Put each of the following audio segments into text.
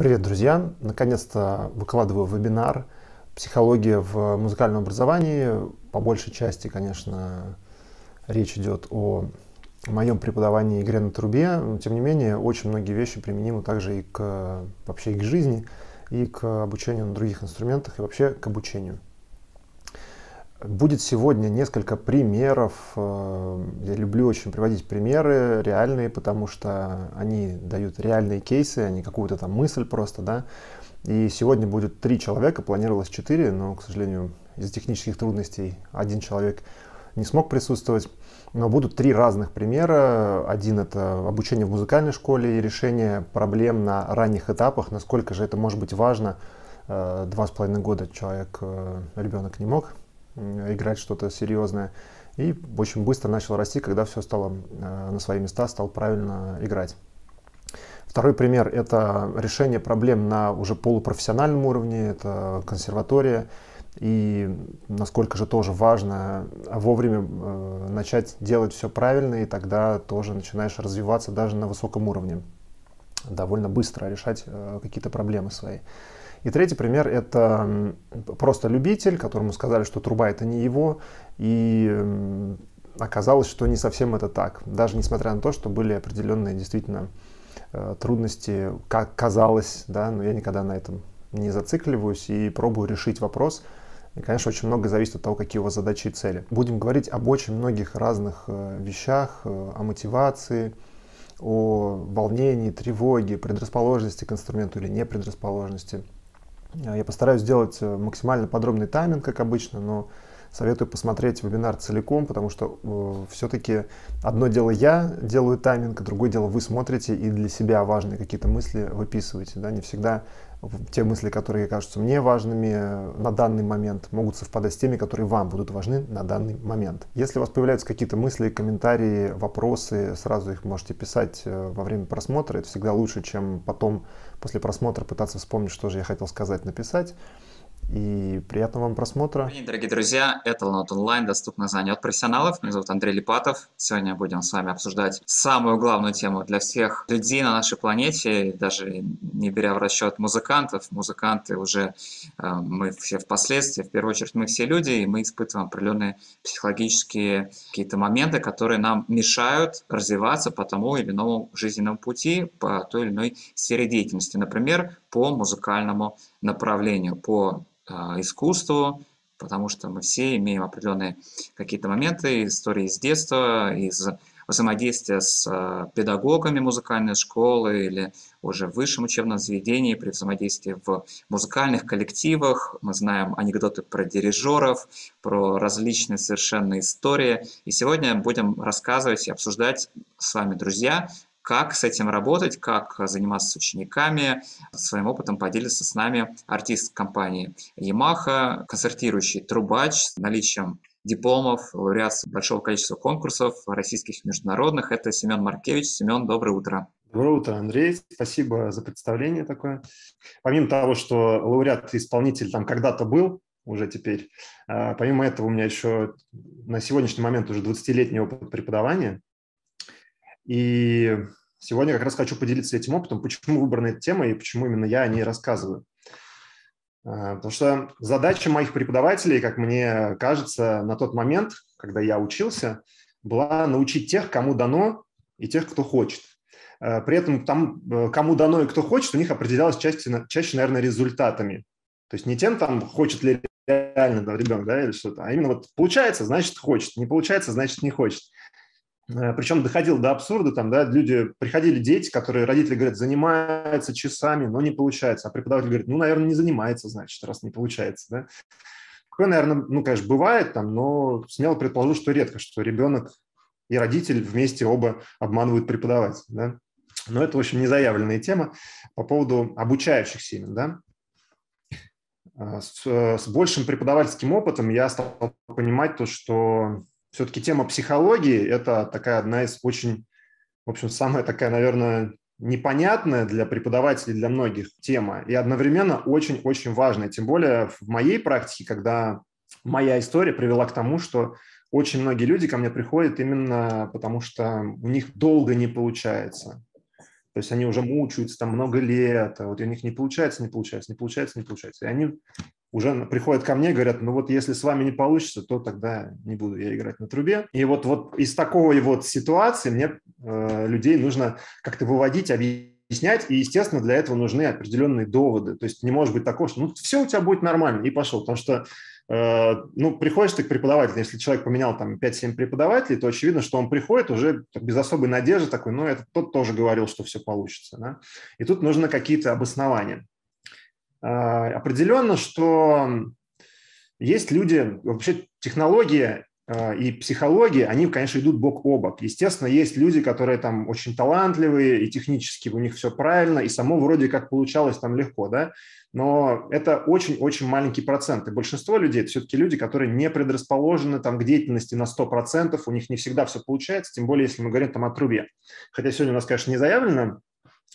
Привет, друзья! Наконец-то выкладываю вебинар «Психология в музыкальном образовании». По большей части, конечно, речь идет о моем преподавании игре на трубе, но тем не менее очень многие вещи применимы также и к вообще и к жизни, и к обучению на других инструментах, и вообще к обучению. Будет сегодня несколько примеров. Э, я люблю очень приводить примеры реальные, потому что они дают реальные кейсы, а не какую-то там мысль просто, да. И сегодня будет три человека, планировалось четыре, но, к сожалению, из-за технических трудностей один человек не смог присутствовать. Но будут три разных примера. Один — это обучение в музыкальной школе и решение проблем на ранних этапах, насколько же это может быть важно. Э, два с половиной года человек, э, ребенок не мог играть что-то серьезное. И очень быстро начал расти, когда все стало э, на свои места, стал правильно играть. Второй пример – это решение проблем на уже полупрофессиональном уровне, это консерватория. И насколько же тоже важно вовремя э, начать делать все правильно, и тогда тоже начинаешь развиваться даже на высоком уровне. Довольно быстро решать э, какие-то проблемы свои. И третий пример – это просто любитель, которому сказали, что труба – это не его, и оказалось, что не совсем это так. Даже несмотря на то, что были определенные действительно э, трудности, как казалось, да, но я никогда на этом не зацикливаюсь и пробую решить вопрос. И, конечно, очень много зависит от того, какие у вас задачи и цели. Будем говорить об очень многих разных э, вещах, э, о мотивации, о волнении, тревоге, предрасположенности к инструменту или непредрасположенности – Э, я постараюсь сделать э, максимально подробный тайминг, как обычно, но советую посмотреть вебинар целиком, потому что э, все-таки одно дело я делаю тайминг, а другое дело вы смотрите и для себя важные какие-то мысли выписываете. Да? Не всегда те мысли, которые кажутся мне важными э, на данный момент, могут совпадать с теми, которые вам будут важны на данный момент. Если у вас появляются какие-то мысли, комментарии, вопросы, сразу их можете писать во время просмотра. Это всегда лучше, чем потом после просмотра пытаться вспомнить, что же я хотел сказать, написать. И приятного вам просмотра. Дорогие друзья, это Лунот Онлайн, доступно знание от профессионалов. Меня зовут Андрей Липатов. Сегодня будем с вами обсуждать самую главную тему для всех людей на нашей планете, даже не беря в расчет музыкантов. Музыканты уже, э, мы все впоследствии, в первую очередь мы все люди, и мы испытываем определенные психологические какие-то моменты, которые нам мешают развиваться по тому или иному жизненному пути, по той или иной сфере деятельности. Например, по музыкальному направлению, по искусству, потому что мы все имеем определенные какие-то моменты, истории из детства, из взаимодействия с а, педагогами музыкальной школы или уже в высшем учебном заведении, при взаимодействии в музыкальных коллективах. Мы знаем анекдоты про дирижеров, про различные совершенно истории. И сегодня будем рассказывать и обсуждать с вами, друзья, как с этим работать, как заниматься с учениками. Своим опытом поделится с нами артист компании Yamaha, концертирующий трубач с наличием дипломов, лауреат большого количества конкурсов российских и международных. Это Семен Маркевич. Семен, доброе утро. Доброе утро, Андрей. Спасибо за представление такое. Помимо того, что лауреат-исполнитель там когда-то был, уже теперь, а, помимо этого у меня еще на сегодняшний момент уже 20-летний опыт преподавания. И сегодня как раз хочу поделиться этим опытом, почему выбрана эта тема и почему именно я о ней рассказываю. А, потому что задача моих преподавателей, как мне кажется, на тот момент, когда я учился, была научить тех, кому дано, и тех, кто хочет. А, при этом там, э, кому дано и кто хочет, у них определялось чаще, чаще наверное, результатами. То есть не тем, там, хочет ли реально да, ребенок, да, или что-то, а именно вот получается, значит, хочет, не получается, значит, не хочет. Э, Причем доходил до абсурда, там, да, люди, приходили дети, которые, родители говорят, занимаются часами, но не получается. А преподаватель говорит, ну, наверное, не занимается, значит, раз не получается, да. Такое, наверное, ну, конечно, бывает там, но смело предположу, что редко, что ребенок и родитель вместе оба обманывают преподавателя, да. Но это, в общем, незаявленная тема по поводу обучающихся именно, да. А, с, с большим преподавательским опытом я стал понимать то, что все-таки тема психологии – это такая одна из очень, в общем, самая такая, наверное, непонятная для преподавателей, для многих тема, и одновременно очень-очень важная. Тем более в моей практике, когда моя история привела к тому, что очень многие люди ко мне приходят именно потому, что у них долго не получается. То есть они уже мучаются там много лет, а вот у них не получается, не получается, не получается, не получается. И они уже приходят ко мне, говорят, ну вот если с вами не получится, то тогда не буду я играть на трубе. И вот, вот из такой вот ситуации мне э, людей нужно как-то выводить, объяснять, и, естественно, для этого нужны определенные доводы. То есть не может быть такого, что ну все у тебя будет нормально, и пошел. Потому что э, ну, приходишь ты к преподавателю, если человек поменял там 5-7 преподавателей, то очевидно, что он приходит уже без особой надежды такой, ну, это тот тоже говорил, что все получится. Да? И тут нужно какие-то обоснования. А, определенно, что есть люди, вообще технологии а, и психология, они, конечно, идут бок о бок. Естественно, есть люди, которые там очень талантливые и технически у них все правильно, и само вроде как получалось там легко, да, но это очень-очень маленький процент. И большинство людей – это все-таки люди, которые не предрасположены там, к деятельности на 100%, у них не всегда все получается, тем более, если мы говорим там о трубе. Хотя сегодня у нас, конечно, не заявлено,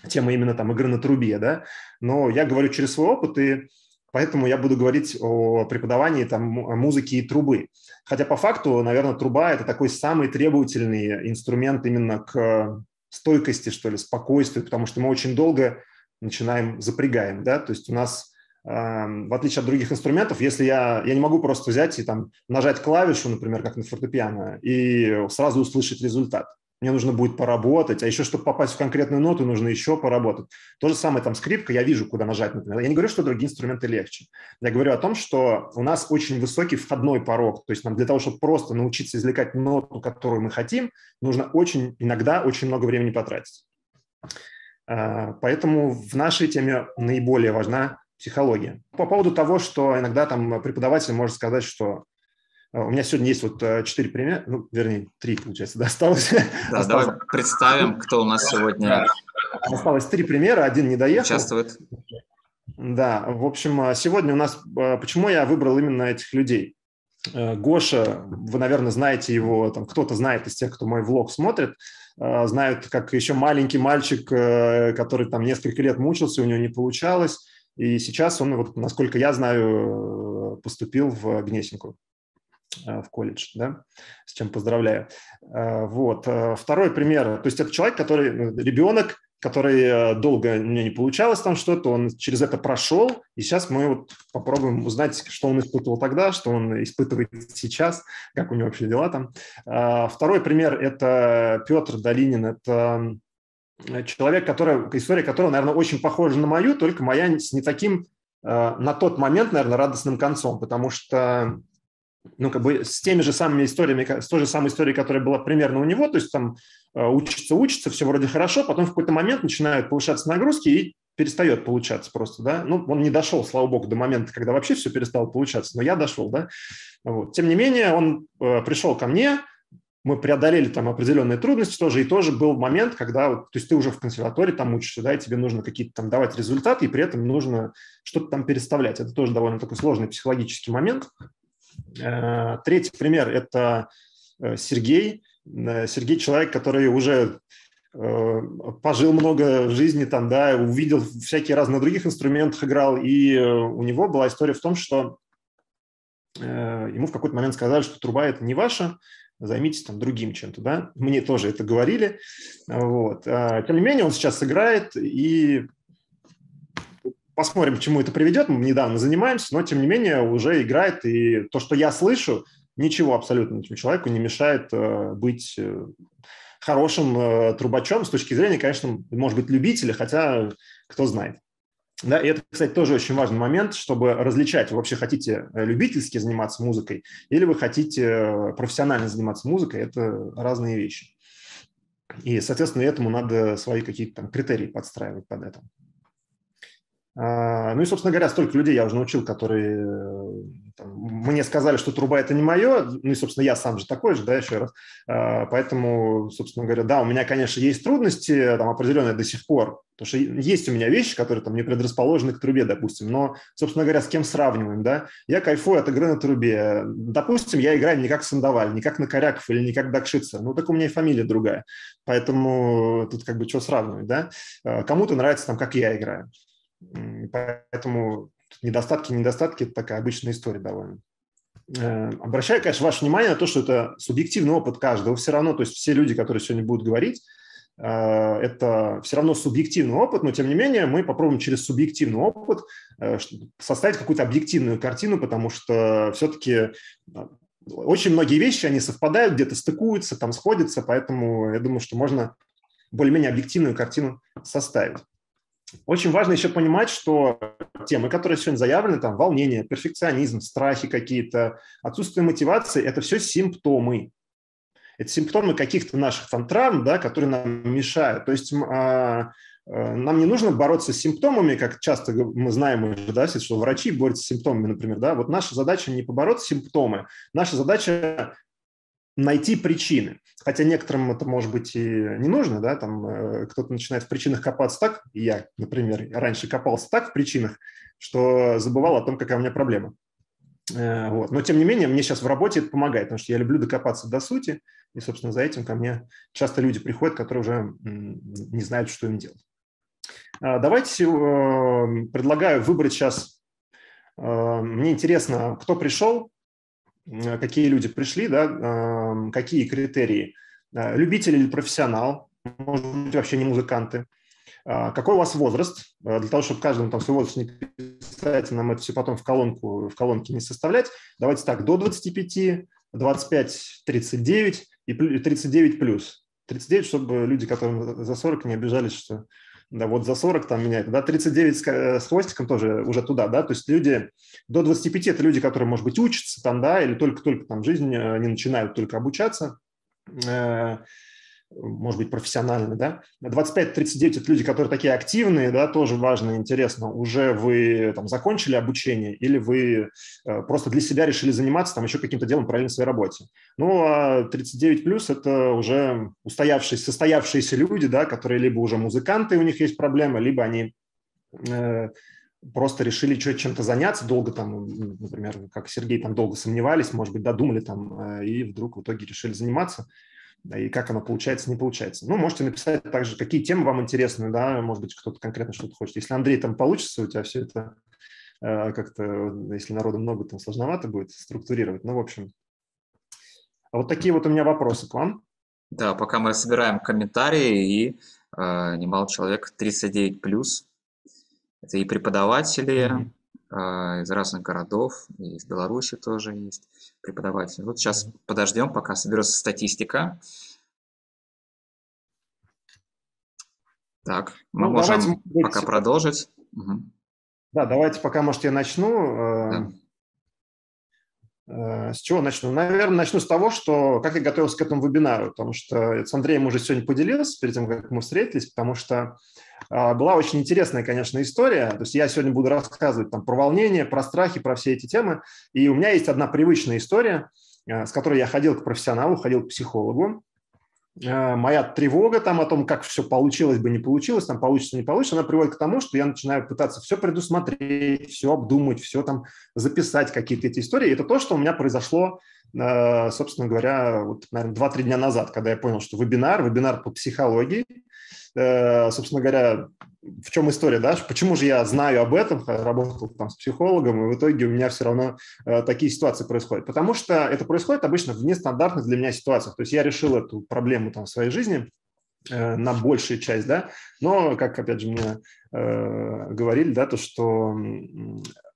тема именно там игры на трубе, да, но я говорю через свой опыт, и поэтому я буду говорить о преподавании там музыки и трубы. Хотя по факту, наверное, труба – это такой самый требовательный инструмент именно к стойкости, что ли, спокойствию, потому что мы очень долго начинаем, запрягаем, да, то есть у нас в отличие от других инструментов, если я, я не могу просто взять и там нажать клавишу, например, как на фортепиано, и сразу услышать результат мне нужно будет поработать, а еще, чтобы попасть в конкретную ноту, нужно еще поработать. То же самое там скрипка, я вижу, куда нажать, например. Я не говорю, что другие инструменты легче. Я говорю о том, что у нас очень высокий входной порог. То есть нам для того, чтобы просто научиться извлекать ноту, которую мы хотим, нужно очень, иногда очень много времени потратить. А, поэтому в нашей теме наиболее важна психология. По поводу того, что иногда там преподаватель может сказать, что у меня сегодня есть вот э, четыре примера, ну, вернее, три, получается, да, осталось. Да, осталось. давай представим, кто у нас сегодня. Осталось три примера, один не доехал. Участвует. Да, в общем, а, сегодня у нас... А, почему я выбрал именно этих людей? Гоша, вы, наверное, знаете его, там кто-то знает из тех, кто мой влог смотрит, знают, как еще маленький мальчик, который там несколько лет мучился, у него не получалось, и сейчас он, вот, насколько я знаю, поступил в Гнесинку. Э, в колледж, да, с чем поздравляю. Э, вот. Э, второй пример, то есть это человек, который, ну, ребенок, который долго у меня не получалось там что-то, он через это прошел, и сейчас мы вот попробуем узнать, что он испытывал тогда, что он испытывает сейчас, как у него вообще дела там. Второй пример – это Петр Долинин, это человек, который, история которого, наверное, очень похожа на мою, только моя с не таким на тот момент, наверное, радостным концом, потому что ну, как бы с теми же самыми историями, с той же самой историей, которая была примерно у него, то есть там э, учится, учится, все вроде хорошо, потом в какой-то момент начинают повышаться нагрузки и перестает получаться просто, да. Ну, он не дошел, слава богу, до момента, когда вообще все перестало получаться, но я дошел, да. Вот. Тем не менее, он э, пришел ко мне, мы преодолели там определенные трудности тоже, и тоже был момент, когда, то есть ты уже в консерватории там учишься, да, и тебе нужно какие-то там давать результаты, и при этом нужно что-то там переставлять. Это тоже довольно такой сложный психологический момент. Э, третий пример – это э, Сергей. Э, Сергей – человек, который уже пожил много жизни там, да, увидел всякие разные других инструментах, играл, и у него была история в том, что ему в какой-то момент сказали, что труба – это не ваша, займитесь там другим чем-то, да. Мне тоже это говорили, вот. Тем не менее, он сейчас играет, и посмотрим, к чему это приведет. Мы недавно занимаемся, но тем не менее уже играет. И то, что я слышу, ничего абсолютно этому человеку не мешает э, быть э, хорошим э, трубачом с точки зрения, конечно, может быть, любителя, хотя кто знает. Да, и это, кстати, тоже очень важный момент, чтобы различать, вы вообще хотите любительски заниматься музыкой или вы хотите профессионально заниматься музыкой, это разные вещи. И, соответственно, этому надо свои какие-то там критерии подстраивать под это. А, ну и, собственно говоря, столько людей я уже научил, которые там, мне сказали, что труба – это не мое. Ну и, собственно, я сам же такой же, да, еще раз. А, поэтому, собственно говоря, да, у меня, конечно, есть трудности там определенные до сих пор, потому что есть у меня вещи, которые там не предрасположены к трубе, допустим, но, собственно говоря, с кем сравниваем, да? Я кайфую от игры на трубе. Допустим, я играю не как Сандаваль, не как на Коряков или не как Дакшица. Ну, так у меня и фамилия другая. Поэтому тут как бы что сравнивать, да? А, кому-то нравится там, как я играю. Поэтому недостатки, недостатки – это такая обычная история довольно. Э, обращаю, конечно, ваше внимание на то, что это субъективный опыт каждого все равно. То есть все люди, которые сегодня будут говорить, это все равно субъективный опыт, но тем не менее мы попробуем через субъективный опыт составить какую-то объективную картину, потому что все-таки очень многие вещи, они совпадают, где-то стыкуются, там сходятся, поэтому я думаю, что можно более-менее объективную картину составить. Очень важно еще понимать, что темы, которые сегодня заявлены, там волнение, перфекционизм, страхи какие-то, отсутствие мотивации – это все симптомы. Это симптомы каких-то наших там травм, да, которые нам мешают. То есть а, а, нам не нужно бороться с симптомами, как часто мы знаем уже, да, что врачи борются с симптомами, например. Да? Вот наша задача не побороться с симптомами, наша задача найти причины. Хотя некоторым это, может быть, и не нужно, да, там э, кто-то начинает в причинах копаться так, я, например, раньше копался так в причинах, что забывал о том, какая у меня проблема. Э, вот. Но, тем не менее, мне сейчас в работе это помогает, потому что я люблю докопаться до сути, и, собственно, за этим ко мне часто люди приходят, которые уже не знают, что им делать. А, давайте э, предлагаю выбрать сейчас мне интересно, кто пришел, Э, какие люди пришли, да, какие критерии. Э, любитель или профессионал, может быть, вообще не музыканты. А, какой у вас возраст? Э, для того, чтобы каждому там свой возраст не писать, нам это все потом в колонку, в колонке не составлять. Давайте так, до 25, 25, 39 и 39 плюс. 39, чтобы люди, которым за 40, не обижались, что да, вот за 40 там меняет, да, 39 с, э, с хвостиком тоже уже туда, да, то есть люди до 25 – это люди, которые, может быть, учатся там, да, или только-только там жизнь, э, они начинают только обучаться, э, может быть, профессионально, да. 25-39 – это люди, которые такие активные, да, тоже важно и интересно. Уже вы там закончили обучение или вы э, просто для себя решили заниматься там еще каким-то делом параллельно своей работе. Ну, а 39 плюс – это уже устоявшиеся, состоявшиеся люди, да, которые либо уже музыканты, у них есть проблемы, либо они э, просто решили чем-то заняться, долго там, например, как Сергей, там долго сомневались, может быть, додумали там, э, и вдруг в итоге решили заниматься – и как оно получается, не получается. Ну, можете написать также, какие темы вам интересны, да, может быть, кто-то конкретно что-то хочет. Если, Андрей, там получится у тебя все это э, как-то, если народу много, там сложновато будет структурировать. Ну, в общем, а вот такие вот у меня вопросы к вам. Да, пока мы собираем комментарии, и э, немало человек 39+, плюс. это и преподаватели, mm-hmm из разных городов, и из Беларуси тоже есть преподаватели. Вот сейчас подождем, пока соберется статистика. Так, мы ну, можем давайте, пока продолжить. Угу. Да, давайте пока, может, я начну. Э, да. Э, с чего начну? Наверное, начну с того, что как я готовился к этому вебинару, потому что с Андреем уже сегодня поделился перед тем, как мы встретились, потому что а, была очень интересная, конечно, история. То есть я сегодня буду рассказывать там про волнение, про страхи, про все эти темы. И у меня есть одна привычная история, э, с которой я ходил к профессионалу, ходил к психологу. Э, моя тревога там о том, как все получилось бы, не получилось, там получится, не получится, она приводит к тому, что я начинаю пытаться все предусмотреть, все обдумать, все там записать, какие-то эти истории. Это то, что у меня произошло, э, собственно говоря, вот, наверное, 2-3 дня назад, когда я понял, что вебинар, вебинар по психологии, собственно говоря, в чем история, да? Почему же я знаю об этом, работал там с психологом, и в итоге у меня все равно э, такие ситуации происходят? Потому что это происходит обычно в нестандартных для меня ситуациях. То есть я решил эту проблему там в своей жизни э, на большую часть, да, но, как, опять же, мне э, говорили, да, то, что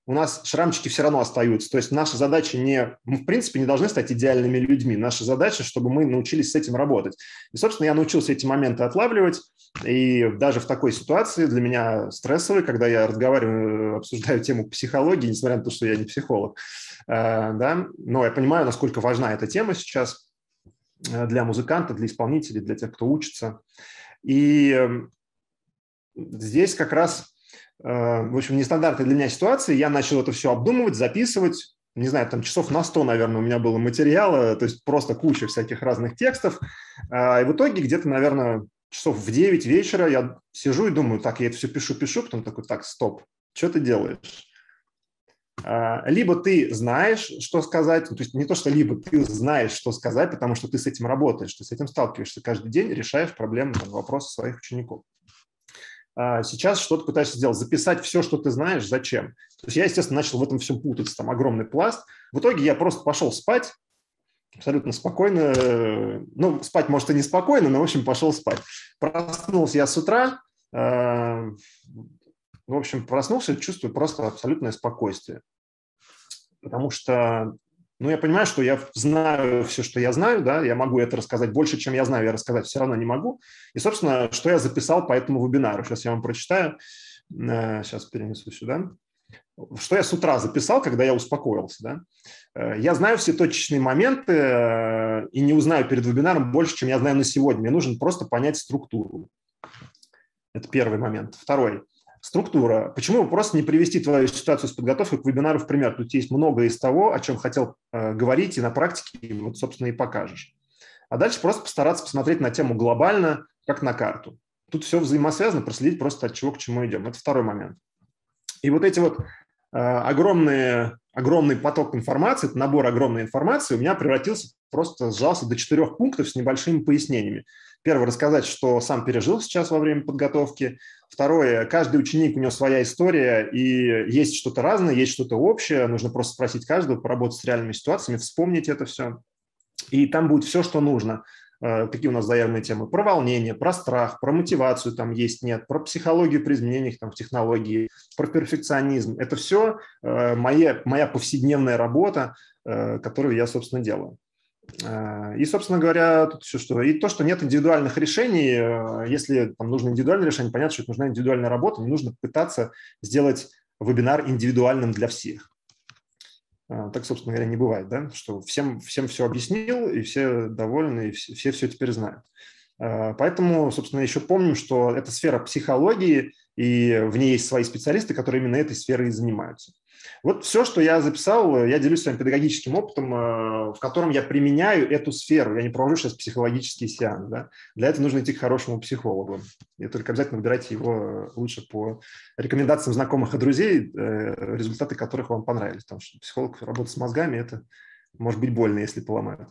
у нас шрамчики все равно остаются. То есть наша задача не... Мы, в принципе, не должны стать идеальными людьми. Наша задача, чтобы мы научились с этим работать. И, собственно, я научился эти моменты отлавливать. И даже в такой ситуации для меня стрессовой, когда я разговариваю, обсуждаю тему психологии, несмотря на то, что я не психолог, э, да, но я понимаю, насколько важна эта тема сейчас э, для музыканта, для исполнителей, для тех, кто учится. И эм, здесь как раз Э, в общем, нестандартная для меня ситуация. Я начал это все обдумывать, записывать. Не знаю, там часов на 100, наверное, у меня было материала, то есть просто куча всяких разных текстов. Э, и в итоге где-то, наверное, часов в 9 вечера я сижу и думаю, так, я это все пишу-пишу, потом такой, так, стоп, что ты делаешь? Э, либо ты знаешь, что сказать, то есть не то, что либо ты знаешь, что сказать, потому что ты с этим работаешь, ты с этим сталкиваешься каждый день, решаешь проблемы, там, вопросы своих учеников. А, сейчас что-то пытаешься сделать, записать все, что ты знаешь, зачем. То есть я, естественно, начал в этом всем путаться, там огромный пласт. В итоге я просто пошел спать, абсолютно спокойно. Ну, спать, может, и не спокойно, но, в общем, пошел спать. Проснулся я с утра, в общем, проснулся, чувствую просто абсолютное спокойствие. Потому что ну, я понимаю, что я знаю все, что я знаю, да, я могу это рассказать больше, чем я знаю, я рассказать все равно не могу. И, собственно, что я записал по этому вебинару. Сейчас я вам прочитаю. Сейчас э, перенесу сюда. Что я с утра записал, когда я успокоился, да? Э, я знаю все точечные моменты э, и не узнаю перед вебинаром больше, чем я знаю на сегодня. Мне нужно просто понять структуру. Это первый момент. Второй – Структура. Почему бы просто не привести твою ситуацию с подготовкой к вебинару в пример? Тут есть многое из того, о чем хотел э, говорить, и на практике, вот, собственно, и покажешь. А дальше просто постараться посмотреть на тему глобально, как на карту. Тут все взаимосвязано, проследить просто от чего к чему идем. Это второй момент. И вот эти вот э, огромные, огромный поток информации, это набор огромной информации у меня превратился, просто сжался до четырех пунктов с небольшими пояснениями. Первое, рассказать, что сам пережил сейчас во время подготовки. Второе, каждый ученик, у него своя история, и есть что-то разное, есть что-то общее. Нужно просто спросить каждого, поработать с реальными ситуациями, вспомнить это все. И там будет все, что нужно. Какие э, у нас заявленные темы? Про волнение, про страх, про мотивацию там есть, нет, про психологию при изменениях там, в технологии, про перфекционизм. Это все э, моя, моя повседневная работа, э, которую я, собственно, делаю. Э, и, собственно говоря, тут все что. И то, что нет индивидуальных решений, э, если там нужно индивидуальное решение, понятно, что это нужна индивидуальная работа, не нужно пытаться сделать вебинар индивидуальным для всех. Э, так, собственно говоря, не бывает, да, что всем, всем все объяснил, и все довольны, и все, все все теперь знают. Поэтому, собственно, еще помним, что это сфера психологии, и в ней есть свои специалисты, которые именно этой сферой и занимаются. Вот все, что я записал, я делюсь с вами педагогическим опытом, э, в котором я применяю эту сферу. Я не провожу сейчас психологический сеанс. Да? Для этого нужно идти к хорошему психологу. И только обязательно выбирайте его лучше по рекомендациям знакомых и друзей, э, результаты которых вам понравились. Потому что психолог работает с мозгами, это может быть больно, если поломают.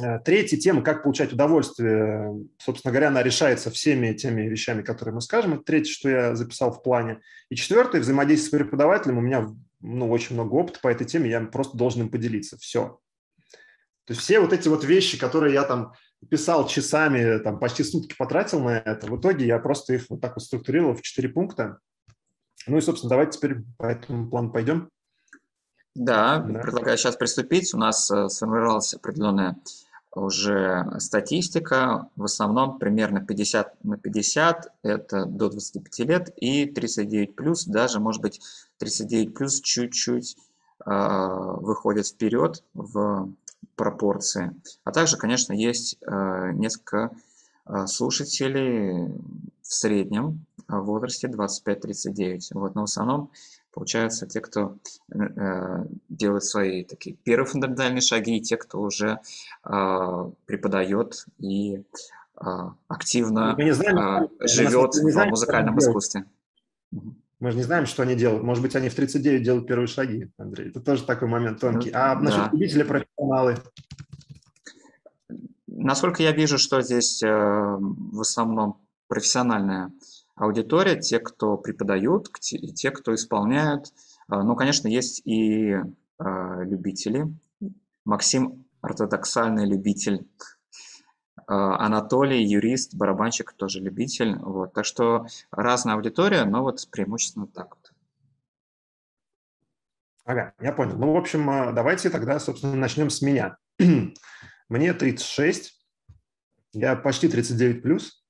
Э, третья тема, как получать удовольствие, собственно говоря, она решается всеми теми вещами, которые мы скажем. Это третье, что я записал в плане. И четвертое, взаимодействие с преподавателем. У меня ну, очень много опыта по этой теме, я просто должен им поделиться. Все. То есть все вот эти вот вещи, которые я там писал часами, там почти сутки потратил на это, в итоге я просто их вот так вот структурировал в четыре пункта. Ну и, собственно, давайте теперь по этому плану пойдем. Да, да, предлагаю сейчас приступить. У нас э, сформировалась определенная уже статистика. В основном примерно 50 на 50, это до 25 лет, и 39 плюс, даже, может быть, 39 плюс чуть-чуть э, выходит вперед в пропорции. А также, конечно, есть э, несколько э, слушателей в среднем возрасте 25-39. Вот, но в основном Получается, те, кто э, делает свои такие первые фундаментальные шаги, и те, кто уже э, преподает и э, активно не знаем, э, живет в знаем, музыкальном искусстве. Мы же не знаем, что они делают. Может быть, они в 39 делают первые шаги, Андрей. Это тоже такой момент тонкий. А насчет да. любителя профессионалы? Насколько я вижу, что здесь э, в основном профессиональная аудитория, те, кто преподают, те, кто исполняют. А, ну, конечно, есть и а, любители. Максим – ортодоксальный любитель. А, Анатолий – юрист, барабанщик, тоже любитель. Вот. Так что разная аудитория, но вот преимущественно так вот. Ага, я понял. Ну, в общем, давайте тогда, собственно, начнем с меня. Мне 36, я почти 39 плюс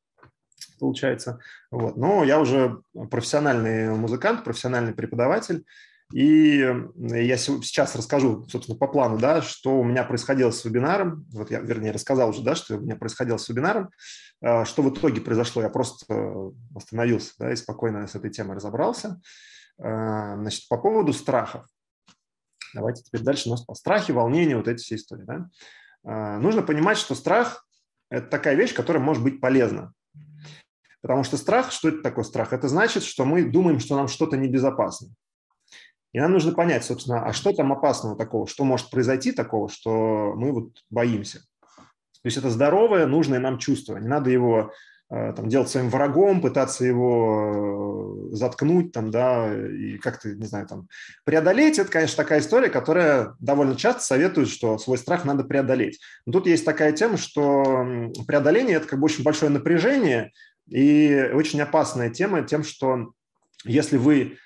получается. Вот. Но я уже профессиональный музыкант, профессиональный преподаватель. И я сейчас расскажу, собственно, по плану, да, что у меня происходило с вебинаром. Вот я, вернее, рассказал уже, да, что у меня происходило с вебинаром. А, что в итоге произошло? Я просто остановился да, и спокойно с этой темой разобрался. А, значит, по поводу страхов. Давайте теперь дальше у нас по страхе, волнение, вот эти все истории. Да? А, нужно понимать, что страх – это такая вещь, которая может быть полезна. Потому что страх, что это такое страх? Это значит, что мы думаем, что нам что-то небезопасно. И нам нужно понять, собственно, а что там опасного такого, что может произойти такого, что мы вот боимся. То есть это здоровое, нужное нам чувство. Не надо его Э, там, делать своим врагом, пытаться его э, заткнуть, там, да, и как-то, не знаю, там, преодолеть, это, конечно, такая история, которая довольно часто советует, что свой страх надо преодолеть. Но тут есть такая тема, что преодоление – это как бы очень большое напряжение и очень опасная тема тем, что если вы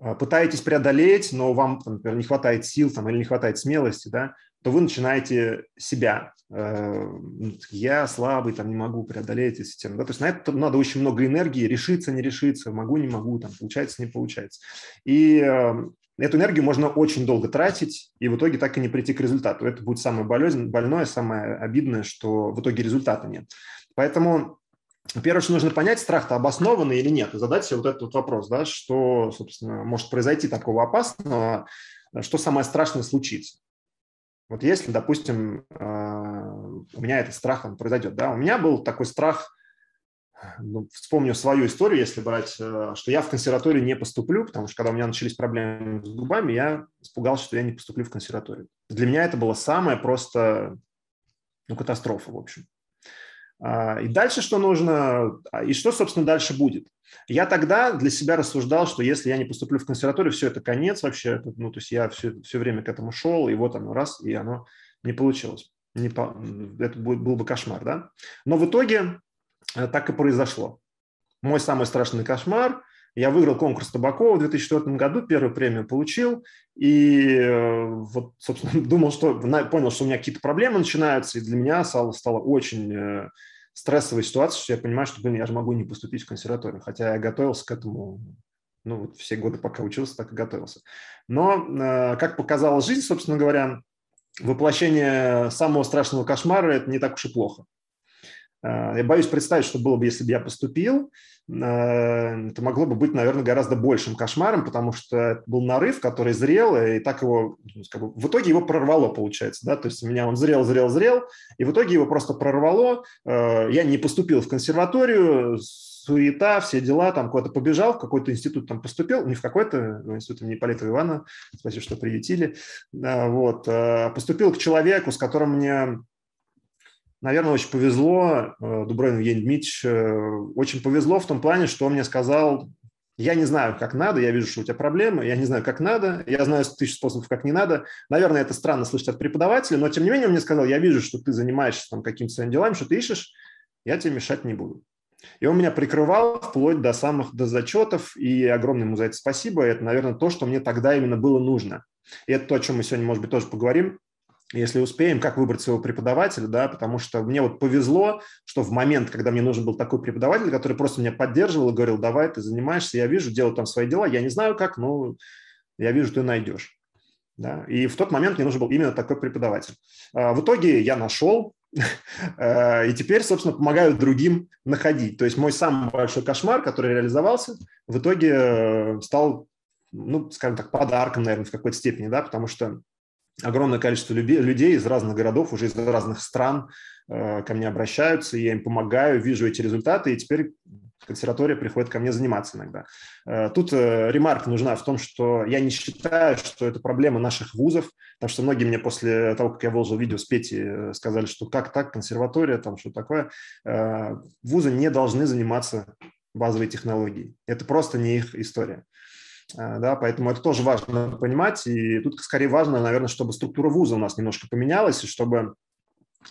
э, пытаетесь преодолеть, но вам, например, не хватает сил там, или не хватает смелости, да, то вы начинаете себя. Э, я слабый, там не могу преодолеть эти системы. Да? То есть на это надо очень много энергии, решиться, не решиться, могу, не могу, там, получается, не получается. И э, эту энергию можно очень долго тратить, и в итоге так и не прийти к результату. Это будет самое больное, самое обидное, что в итоге результата нет. Поэтому Первое, что нужно понять, страх-то обоснованный или нет, и задать себе вот этот вот вопрос, да, что, собственно, может произойти такого опасного, что самое страшное случится. Вот если, допустим, а, у меня этот страх он произойдет, да, у меня был такой страх, ну, вспомню свою историю, если брать, э, что я в консерваторию не поступлю, потому что когда у меня начались проблемы с губами, я испугался, что я не поступлю в консерваторию. Для меня это было самое просто, ну, катастрофа, в общем. А, и дальше что нужно, а, и что, собственно, дальше будет? Я тогда для себя рассуждал, что если я не поступлю в консерваторию, все, это конец вообще. Ну, то есть я все, все время к этому шел, и вот оно раз, и оно не получилось. Не по... Это будет, был бы кошмар, да? Но в итоге э, так и произошло. Мой самый страшный кошмар – я выиграл конкурс Табакова в 2004 году, первую премию получил, и э, вот, собственно, думал, что понял, что у меня какие-то проблемы начинаются, и для меня стало, стало очень э, стрессовой ситуация, что я понимаю, что, блин, я же могу не поступить в консерваторию, хотя я готовился к этому, ну, вот все годы, пока учился, так и готовился. Но, э, как показала жизнь, собственно говоря, воплощение самого страшного кошмара – это не так уж и плохо. Э, я боюсь представить, что было бы, если бы я поступил. Э, это могло бы быть, наверное, гораздо большим кошмаром, потому что это был нарыв, который зрел, и так его, ну, как бы, в итоге его прорвало, получается, да, то есть у меня он зрел, зрел, зрел, и в итоге его просто прорвало. Э, я не поступил в консерваторию, суета, все дела, там куда-то побежал, в какой-то институт там поступил, не в какой-то, в институт имени Политова Ивана, спасибо, что приютили, вот, поступил к человеку, с которым мне наверное, очень повезло, э, Дубровин Евгений Дмитриевич, э, очень повезло в том плане, что он мне сказал, я не знаю, как надо, я вижу, что у тебя проблемы, я не знаю, как надо, я знаю тысячу способов, как не надо. Наверное, это странно слышать от преподавателя, но тем не менее он мне сказал, я вижу, что ты занимаешься там какими-то своими делами, что ты ищешь, я тебе мешать не буду. И он меня прикрывал вплоть до самых до зачетов, и огромное ему за это спасибо. Это, наверное, то, что мне тогда именно было нужно. И это то, о чем мы сегодня, может быть, тоже поговорим если успеем, как выбрать своего преподавателя, да, потому что мне вот повезло, что в момент, когда мне нужен был такой преподаватель, который просто меня поддерживал и говорил, давай, ты занимаешься, я вижу, делаю там свои дела, я не знаю как, но я вижу, ты найдешь. Да? И в тот момент мне нужен был именно такой преподаватель. А, в итоге я нашел, и теперь, собственно, помогаю другим находить. То есть мой самый большой кошмар, который реализовался, в итоге э, стал, ну, скажем так, подарком, наверное, в какой-то степени, да, потому что огромное количество людей из разных городов, уже из разных стран э, ко мне обращаются, я им помогаю, вижу эти результаты, и теперь консерватория приходит ко мне заниматься иногда. Э, тут э, ремарка нужна в том, что я не считаю, что это проблема наших вузов, потому что многие мне после того, как я выложил видео с Пети, сказали, что как так, консерватория, там что такое. Вузы не должны заниматься базовой технологией. Это просто не их история. А, да, поэтому это тоже важно понимать, и тут скорее важно, наверное, чтобы структура вуза у нас немножко поменялась, и чтобы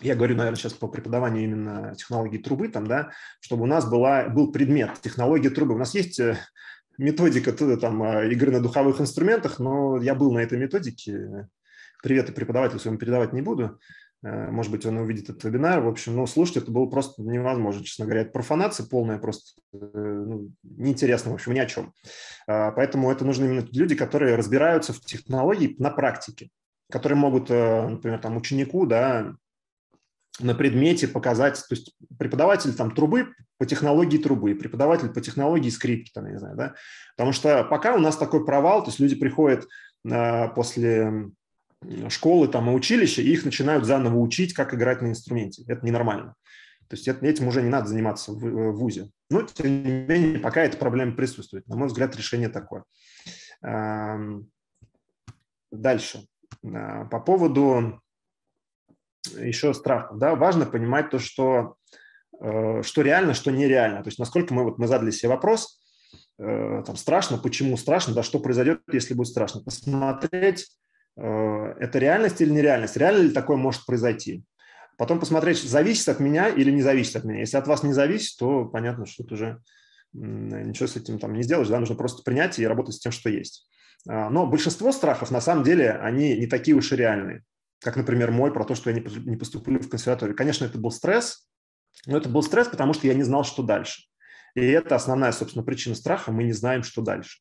я говорю, наверное, сейчас по преподаванию именно технологии трубы, там, да, чтобы у нас была, был предмет технологии трубы. У нас есть э, методика там, э, игры на духовых инструментах, но я был на этой методике. Привет и преподавателю своему передавать не буду. Э, может быть, он увидит этот вебинар. В общем, ну, слушать это было просто невозможно, честно говоря. Это профанация полная, просто э, ну, неинтересно, в общем, ни о чем. А, поэтому это нужны именно люди, которые разбираются в технологии на практике, которые могут, э, например, там, ученику, да, на предмете показать, то есть преподаватель там трубы по технологии трубы, преподаватель по технологии скрипки, там, я не знаю, да, потому что пока у нас такой провал, то есть люди приходят после школы там, и училища, и их начинают заново учить, как играть на инструменте. Это ненормально. То есть этим уже не надо заниматься в, в ВУЗе. Но, тем не менее, пока эта проблема присутствует. На мой взгляд, решение такое. Дальше. А, по поводу еще страха. Да, важно понимать то, что что реально, что нереально. То есть насколько мы, вот мы задали себе вопрос, там страшно, почему страшно, да, что произойдет, если будет страшно. Посмотреть, это реальность или нереальность, реально ли такое может произойти. Потом посмотреть, зависит от меня или не зависит от меня. Если от вас не зависит, то понятно, что тут уже ничего с этим там не сделаешь, да, нужно просто принять и работать с тем, что есть. А, но большинство страхов, на самом деле, они не такие уж и реальные. Как, например, мой про то, что я не поступлю в консерваторию. Конечно, это был стресс, но это был стресс, потому что я не знал, что дальше. И это основная, собственно, причина страха. Мы не знаем, что дальше.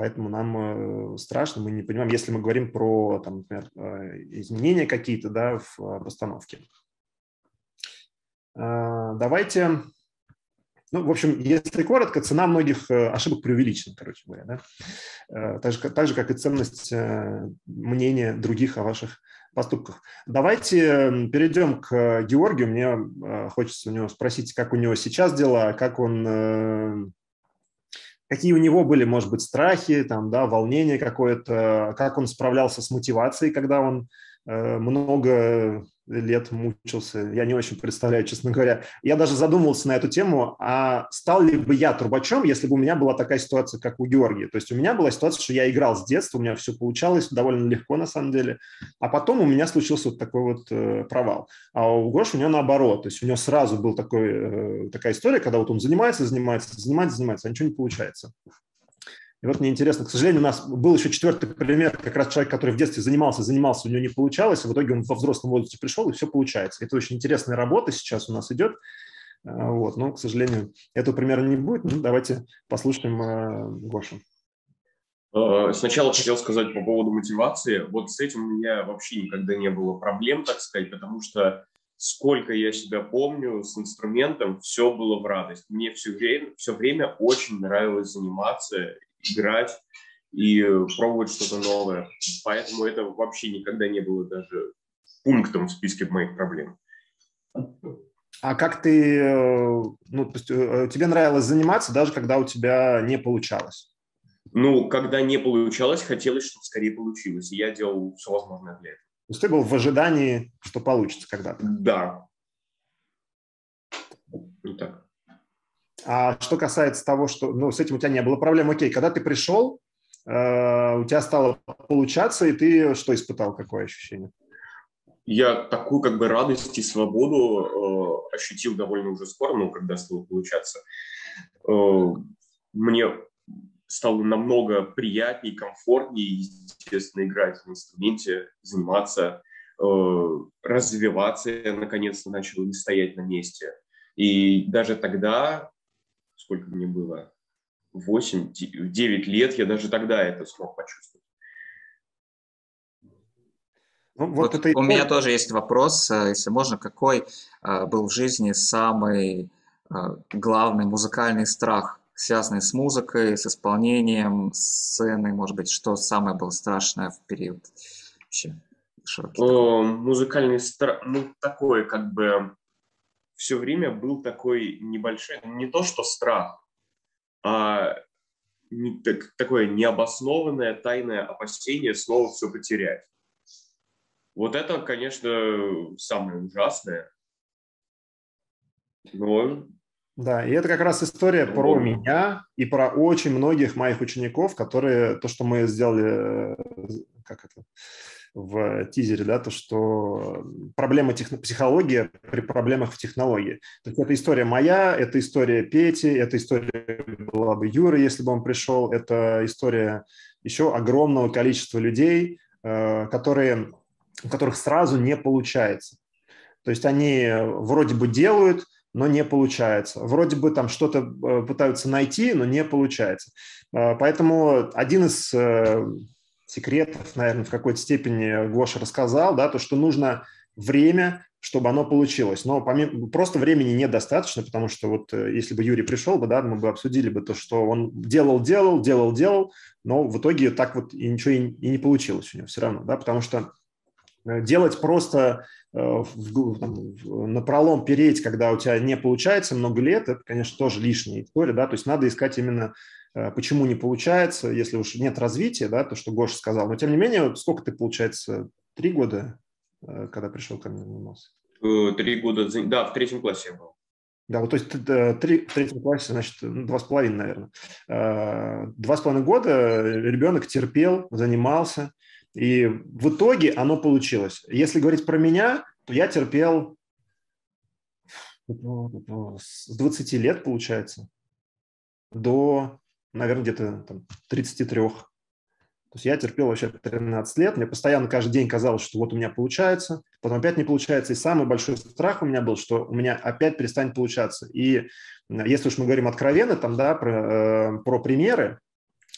Поэтому нам э, страшно, мы не понимаем, если мы говорим про, там, например, э, изменения какие-то да, в э, постановке. А, давайте, ну, в общем, если коротко, цена многих ошибок преувеличена, короче говоря, да? так, же, так же, как и ценность мнения других о ваших поступках. Давайте перейдем к Георгию. Мне хочется у него спросить, как у него сейчас дела, как он какие у него были, может быть, страхи, там, да, волнение какое-то, как он справлялся с мотивацией, когда он много лет мучился. Я не очень представляю, честно говоря. Я даже задумывался на эту тему, а стал ли бы я трубачом, если бы у меня была такая ситуация, как у Георгия. То есть у меня была ситуация, что я играл с детства, у меня все получалось довольно легко на самом деле, а потом у меня случился вот такой вот э, провал. А у Гоши у него наоборот, то есть у него сразу был такой, э, такая история, когда вот он занимается, занимается, занимается, занимается, а ничего не получается. И вот мне интересно, к сожалению, у нас был еще четвертый пример, как раз человек, который в детстве занимался, занимался, у него не получалось, а в итоге он во взрослом возрасте пришел, и все получается. Это очень интересная работа сейчас у нас идет. А, вот, но, к сожалению, этого примера не будет. Ну, давайте послушаем э, Гошу. А, сначала хотел сказать по поводу мотивации. Вот с этим у меня вообще никогда не было проблем, так сказать, потому что сколько я себя помню с инструментом, все было в радость. Мне все время, все время очень нравилось заниматься играть и пробовать что-то новое. Поэтому это вообще никогда не было даже пунктом в списке моих проблем. А как ты, э, ну, то есть э, тебе нравилось заниматься, даже когда у тебя не получалось? Ну, когда не получалось, хотелось, чтобы скорее получилось. И я делал все возможное для этого. То есть ты был в ожидании, что получится когда-то? Да. Ну так. А что касается того, что ну, с этим у тебя не было проблем, окей, когда ты пришел, э, у тебя стало получаться, и ты что испытал, какое ощущение? Я такую как бы радость и свободу э, ощутил довольно уже скоро, ну, когда стало получаться. Э, мне стало намного приятнее, комфортнее, естественно, играть на инструменте, заниматься, э, развиваться. Я наконец-то начал не стоять на месте. И даже тогда сколько мне было, 8, 9 лет, я даже тогда это смог почувствовать. Ну, вот вот это... У меня тоже есть вопрос, э, если можно, какой э, был в жизни самый э, главный музыкальный страх, связанный с музыкой, с исполнением сцены, может быть, что самое было страшное в период вообще широкий? О, музыкальный страх, ну, такой как бы все время был такой небольшой, не то что страх, а не, так, такое необоснованное тайное опасение снова все потерять. Вот это, конечно, самое ужасное. Но... Да, и это как раз история Но... про меня и про очень многих моих учеников, которые то, что мы сделали, э, как это, в тизере, да, то, что проблема техно- психологии при проблемах в технологии. То есть это история моя, это история Пети, это история была бы Юры, если бы он пришел, это история еще огромного количества людей, э, которые, у которых сразу не получается. То есть они вроде бы делают, но не получается. Вроде бы там что-то э, пытаются найти, но не получается. Э, поэтому один из секретов, наверное, в какой-то степени Гоша рассказал, да, то, что нужно время, чтобы оно получилось. Но помимо, просто времени недостаточно, потому что вот э, если бы Юрий пришел бы, да, мы бы обсудили бы то, что он делал, делал, делал, делал, но в итоге так вот и ничего и, и не получилось у него все равно, да, потому что э, делать просто э, на пролом переть, когда у тебя не получается много лет, это, конечно, тоже лишняя история, да, то есть надо искать именно почему не получается, если уж нет развития, да, то, что Гоша сказал. Но, тем не менее, сколько ты, получается, три года, э, когда пришел ко мне занимался? Э, три года, да, в третьем классе я был. Да, вот то есть э, три, в третьем классе, значит, ну, два с половиной, наверное. Э, два с половиной года ребенок терпел, занимался, и в итоге оно получилось. Если говорить про меня, то я терпел с 20 лет, получается, до, наверное, где-то там 33. То есть я терпел вообще 13 лет, мне постоянно каждый день казалось, что вот у меня получается, потом опять не получается, и самый большой страх у меня был, что у меня опять перестанет получаться. И если уж мы говорим откровенно там, да, про, э, про примеры,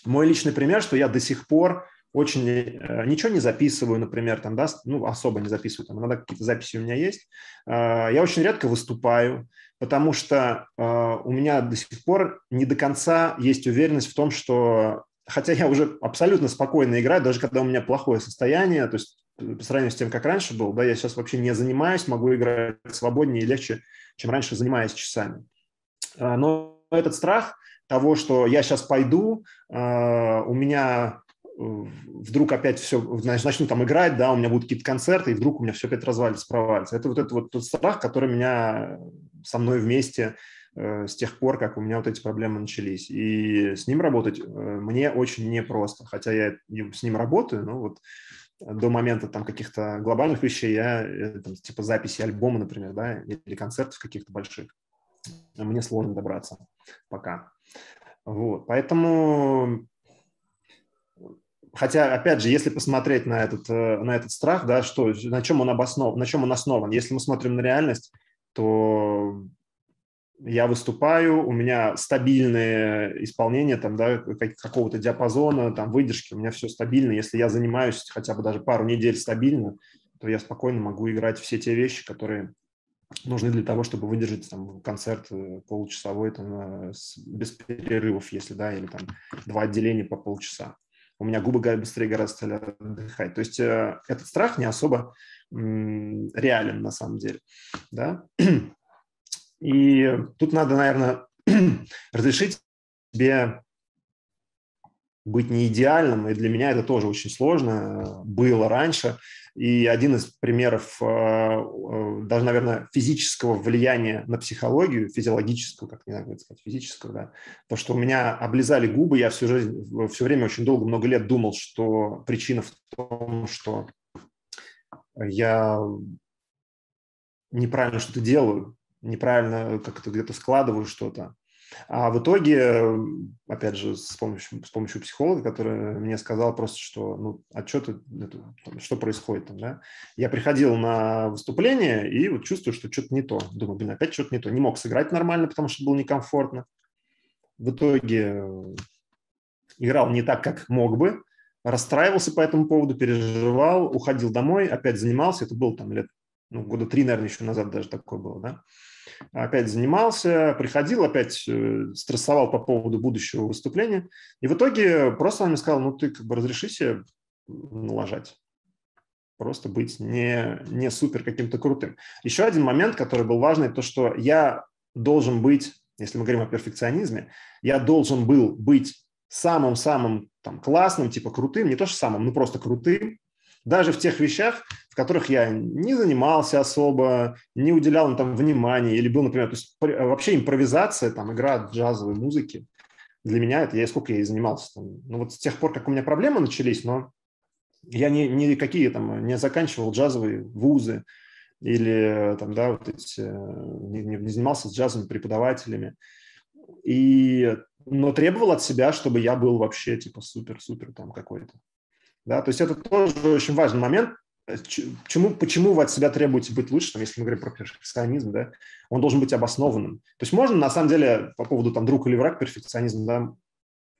мой личный пример, что я до сих пор очень э, ничего не записываю, например, там, да, ну, особо не записываю, там, иногда какие-то записи у меня есть. Э, я очень редко выступаю, потому что э, у меня до сих пор не до конца есть уверенность в том, что хотя я уже абсолютно спокойно играю, даже когда у меня плохое состояние, то есть э, по сравнению с тем, как раньше был, да, я сейчас вообще не занимаюсь, могу играть свободнее и легче, чем раньше, занимаясь часами. А, но этот страх того, что я сейчас пойду, а, у меня э, вдруг опять все, значит, начну там играть, да, у меня будут какие-то концерты, и вдруг у меня все опять развалится, провалится. Это вот, это вот тот страх, который меня со мной вместе Э, с тех пор, как у меня вот эти проблемы начались. И с ним работать э, мне очень непросто. Хотя я с ним работаю, но вот до момента там каких-то глобальных вещей я, э, там, типа записи альбома, например, да, или концертов каких-то больших, мне сложно добраться пока. Вот, поэтому Хотя, опять же, если посмотреть на этот, на этот страх, да, что, на чем он обоснован, на чем он основан, если мы смотрим на реальность, то я выступаю, у меня стабильное исполнение там, да, какого-то диапазона, там, выдержки, у меня все стабильно. Если я занимаюсь хотя бы даже пару недель стабильно, то я спокойно могу играть все те вещи, которые нужны для того, чтобы выдержать там, концерт э, получасовой там, э, без перерывов, если да, или там два отделения по полчаса. У меня губы быстрее гораздо стали отдыхать. То есть э, этот страх не особо реален на самом деле. Да? И тут надо, наверное, разрешить себе быть не идеальным, и для меня это тоже очень сложно было раньше. И один из примеров э, э, даже, наверное, физического влияния на психологию, физиологического, как не знаю, сказать, физического, да, то, что у меня облизали губы, я всю жизнь, все время очень долго, много лет думал, что причина в том, что я неправильно что-то делаю, неправильно как-то где-то складываю что-то. А в итоге, опять же, с помощью, с помощью психолога, который мне сказал просто, что, ну, а что, ты, что происходит там, да? Я приходил на выступление и вот чувствую, что что-то не то. Думаю, блин, опять что-то не то. Не мог сыграть нормально, потому что было некомфортно. В итоге играл не так, как мог бы, расстраивался по этому поводу, переживал, уходил домой, опять занимался. Это было там лет, ну, года три, наверное, еще назад даже такое было, да опять занимался, приходил, опять э, стрессовал по поводу будущего выступления. И в итоге просто он мне сказал, ну ты как бы разреши себе налажать. Просто быть не, не супер каким-то крутым. Еще один момент, который был важный, то, что я должен быть, если мы говорим о перфекционизме, я должен был быть самым-самым там, классным, типа крутым, не то что самым, ну просто крутым, даже в тех вещах, в которых я не занимался особо, не уделял им там внимания, или был, например, то есть вообще импровизация, там, игра джазовой музыки, для меня это, я сколько я и занимался. Там, ну вот с тех пор, как у меня проблемы начались, но я ни, никакие там не заканчивал джазовые вузы или там, да, вот эти, не, не занимался с джазовыми преподавателями. И, но требовал от себя, чтобы я был вообще типа супер-супер там какой-то. Да, то есть это тоже очень важный момент. Чему, почему вы от себя требуете быть лучше, там, если мы говорим про перфекционизм, да, он должен быть обоснованным. То есть можно, на самом деле, по поводу там друг или враг перфекционизма, да,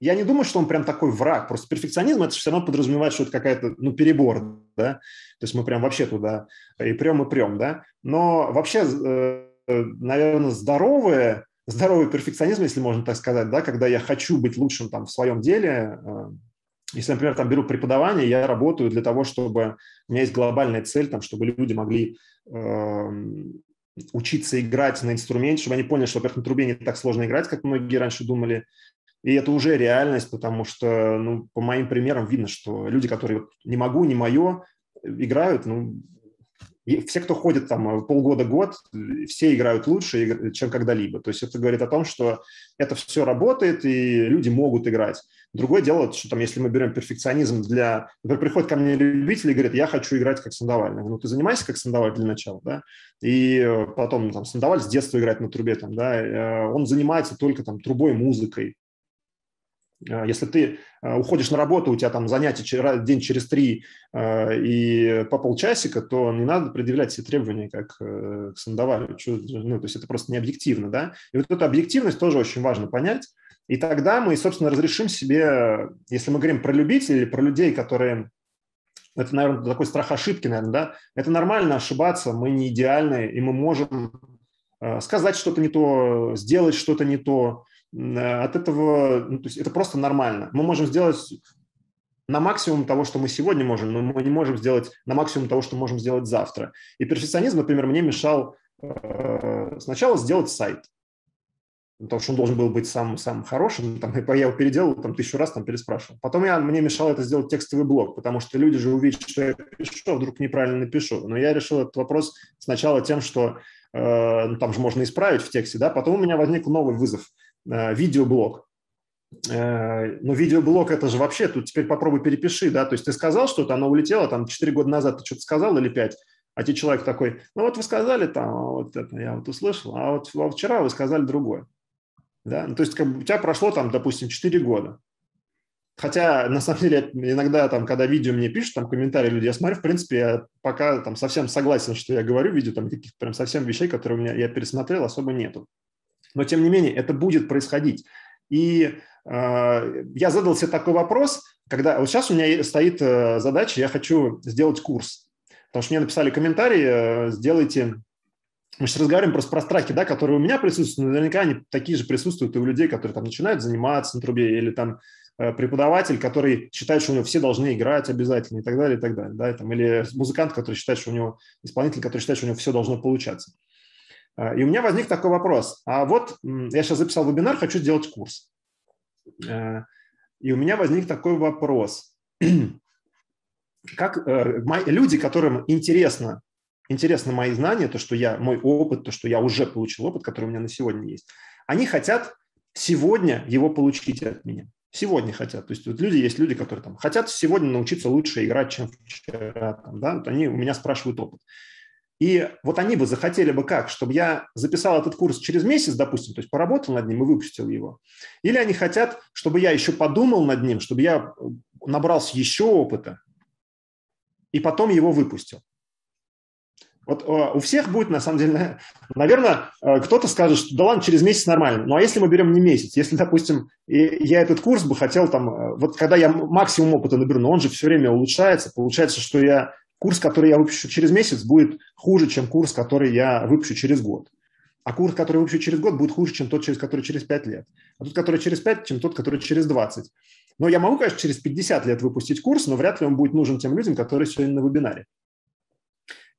я не думаю, что он прям такой враг. Просто перфекционизм это все равно подразумевает, что это какая-то, ну, перебор, да. То есть мы прям вообще туда и прем, и прем, да. Но вообще, э, наверное, здоровое, здоровый перфекционизм, если можно так сказать, да, когда я хочу быть лучшим там в своем деле, э, если, например, там беру преподавание, я работаю для того, чтобы у меня есть глобальная цель, там, чтобы люди могли э, учиться играть на инструменте, чтобы они поняли, что, во-первых, на трубе не так сложно играть, как многие раньше думали. И это уже реальность, потому что, ну, по моим примерам видно, что люди, которые не могу, не мое, играют, ну, все, кто ходит там полгода-год, все играют лучше, чем когда-либо. То есть это говорит о том, что это все работает, и люди могут играть. Другое дело, что там, если мы берем перфекционизм для... Например, приходит ко мне любитель и говорит, я хочу играть как сандаваль. ну, ты занимайся как сандаваль для начала, да, и потом там сандаваль с детства играть на трубе, там, да, э, он занимается только там трубой, музыкой, Э, если ты э, уходишь на работу, у тебя там занятия день через три э, и по полчасика, то не надо предъявлять все требования, как к сандовалю. Ну, то есть это просто не объективно, да? И вот эту объективность тоже очень важно понять. И тогда мы, собственно, разрешим себе, если мы говорим про любителей или про людей, которые это, наверное, такой страх ошибки, наверное, да, это нормально ошибаться, мы не идеальны, и мы можем сказать что-то не то, сделать что-то не то, Э, от этого, ну, то есть это просто нормально. Мы можем сделать на максимум того, что мы сегодня можем, но мы не можем сделать на максимум того, что можем сделать завтра. И перфекционизм, например, мне мешал э, сначала сделать сайт, потому что он должен был быть самым, самым хорошим, там, я его переделал там, тысячу раз, там, переспрашивал. Потом я, мне мешало это сделать текстовый блог, потому что люди же увидят, что я пишу, а вдруг неправильно напишу. Но я решил этот вопрос сначала тем, что э, ну, там же можно исправить в тексте, да, потом у меня возник новый вызов – Э, видеоблог. Э, но видеоблог это же вообще, тут теперь попробуй перепиши, да, то есть ты сказал что-то, оно улетело, там 4 года назад ты что-то сказал или 5, а тебе человек такой, ну вот вы сказали там, а вот это я вот услышал, а вот вчера вы сказали другое. Да? Ну, то есть как бы, у тебя прошло там, допустим, 4 года. Хотя, на самом деле, иногда там, когда видео мне пишут, там комментарии люди, я смотрю, в принципе, я пока там совсем согласен, что я говорю видео, там каких-то прям совсем вещей, которые у меня я пересмотрел, особо нету. Но, тем не менее, это будет происходить. И э, я задал себе такой вопрос, когда вот сейчас у меня стоит э, задача, я хочу сделать курс. Потому что мне написали комментарии, э, сделайте... Мы сейчас разговариваем просто про страхи, да, которые у меня присутствуют, но наверняка они такие же присутствуют и у людей, которые там начинают заниматься на трубе, или там э, преподаватель, который считает, что у него все должны играть обязательно и так далее, и так далее. Да, там, или музыкант, который считает, что у него, исполнитель, который считает, что у него все должно получаться. А, и у меня возник такой вопрос. А вот я сейчас записал вебинар, хочу сделать курс. Э, и у меня возник такой вопрос. Как э, люди, которым интересно, интересно мои знания, то, что я, мой опыт, то, что я уже получил опыт, который у меня на сегодня есть, они хотят сегодня его получить от меня. Сегодня хотят. То есть вот люди, есть люди, которые там хотят сегодня научиться лучше играть, чем вчера. Там, да? вот они у меня спрашивают опыт. И вот они бы захотели бы как, чтобы я записал этот курс через месяц, допустим, то есть поработал над ним и выпустил его. Или они хотят, чтобы я еще подумал над ним, чтобы я набрался еще опыта и потом его выпустил. Вот э, у всех будет, на самом деле, наверное, э, кто-то скажет, что да ладно, через месяц нормально. Ну а если мы берем не месяц? Если, допустим, я этот курс бы хотел там, э, вот когда я максимум опыта наберу, но он же все время улучшается, получается, что я курс, который я выпущу через месяц, будет хуже, чем курс, который я выпущу через год. А курс, который выпущу через год, будет хуже, чем тот, через который через 5 лет. А тот, который через 5, чем тот, который через 20. Но я могу, конечно, через 50 лет выпустить курс, но вряд ли он будет нужен тем людям, которые сегодня на вебинаре.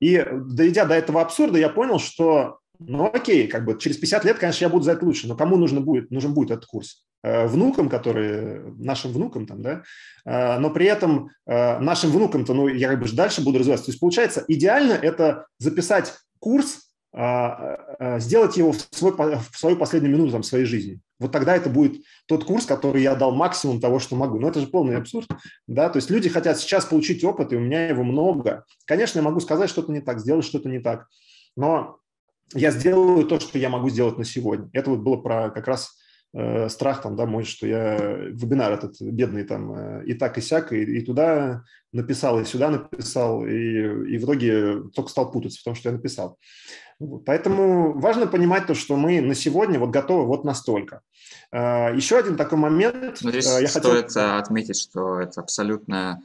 И дойдя до этого абсурда, я понял, что ну окей, как бы через 50 лет, конечно, я буду за это лучше, но кому нужно будет, нужен будет этот курс? Э, внукам, которые, нашим внукам там, да, э, но при этом э, нашим внукам-то, ну, я как бы дальше буду развиваться. То есть, получается, идеально это записать курс, сделать его в, свой, в свою последнюю минуту там, своей жизни. Вот тогда это будет тот курс, который я дал максимум того, что могу. Но это же полный абсурд. Да? То есть люди хотят сейчас получить опыт, и у меня его много. Конечно, я могу сказать что-то не так, сделать что-то не так. Но я сделаю то, что я могу сделать на сегодня. Это вот было про как раз э, страх там, да, мой, что я вебинар этот бедный там э, и так и сяк, и, и туда написал, и сюда написал, и, и в итоге только стал путаться в том, что я написал. Поэтому важно понимать то, что мы на сегодня вот готовы вот настолько. Э, еще один такой момент. Но здесь я стоит хотел... отметить, что это абсолютно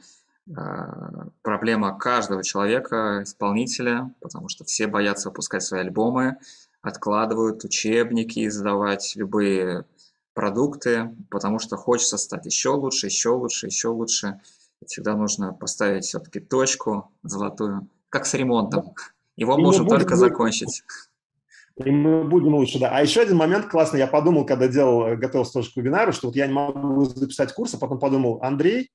Э, проблема каждого человека, исполнителя, потому что все боятся выпускать свои альбомы, откладывают учебники, издавать любые продукты, потому что хочется стать еще лучше, еще лучше, еще лучше. И всегда нужно поставить все-таки точку золотую, как с ремонтом. Его и можно только закончить. И мы будем лучше, да. А еще один момент классный, я подумал, когда делал, готовился тоже к вебинару, что вот я не могу записать курс, а потом подумал, Андрей,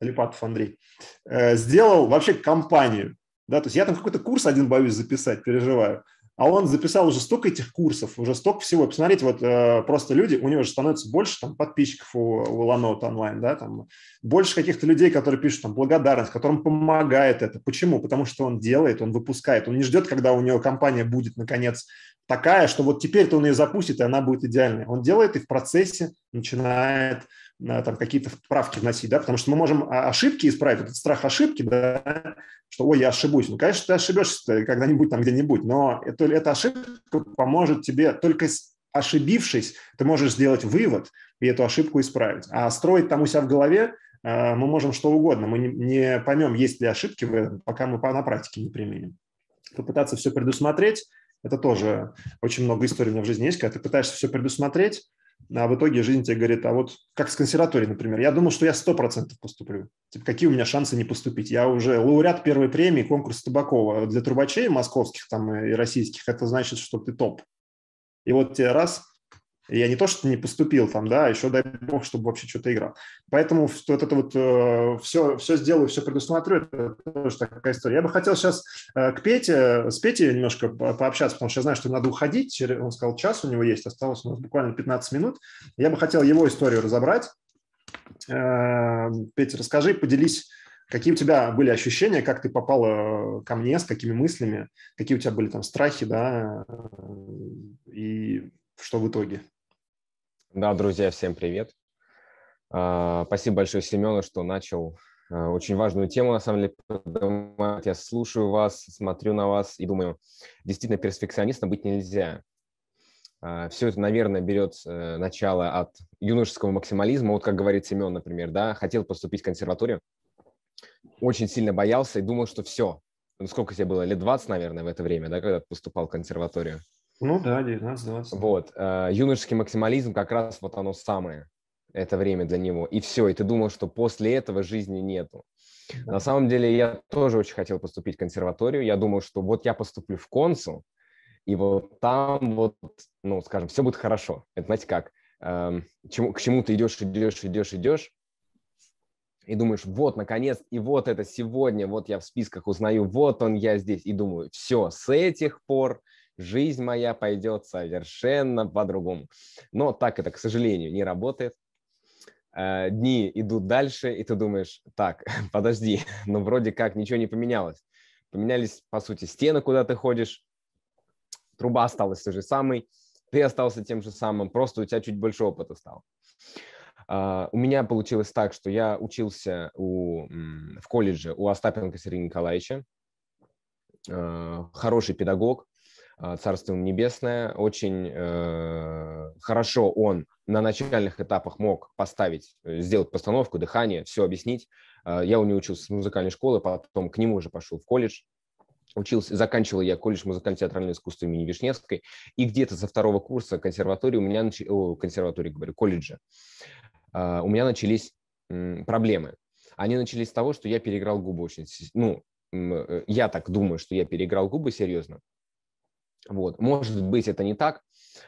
Липатов Андрей, э, сделал вообще компанию. Да, то есть я там какой-то курс один боюсь записать, переживаю. А он записал уже столько этих курсов, уже столько всего. Посмотрите, вот э, просто люди, у него же становится больше там подписчиков у, у Ланот онлайн, да, там больше каких-то людей, которые пишут там благодарность, которым помогает это. Почему? Потому что он делает, он выпускает, он не ждет, когда у него компания будет наконец такая, что вот теперь-то он ее запустит, и она будет идеальной. Он делает и в процессе начинает там какие-то правки вносить, да, потому что мы можем ошибки исправить, этот страх ошибки, да, что, ой, я ошибусь. Ну, конечно, ты ошибешься когда-нибудь там где-нибудь, но это, эта ошибка поможет тебе только ошибившись, ты можешь сделать вывод и эту ошибку исправить. А строить там у себя в голове э, мы можем что угодно. Мы не, не поймем, есть ли ошибки в этом, пока мы на практике не применим. Попытаться все предусмотреть это тоже очень много историй у меня в жизни есть, когда ты пытаешься все предусмотреть, а в итоге жизнь тебе говорит, а вот как с консерваторией, например, я думал, что я 100% поступлю. Типа, какие у меня шансы не поступить? Я уже лауреат первой премии конкурса Табакова. Для трубачей московских там и российских это значит, что ты топ. И вот тебе раз, я не то, что не поступил там, да, а еще дай бог, чтобы вообще что-то играл. Поэтому вот это вот э, все, все сделаю, все предусмотрю, это тоже такая история. Я бы хотел сейчас э, к Пете, с Петей немножко пообщаться, потому что я знаю, что надо уходить. Он сказал, час у него есть, осталось у нас буквально 15 минут. Я бы хотел его историю разобрать. Э, Петя, расскажи, поделись, какие у тебя были ощущения, как ты попала ко мне, с какими мыслями, какие у тебя были там страхи, да, и что в итоге? Да, друзья, всем привет. А, спасибо большое, Семену, что начал а, очень важную тему, на самом деле, поднимать. Я слушаю вас, смотрю на вас и думаю, действительно, перфекционистом быть нельзя. А, Все это, наверное, берет э, начало от юношеского максимализма. Вот как говорит Семен, например, да, хотел поступить в консерваторию, очень сильно боялся и думал, что все. Ну, сколько тебе было? Лет 20, наверное, в это время, да, когда поступал в консерваторию? Ну да, 19-20. Вот. Э, юношеский максимализм как раз вот оно самое. Это время для него. И все. И ты думал, что после этого жизни нету. Да. На самом деле я тоже очень хотел поступить в консерваторию. Я думал, что вот я поступлю в консул, и вот там вот, ну, скажем, все будет хорошо. Это, знаете, как? Эм, чему, к чему ты идешь, идешь, идешь, идешь, и думаешь, вот, наконец, и вот это сегодня, вот я в списках узнаю, вот он, я здесь, и думаю, все, с этих пор жизнь моя пойдет совершенно по-другому. Но так это, к сожалению, не работает. Э, дни идут дальше, и ты думаешь, так, подожди, ну вроде как ничего не поменялось. Поменялись, по сути, стены, куда ты ходишь, труба осталась той же самой, ты остался тем же самым, просто у тебя чуть больше опыта стало. Uh, у меня получилось так, что я учился у, в колледже у Остапенко Сергея Николаевича, uh, хороший педагог, а, Царство Небесное. Очень э, хорошо он на начальных этапах мог поставить, э, сделать постановку, дыхание, все объяснить. А, я у него учился с музыкальной школы, потом к нему уже пошел в колледж. Учился, заканчивал я колледж музыкально-театрального искусства имени Вишневской. И где-то со второго курса консерватории у меня, нач... о, консерватории, говорю, колледжа, э, у меня начались проблемы. Они начались с того, что я переиграл губы очень... Ну, э, я так думаю, что я переиграл губы серьезно. Вот. Может быть, это не так,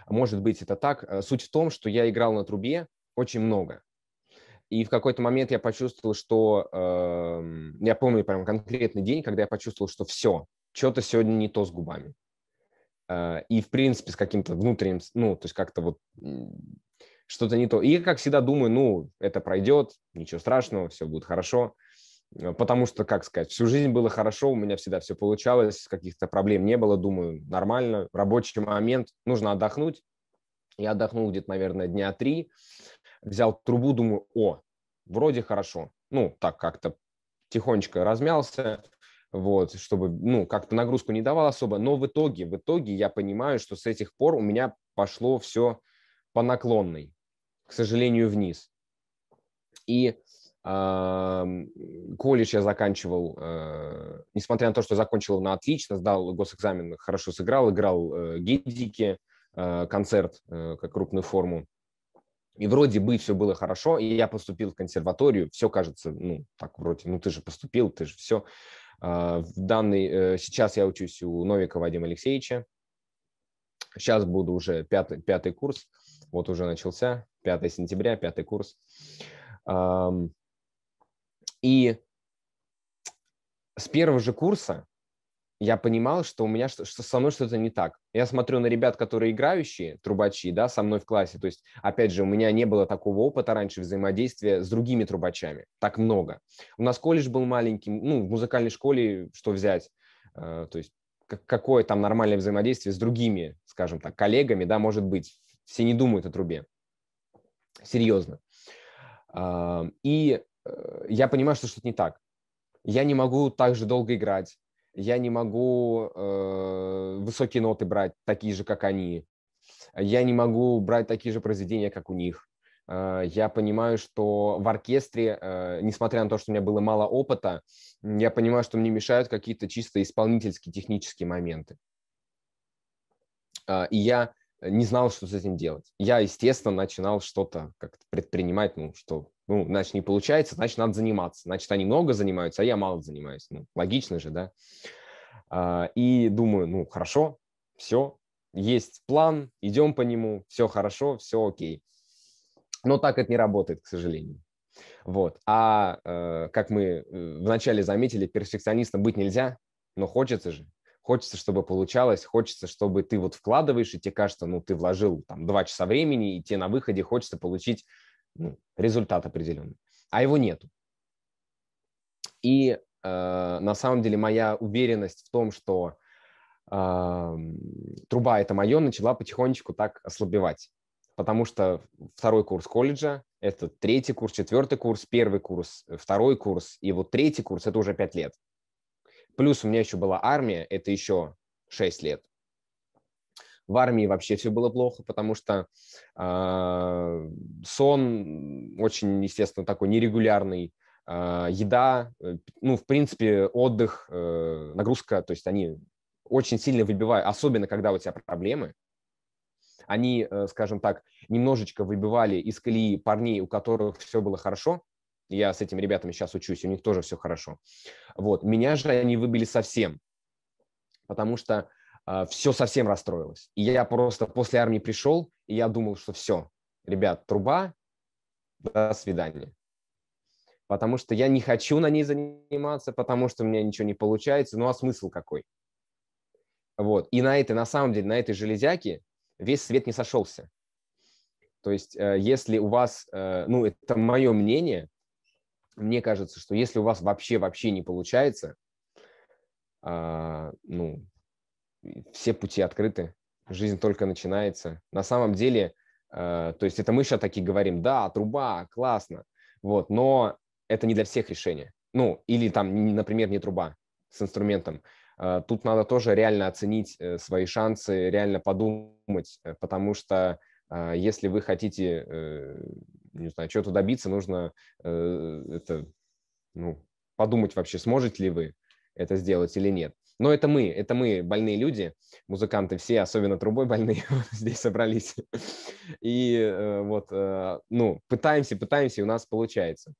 может быть, это так. Э, суть в том, что я играл на трубе очень много. И в какой-то момент я почувствовал, что... Э, я помню прям конкретный день, когда я почувствовал, что все, что-то сегодня не то с губами. Э, и, в принципе, с каким-то внутренним... Ну, то есть как-то вот что-то не то. И я, как всегда, думаю, ну, это пройдет, ничего страшного, все будет хорошо. Потому что, как сказать, всю жизнь было хорошо, у меня всегда все получалось, каких-то проблем не было, думаю, нормально, рабочий момент, нужно отдохнуть. Я отдохнул где-то, наверное, дня три, взял трубу, думаю, о, вроде хорошо. Ну, так как-то тихонечко размялся, вот, чтобы, ну, как-то нагрузку не давал особо, но в итоге, в итоге я понимаю, что с этих пор у меня пошло все по наклонной, к сожалению, вниз. И Колледж я заканчивал, э, несмотря на то, что закончил на отлично, сдал госэкзамен, хорошо сыграл, играл э, гидики, э, концерт как крупную форму. И вроде бы все было хорошо, и я поступил в консерваторию, все кажется, ну, так вроде, ну, ты же поступил, ты же все. В данный, сейчас я учусь у Новика Вадима Алексеевича, сейчас буду уже пятый, пятый курс, вот уже начался, 5 сентября, пятый курс. И с первого же курса я понимал, что у меня что, со мной что-то не так. Я смотрю на ребят, которые играющие, трубачи, да, со мной в классе. То есть, опять же, у меня не было такого опыта раньше взаимодействия с другими трубачами. Так много. У нас колледж был маленький, ну, в музыкальной школе что взять? Э, то есть, какое там нормальное взаимодействие с другими, скажем так, коллегами, да, может быть. Все не думают о трубе. Серьезно. И э, я понимаю, что что-то не так. Я не могу так же долго играть я не могу э, высокие ноты брать, такие же, как они. Я не могу брать такие же произведения, как у них. Э, я понимаю, что в оркестре, э, несмотря на то, что у меня было мало опыта, я понимаю, что мне мешают какие-то чисто исполнительские, технические моменты. Э, и я не знал, что с этим делать. Я, естественно, начинал что-то как-то предпринимать, ну, что, ну, значит, не получается, значит, надо заниматься. Значит, они много занимаются, а я мало занимаюсь. Ну, логично же, да? А, и думаю, ну, хорошо, все, есть план, идем по нему, все хорошо, все окей. Но так это не работает, к сожалению. Вот. А э, как мы э, вначале заметили, перфекционистом быть нельзя, но хочется же хочется, чтобы получалось, хочется, чтобы ты вот вкладываешь, и тебе кажется, ну, ты вложил там два часа времени, и тебе на выходе хочется получить ну, результат определенный. А его нету. И э, на самом деле моя уверенность в том, что э, труба это мое, начала потихонечку так ослабевать. Потому что второй курс колледжа, это третий курс, четвертый курс, первый курс, второй курс, и вот третий курс – это уже пять лет. Плюс у меня еще была армия, это еще 6 лет. В армии вообще все было плохо, потому что э, сон очень, естественно, такой нерегулярный, э, еда, э, ну, в принципе, отдых, э, нагрузка, то есть они очень сильно выбивают, особенно когда у тебя проблемы, они, э, скажем так, немножечко выбивали из колеи парней, у которых все было хорошо, я с этими ребятами сейчас учусь, у них тоже все хорошо. Вот. Меня же они выбили совсем, потому что э, а, все совсем расстроилось. И я просто после армии пришел, и я думал, что все, ребят, труба, до свидания. Потому что я не хочу на ней заниматься, потому что у меня ничего не получается. Ну а смысл какой? Вот. И на этой, на самом деле, на этой железяке весь свет не сошелся. То есть, э, если у вас, э, ну, это мое мнение, мне кажется, что если у вас вообще-вообще не получается, а, ну, все пути открыты, жизнь только начинается. На самом деле, а, то есть это мы сейчас такие говорим, да, труба, классно, вот, но это не для всех решения. Ну, или там, например, не труба с инструментом. А, тут надо тоже реально оценить э, свои шансы, реально подумать, э, потому что а, если вы хотите э, не знаю, чего-то добиться, нужно э, это, ну, подумать вообще, сможете ли вы это сделать или нет. Но это мы, это мы, больные люди, музыканты все, особенно трубой больные, здесь собрались. И э, вот, э, ну, пытаемся, пытаемся, и у нас получается.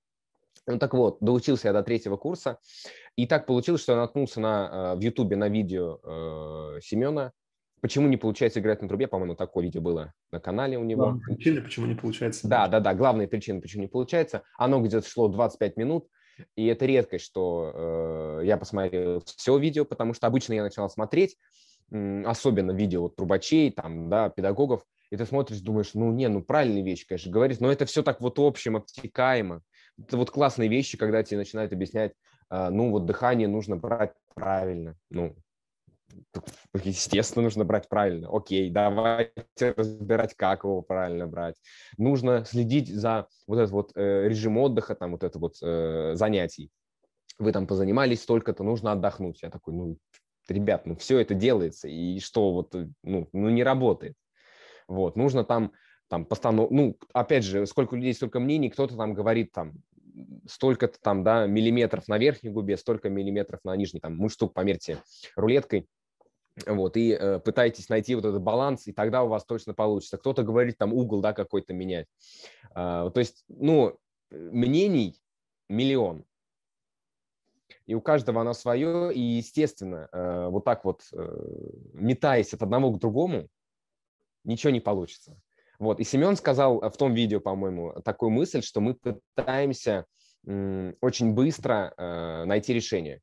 Ну так вот, доучился я до третьего курса, и так получилось, что я наткнулся на, э, в Ютубе на видео э, Семена Почему не получается играть на трубе? По-моему, такое видео было на канале у него. Главная причина, почему не получается. Да, да, да. Главная причина, почему не получается. Оно где-то шло 25 минут. И это редкость, что э, я посмотрел все видео, потому что обычно я начинал смотреть, э, особенно видео вот, трубачей, там, да, педагогов, и ты смотришь, думаешь, ну не, ну правильные вещи, конечно, говорит, но это все так вот общем, обтекаемо. Это вот классные вещи, когда тебе начинают объяснять, э, ну вот дыхание нужно брать правильно, ну естественно, нужно брать правильно. Окей, давайте разбирать, как его правильно брать. Нужно следить за вот этот вот э, режим отдыха, там вот это вот э, занятий. Вы там позанимались столько-то, нужно отдохнуть. Я такой, ну, ребят, ну все это делается, и что вот, э, ну, ну не работает. Вот, нужно там, там постанов... ну, опять же, сколько людей, столько мнений, кто-то там говорит там, столько-то там, да, миллиметров на верхней губе, столько миллиметров на нижней, там, мундштук померьте рулеткой, вот, и э, пытаетесь найти вот этот баланс, и тогда у вас точно получится. Кто-то говорит там угол, да, какой-то менять. А, то есть, ну, мнений миллион. И у каждого оно свое, и, естественно, э, вот так вот, э, метаясь от одного к другому, ничего не получится. Вот, и Семен сказал в том видео, по-моему, такую мысль, что мы пытаемся э, очень быстро э, найти решение.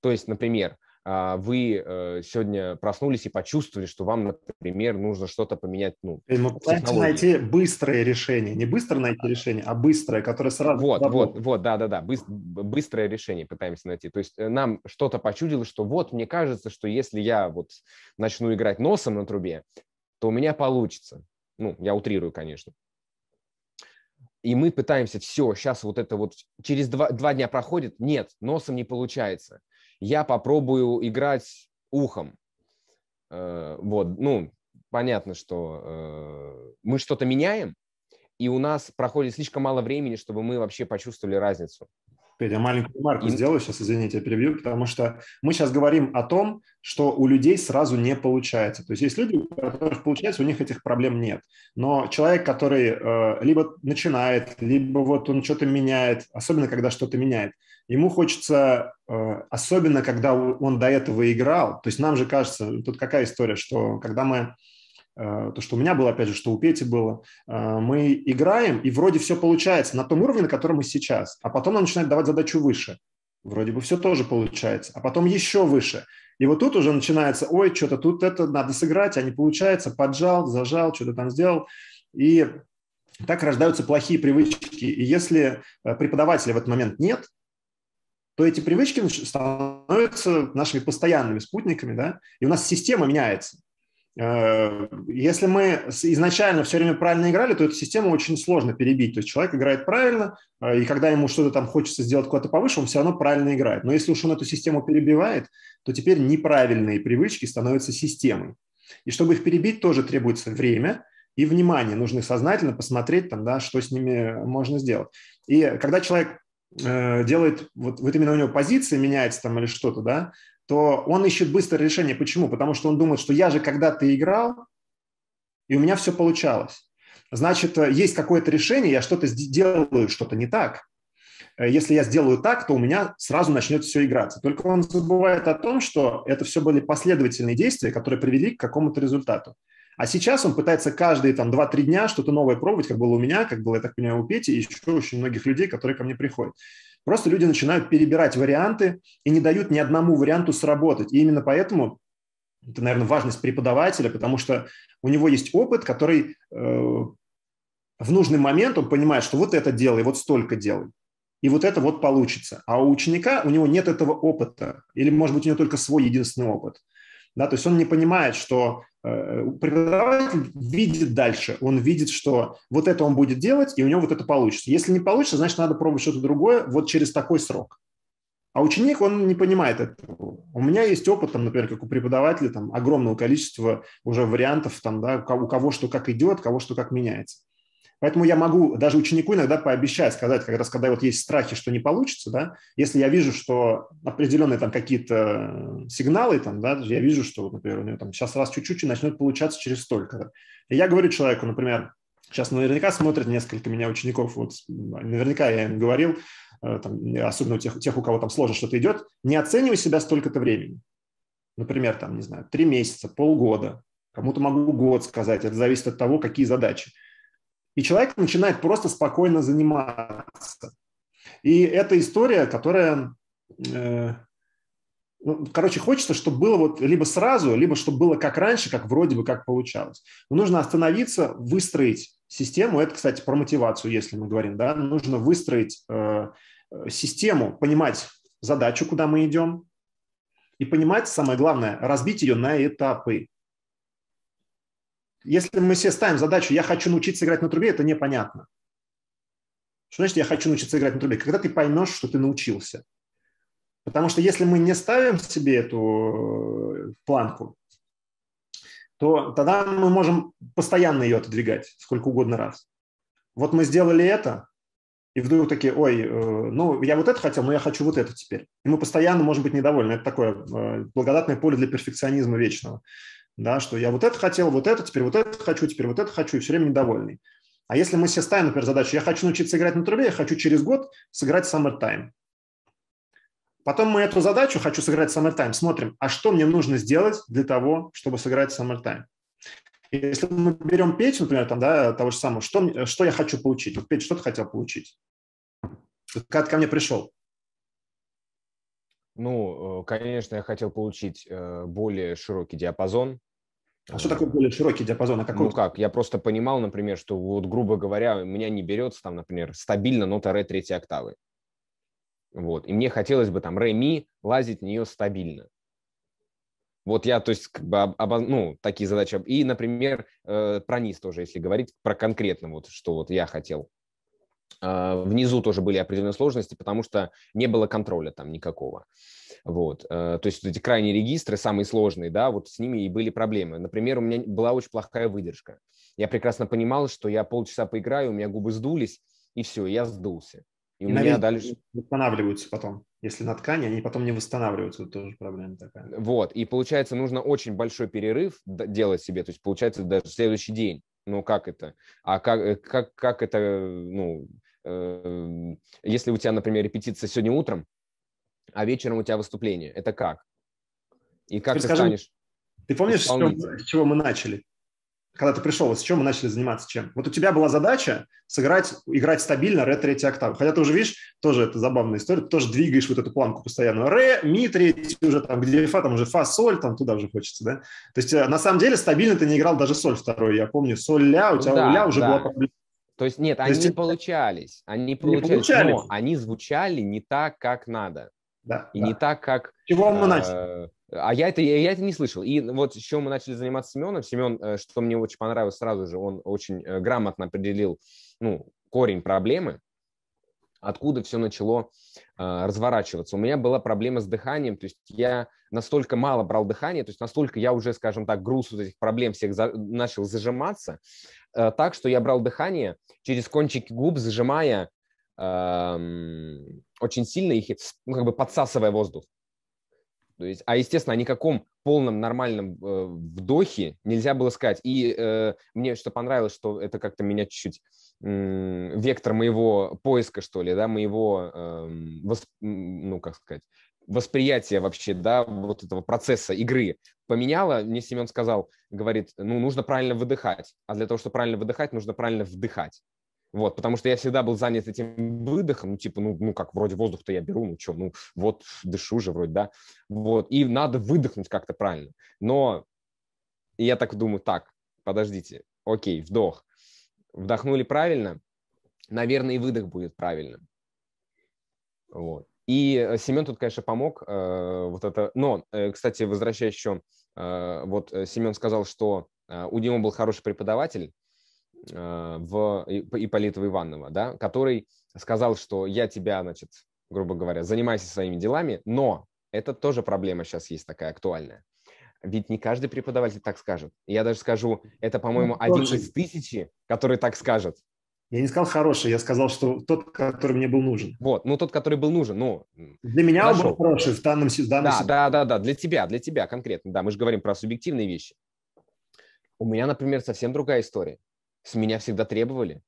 То есть, например, вы э, сегодня проснулись и почувствовали, что вам, например, нужно что-то поменять. Ну, пытаемся найти быстрое решение. Не быстро найти решение, а быстрое, которое сразу... Вот, вот, вот, да-да-да, быстрое решение пытаемся найти. То есть э, нам что-то почудилось, что вот, мне кажется, что если я вот начну играть носом на трубе, то у меня получится. Ну, я утрирую, конечно. И мы пытаемся, все, сейчас вот это вот, через два, два дня проходит, нет, носом не получается я попробую играть ухом. Э, вот, ну, понятно, что э, мы что-то меняем, и у нас проходит слишком мало времени, чтобы мы вообще почувствовали разницу. Я маленькую марку и... сделаю сейчас, извините, я перебью, потому что мы сейчас говорим о том, что у людей сразу не получается. То есть есть люди, у которых получается, у них этих проблем нет. Но человек, который э, либо начинает, либо вот он что-то меняет, особенно когда что-то меняет, ему хочется, э, особенно когда он до этого играл, то есть нам же кажется, тут какая история, что когда мы э, то, что у меня было, опять же, что у Пети было, э, мы играем, и вроде все получается на том уровне, на котором мы сейчас, а потом он начинает давать задачу выше. Вроде бы все тоже получается, а потом еще выше. И вот тут уже начинается, ой, что-то тут это надо сыграть, а не получается, поджал, зажал, что-то там сделал. И так рождаются плохие привычки. И если преподавателя в этот момент нет, то эти привычки становятся нашими постоянными спутниками, да, и у нас система меняется. Э, если мы изначально все время правильно играли, то эту систему очень сложно перебить. То есть человек играет правильно, э, и когда ему что-то там хочется сделать куда-то повыше, он все равно правильно играет. Но если уж он эту систему перебивает, то теперь неправильные привычки становятся системой. И чтобы их перебить, тоже требуется время и внимание. Нужно сознательно посмотреть, там, да, что с ними можно сделать. И когда человек Э, делает, вот, вот именно у него позиция меняется там или что-то, да, то он ищет быстрое решение. Почему? Потому что он думает, что я же когда-то играл, и у меня все получалось. Значит, э, есть какое-то решение, я что-то делаю, что-то не так. Э, если я сделаю так, то у меня сразу начнет все играться. Только он забывает о том, что это все были последовательные действия, которые привели к какому-то результату. А сейчас он пытается каждые там 2-3 дня что-то новое пробовать, как было у меня, как было, я так понимаю, у Пети и еще очень многих людей, которые ко мне приходят. Просто люди начинают перебирать варианты и не дают ни одному варианту сработать. И именно поэтому это, наверное, важность преподавателя, потому что у него есть опыт, который э, в нужный момент он понимает, что вот это делай, вот столько делай. И вот это вот получится. А у ученика, у него нет этого опыта. Или, может быть, у него только свой единственный опыт. Да, то есть он не понимает, что преподаватель видит дальше, он видит, что вот это он будет делать, и у него вот это получится. Если не получится, значит, надо пробовать что-то другое вот через такой срок. А ученик, он не понимает этого. У меня есть опыт, там, например, как у преподавателя, там, огромного количества уже вариантов, там, да, у кого что как идет, кого что как меняется. Поэтому я могу даже ученику иногда пообещать, сказать, как раз когда вот есть страхи, что не получится, да, если я вижу, что определенные там какие-то сигналы, там, да, я вижу, что, например, у него там сейчас раз чуть-чуть и начнет получаться через столько. И я говорю человеку, например, сейчас наверняка смотрят несколько меня учеников, вот наверняка я им говорил, э, там, особенно у тех, тех, у кого там сложно что-то идет, не оценивай себя столько-то времени. Например, там, не знаю, три месяца, полгода, кому-то могу год сказать, это зависит от того, какие задачи. И человек начинает просто спокойно заниматься. И это история, которая... Э, ну, короче, хочется, чтобы было вот либо сразу, либо чтобы было как раньше, как вроде бы как получалось. Но нужно остановиться, выстроить систему. Это, кстати, про мотивацию, если мы говорим. Да? Нужно выстроить э, систему, понимать задачу, куда мы идем, и понимать, самое главное, разбить ее на этапы. Если мы себе ставим задачу «я хочу научиться играть на трубе», это непонятно. Что значит «я хочу научиться играть на трубе»? Когда ты поймешь, что ты научился. Потому что если мы не ставим себе эту э, планку, то тогда мы можем постоянно ее отодвигать сколько угодно раз. Вот мы сделали это, и вдруг такие, ой, э, ну, я вот это хотел, но я хочу вот это теперь. И мы постоянно можем быть недовольны. Это такое э, благодатное поле для перфекционизма вечного да, что я вот это хотел, вот это, теперь вот это хочу, теперь вот это хочу, и все время недовольный. А если мы себе ставим, например, задачу, я хочу научиться играть на трубе, я хочу через год сыграть Summertime. Потом мы эту задачу, хочу сыграть Summertime, смотрим, а что мне нужно сделать для того, чтобы сыграть Summertime. Если мы берем Петю, например, там, да, того же самого, что, что я хочу получить? Вот, Петя, что ты хотел получить? Когда ты ко мне пришел? Ну, э, конечно, я хотел получить э, более широкий диапазон. А что такое более широкий диапазон? А какой? Ну как, я просто понимал, например, что вот, грубо говоря, у меня не берется там, например, стабильно нота ре третьей октавы. Вот. И мне хотелось бы там ре ми лазить в нее стабильно. Вот я, то есть, как бы, об, ну, такие задачи. И, например, э, про низ тоже, если говорить про конкретно, вот, что вот я хотел. Э, внизу тоже были определенные сложности, потому что не было контроля там никакого. Вот. Э, то есть эти крайние регистры, самые сложные, да, вот с ними и были проблемы. Например, у меня была очень плохая выдержка. Я прекрасно понимал, что я полчаса поиграю, у меня губы сдулись, и все, я сдулся. И, и у меня дальше... восстанавливаются потом. Если на ткани, они потом не восстанавливаются. Это тоже проблема такая. Вот. И получается, нужно очень большой перерыв делать себе. То есть получается даже следующий день. Ну, как это? А как, э, как, как это, ну, э, если у тебя, например, репетиция сегодня утром, а вечером у тебя выступление, это как? И как Теперь ты скажи, станешь? Ты помнишь, с чего, с чего мы начали? Когда ты пришел, с чем мы начали заниматься, чем? Вот у тебя была задача сыграть, играть стабильно ре третья октава. Хотя ты уже видишь, тоже это забавная история, ты тоже двигаешь вот эту планку постоянно. Ре, ми третий уже там, где фа, там уже фа, соль, там туда уже хочется, да? То есть э, на самом деле стабильно ты не играл даже соль второй. Я помню, соль ля, у тебя да, ля уже да. была проблема. То есть нет, То они есть, получались, они получались, получались, но они звучали не так, как надо. Да, и да. не так, как... Чего мы начали? А я это, я это не слышал. И вот с чего мы начали заниматься Семеном. Семен, э, что мне очень понравилось сразу же, он очень э, грамотно определил ну, корень проблемы, откуда все начало э, разворачиваться. У меня была проблема с дыханием, то есть я настолько мало брал дыхание, то есть настолько я уже, скажем так, груз вот этих проблем всех за, начал зажиматься, э, так, что я брал дыхание через кончики губ, зажимая э, очень сильно их, ну, как бы подсасывая воздух. То есть, а, естественно, о никаком полном нормальном э, вдохе нельзя было сказать. И э, мне что понравилось, что это как-то меня чуть-чуть э, вектор моего поиска, что ли, да, моего, э, восп... ну, как сказать, восприятия вообще, да, вот этого процесса игры поменяло. Мне Семен сказал, говорит, ну, нужно правильно выдыхать. А для того, чтобы правильно выдыхать, нужно правильно вдыхать. Вот, потому что я всегда был занят этим выдохом, ну, типа, ну, ну как, вроде воздух-то я беру, ну, что, ну, вот, дышу же вроде, да, вот, и надо выдохнуть как-то правильно. Но я так думаю, так, подождите, окей, вдох. Вдохнули правильно, наверное, и выдох будет правильным. Вот. И э, Семен тут, конечно, помог. Э, вот это. Но, э, кстати, возвращаясь еще, э, вот э, Семен сказал, что э, у Димы был хороший преподаватель, в Ипполитова Иванова, да, который сказал, что я тебя, значит, грубо говоря, занимайся своими делами, но это тоже проблема сейчас есть такая актуальная. Ведь не каждый преподаватель так скажет. Я даже скажу, это, по-моему, ну, один из тысячи, который так скажет. Я не сказал хороший, я сказал, что тот, который мне был нужен. Вот, ну тот, который был нужен, ну... Для меня хорошо. он был хороший в данном, в данном да, да, да, да, для тебя, для тебя конкретно, да, мы же говорим про субъективные вещи. У меня, например, совсем другая история с меня всегда требовали.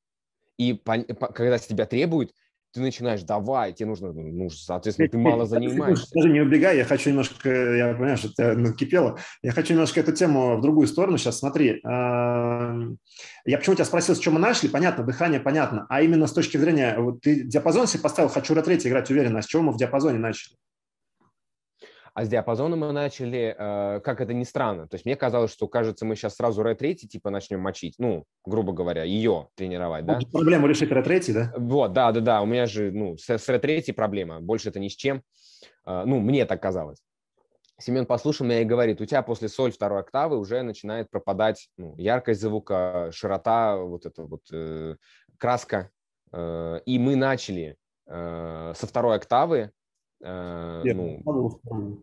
И по, по, когда с тебя требуют, ты начинаешь, давай, тебе нужно, ну, соответственно, ты мало занимаешься. Даже не убегай, я хочу немножко, я понимаю, что ты накипело, я хочу немножко эту тему в другую сторону сейчас, смотри. Я почему тебя спросил, с чем мы начали, понятно, дыхание понятно, а именно с точки зрения, вот ты диапазон себе поставил, хочу ре третий играть уверенно, а с чего мы в диапазоне начали? А с диапазоном мы начали, э, как это ни странно. То есть мне казалось, что, кажется, мы сейчас сразу ре третий типа начнем мочить. Ну, грубо говоря, ее тренировать, да? Проблему решить ре третий, да? Вот, да, да, да. У меня же, ну, с, с ре третий проблема. Больше это ни с чем. Э, ну, мне так казалось. Семен послушал меня и говорит, у тебя после соль второй октавы уже начинает пропадать ну, яркость звука, широта, вот эта вот э, краска. Э, и мы начали э, со второй октавы э, ну,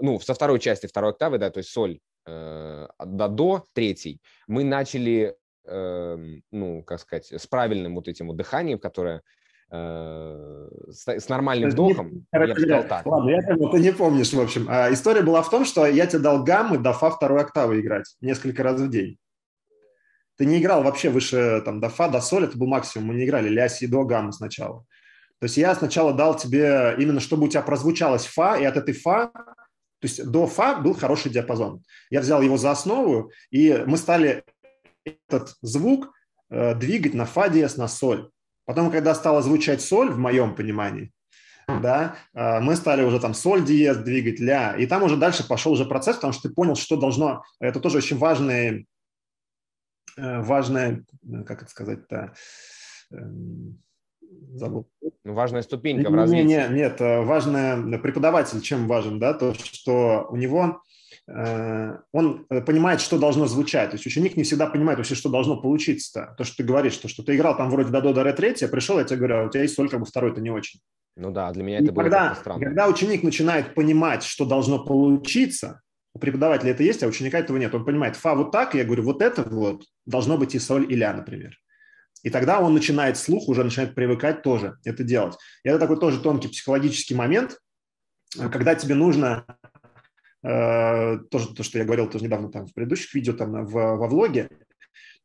ну, со второй части второй октавы, да, то есть соль э, до, до третьей, мы начали, э, ну, как сказать, с правильным вот этим вот дыханием, которое э, с, с нормальным вдохом. Я бы сказал так. Ладно, я понял, ты не помнишь, в общем. А, история была в том, что я тебе дал гаммы до фа второй октавы играть несколько раз в день. Ты не играл вообще выше там, до фа, до соль, это был максимум. Мы не играли ля, си, до, гаммы сначала. То есть я сначала дал тебе именно, чтобы у тебя прозвучалось фа, и от этой фа то есть до фа был хороший диапазон. Я взял его за основу, и мы стали этот звук э, двигать на фа диез, на соль. Потом, когда стала звучать соль, в моем понимании, да, а, мы стали уже там соль диез двигать, ля, и там уже дальше пошел уже процесс, потому что ты понял, что должно, это тоже очень важный, э, важное, э, как это сказать-то, эм, забыл. Ну, важная ступенька в развитии. Нет, нет, э, важная, преподаватель чем важен, да, то, что у него Э, он э, понимает, что должно звучать. То есть ученик не всегда понимает вообще, что должно получиться-то. То, что ты говоришь, что, что ты играл там вроде до до ре третья, пришел, я тебе говорю, а у тебя есть соль, как бы второй, это не очень. Ну да, для меня это И было когда, странно. Когда ученик начинает понимать, что должно получиться, у преподавателя это есть, а у ученика этого нет. Он понимает, фа вот так, я говорю, вот это вот должно быть и соль, и ля, например. И тогда он начинает слух, уже начинает привыкать тоже это делать. И это такой тоже тонкий психологический момент, когда тебе нужно Э, тоже то, что я говорил тоже недавно там в предыдущих видео, там в, во влоге,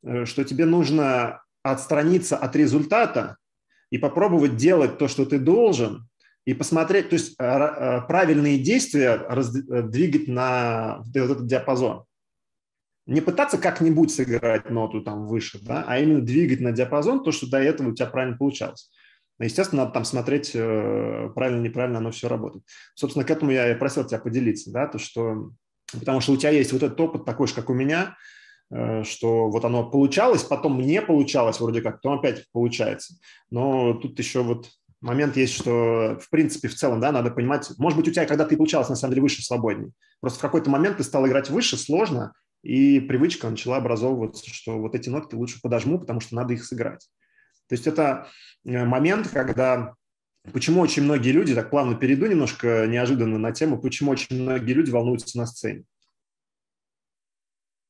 э, что тебе нужно отстраниться от результата и попробовать делать то, что ты должен, и посмотреть, то есть э, правильные действия двигать на вот этот диапазон. Не пытаться как-нибудь сыграть ноту там выше, да, а именно двигать на диапазон то, что до этого у тебя правильно получалось. Естественно, надо там смотреть, э, правильно, неправильно оно все работает. Собственно, к этому я и просил тебя поделиться, да, то, что, потому что у тебя есть вот этот опыт такой же, как у меня, э, что вот оно получалось, потом мне получалось вроде как, потом опять получается. Но тут еще вот момент есть, что в принципе, в целом, да, надо понимать, может быть, у тебя когда ты получалось, на самом деле, выше свободней. Просто в какой-то момент ты стал играть выше, сложно, и привычка начала образовываться, что вот эти ноты лучше подожму, потому что надо их сыграть. То есть это э, момент, когда Почему очень многие люди, так плавно перейду немножко неожиданно на тему, почему очень многие люди волнуются на сцене?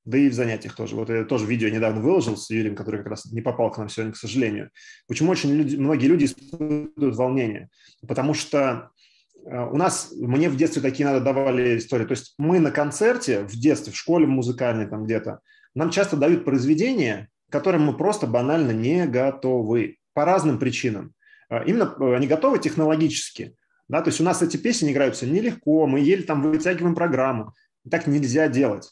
Да и в занятиях тоже. Вот я тоже видео недавно выложил с Юрием, который как раз не попал к нам сегодня, к сожалению. Почему очень люди, многие люди испытывают волнение? Потому что у нас, мне в детстве такие надо давали истории. То есть мы на концерте в детстве, в школе музыкальной там где-то, нам часто дают произведения, которым мы просто банально не готовы по разным причинам. А, именно э, они готовы технологически. Да, то есть у нас эти песни играются нелегко, мы еле там вытягиваем программу. Так нельзя делать.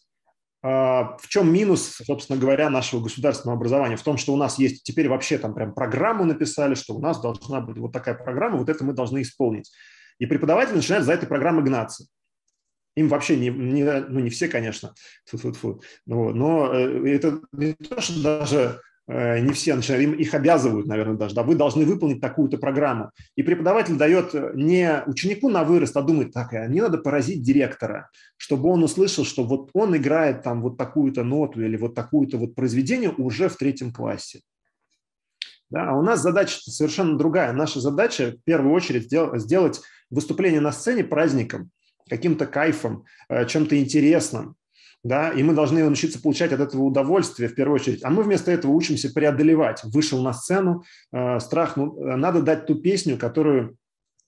В чем минус, собственно говоря, нашего государственного образования? В том, что у нас есть теперь вообще там прям программу написали, что у нас должна быть вот такая программа, вот это мы должны исполнить. И преподаватель начинает за этой программой гнаться. Им вообще не, не, ну не все, конечно, фу -фу -фу. Но, но э, это не то, что даже э, не все начинают, им их обязывают, наверное, даже, да, вы должны выполнить такую-то программу. И преподаватель дает не ученику на вырост, а думает, так, а мне надо поразить директора, чтобы он услышал, что вот он играет там вот такую-то ноту или вот такую-то вот произведение уже в третьем классе. Да, а у нас задача совершенно другая. Наша задача в первую очередь сделать выступление на сцене праздником, каким-то кайфом, э, чем-то интересным, да, и мы должны научиться получать от этого удовольствие в первую очередь. А мы вместо этого учимся преодолевать. Вышел на сцену, э, страх, ну, э, надо дать ту песню, которую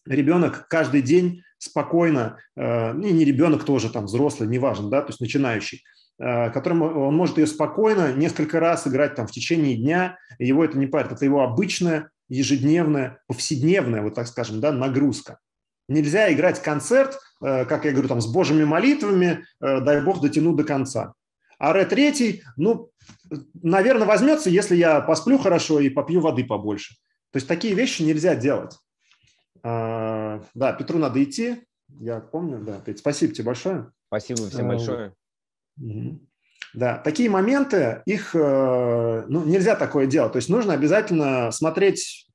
ребенок каждый день спокойно, э, ну, не ребенок тоже, там, взрослый, неважно, да, то есть начинающий, э, которому он может ее спокойно несколько раз играть там в течение дня, его это не парит. Это его обычная, ежедневная, повседневная, вот так скажем, да, нагрузка. Нельзя играть концерт, э, как я говорю, там, с божьими молитвами, э, дай бог дотяну до конца. А ре третий, ну, наверное, возьмется, если я посплю хорошо и попью воды побольше. То есть такие вещи нельзя делать. А, да, Петру надо идти. Я помню, да. Петь, спасибо тебе большое. Спасибо всем а, большое. Да, такие моменты, их э, ну, нельзя такое делать. То есть нужно обязательно смотреть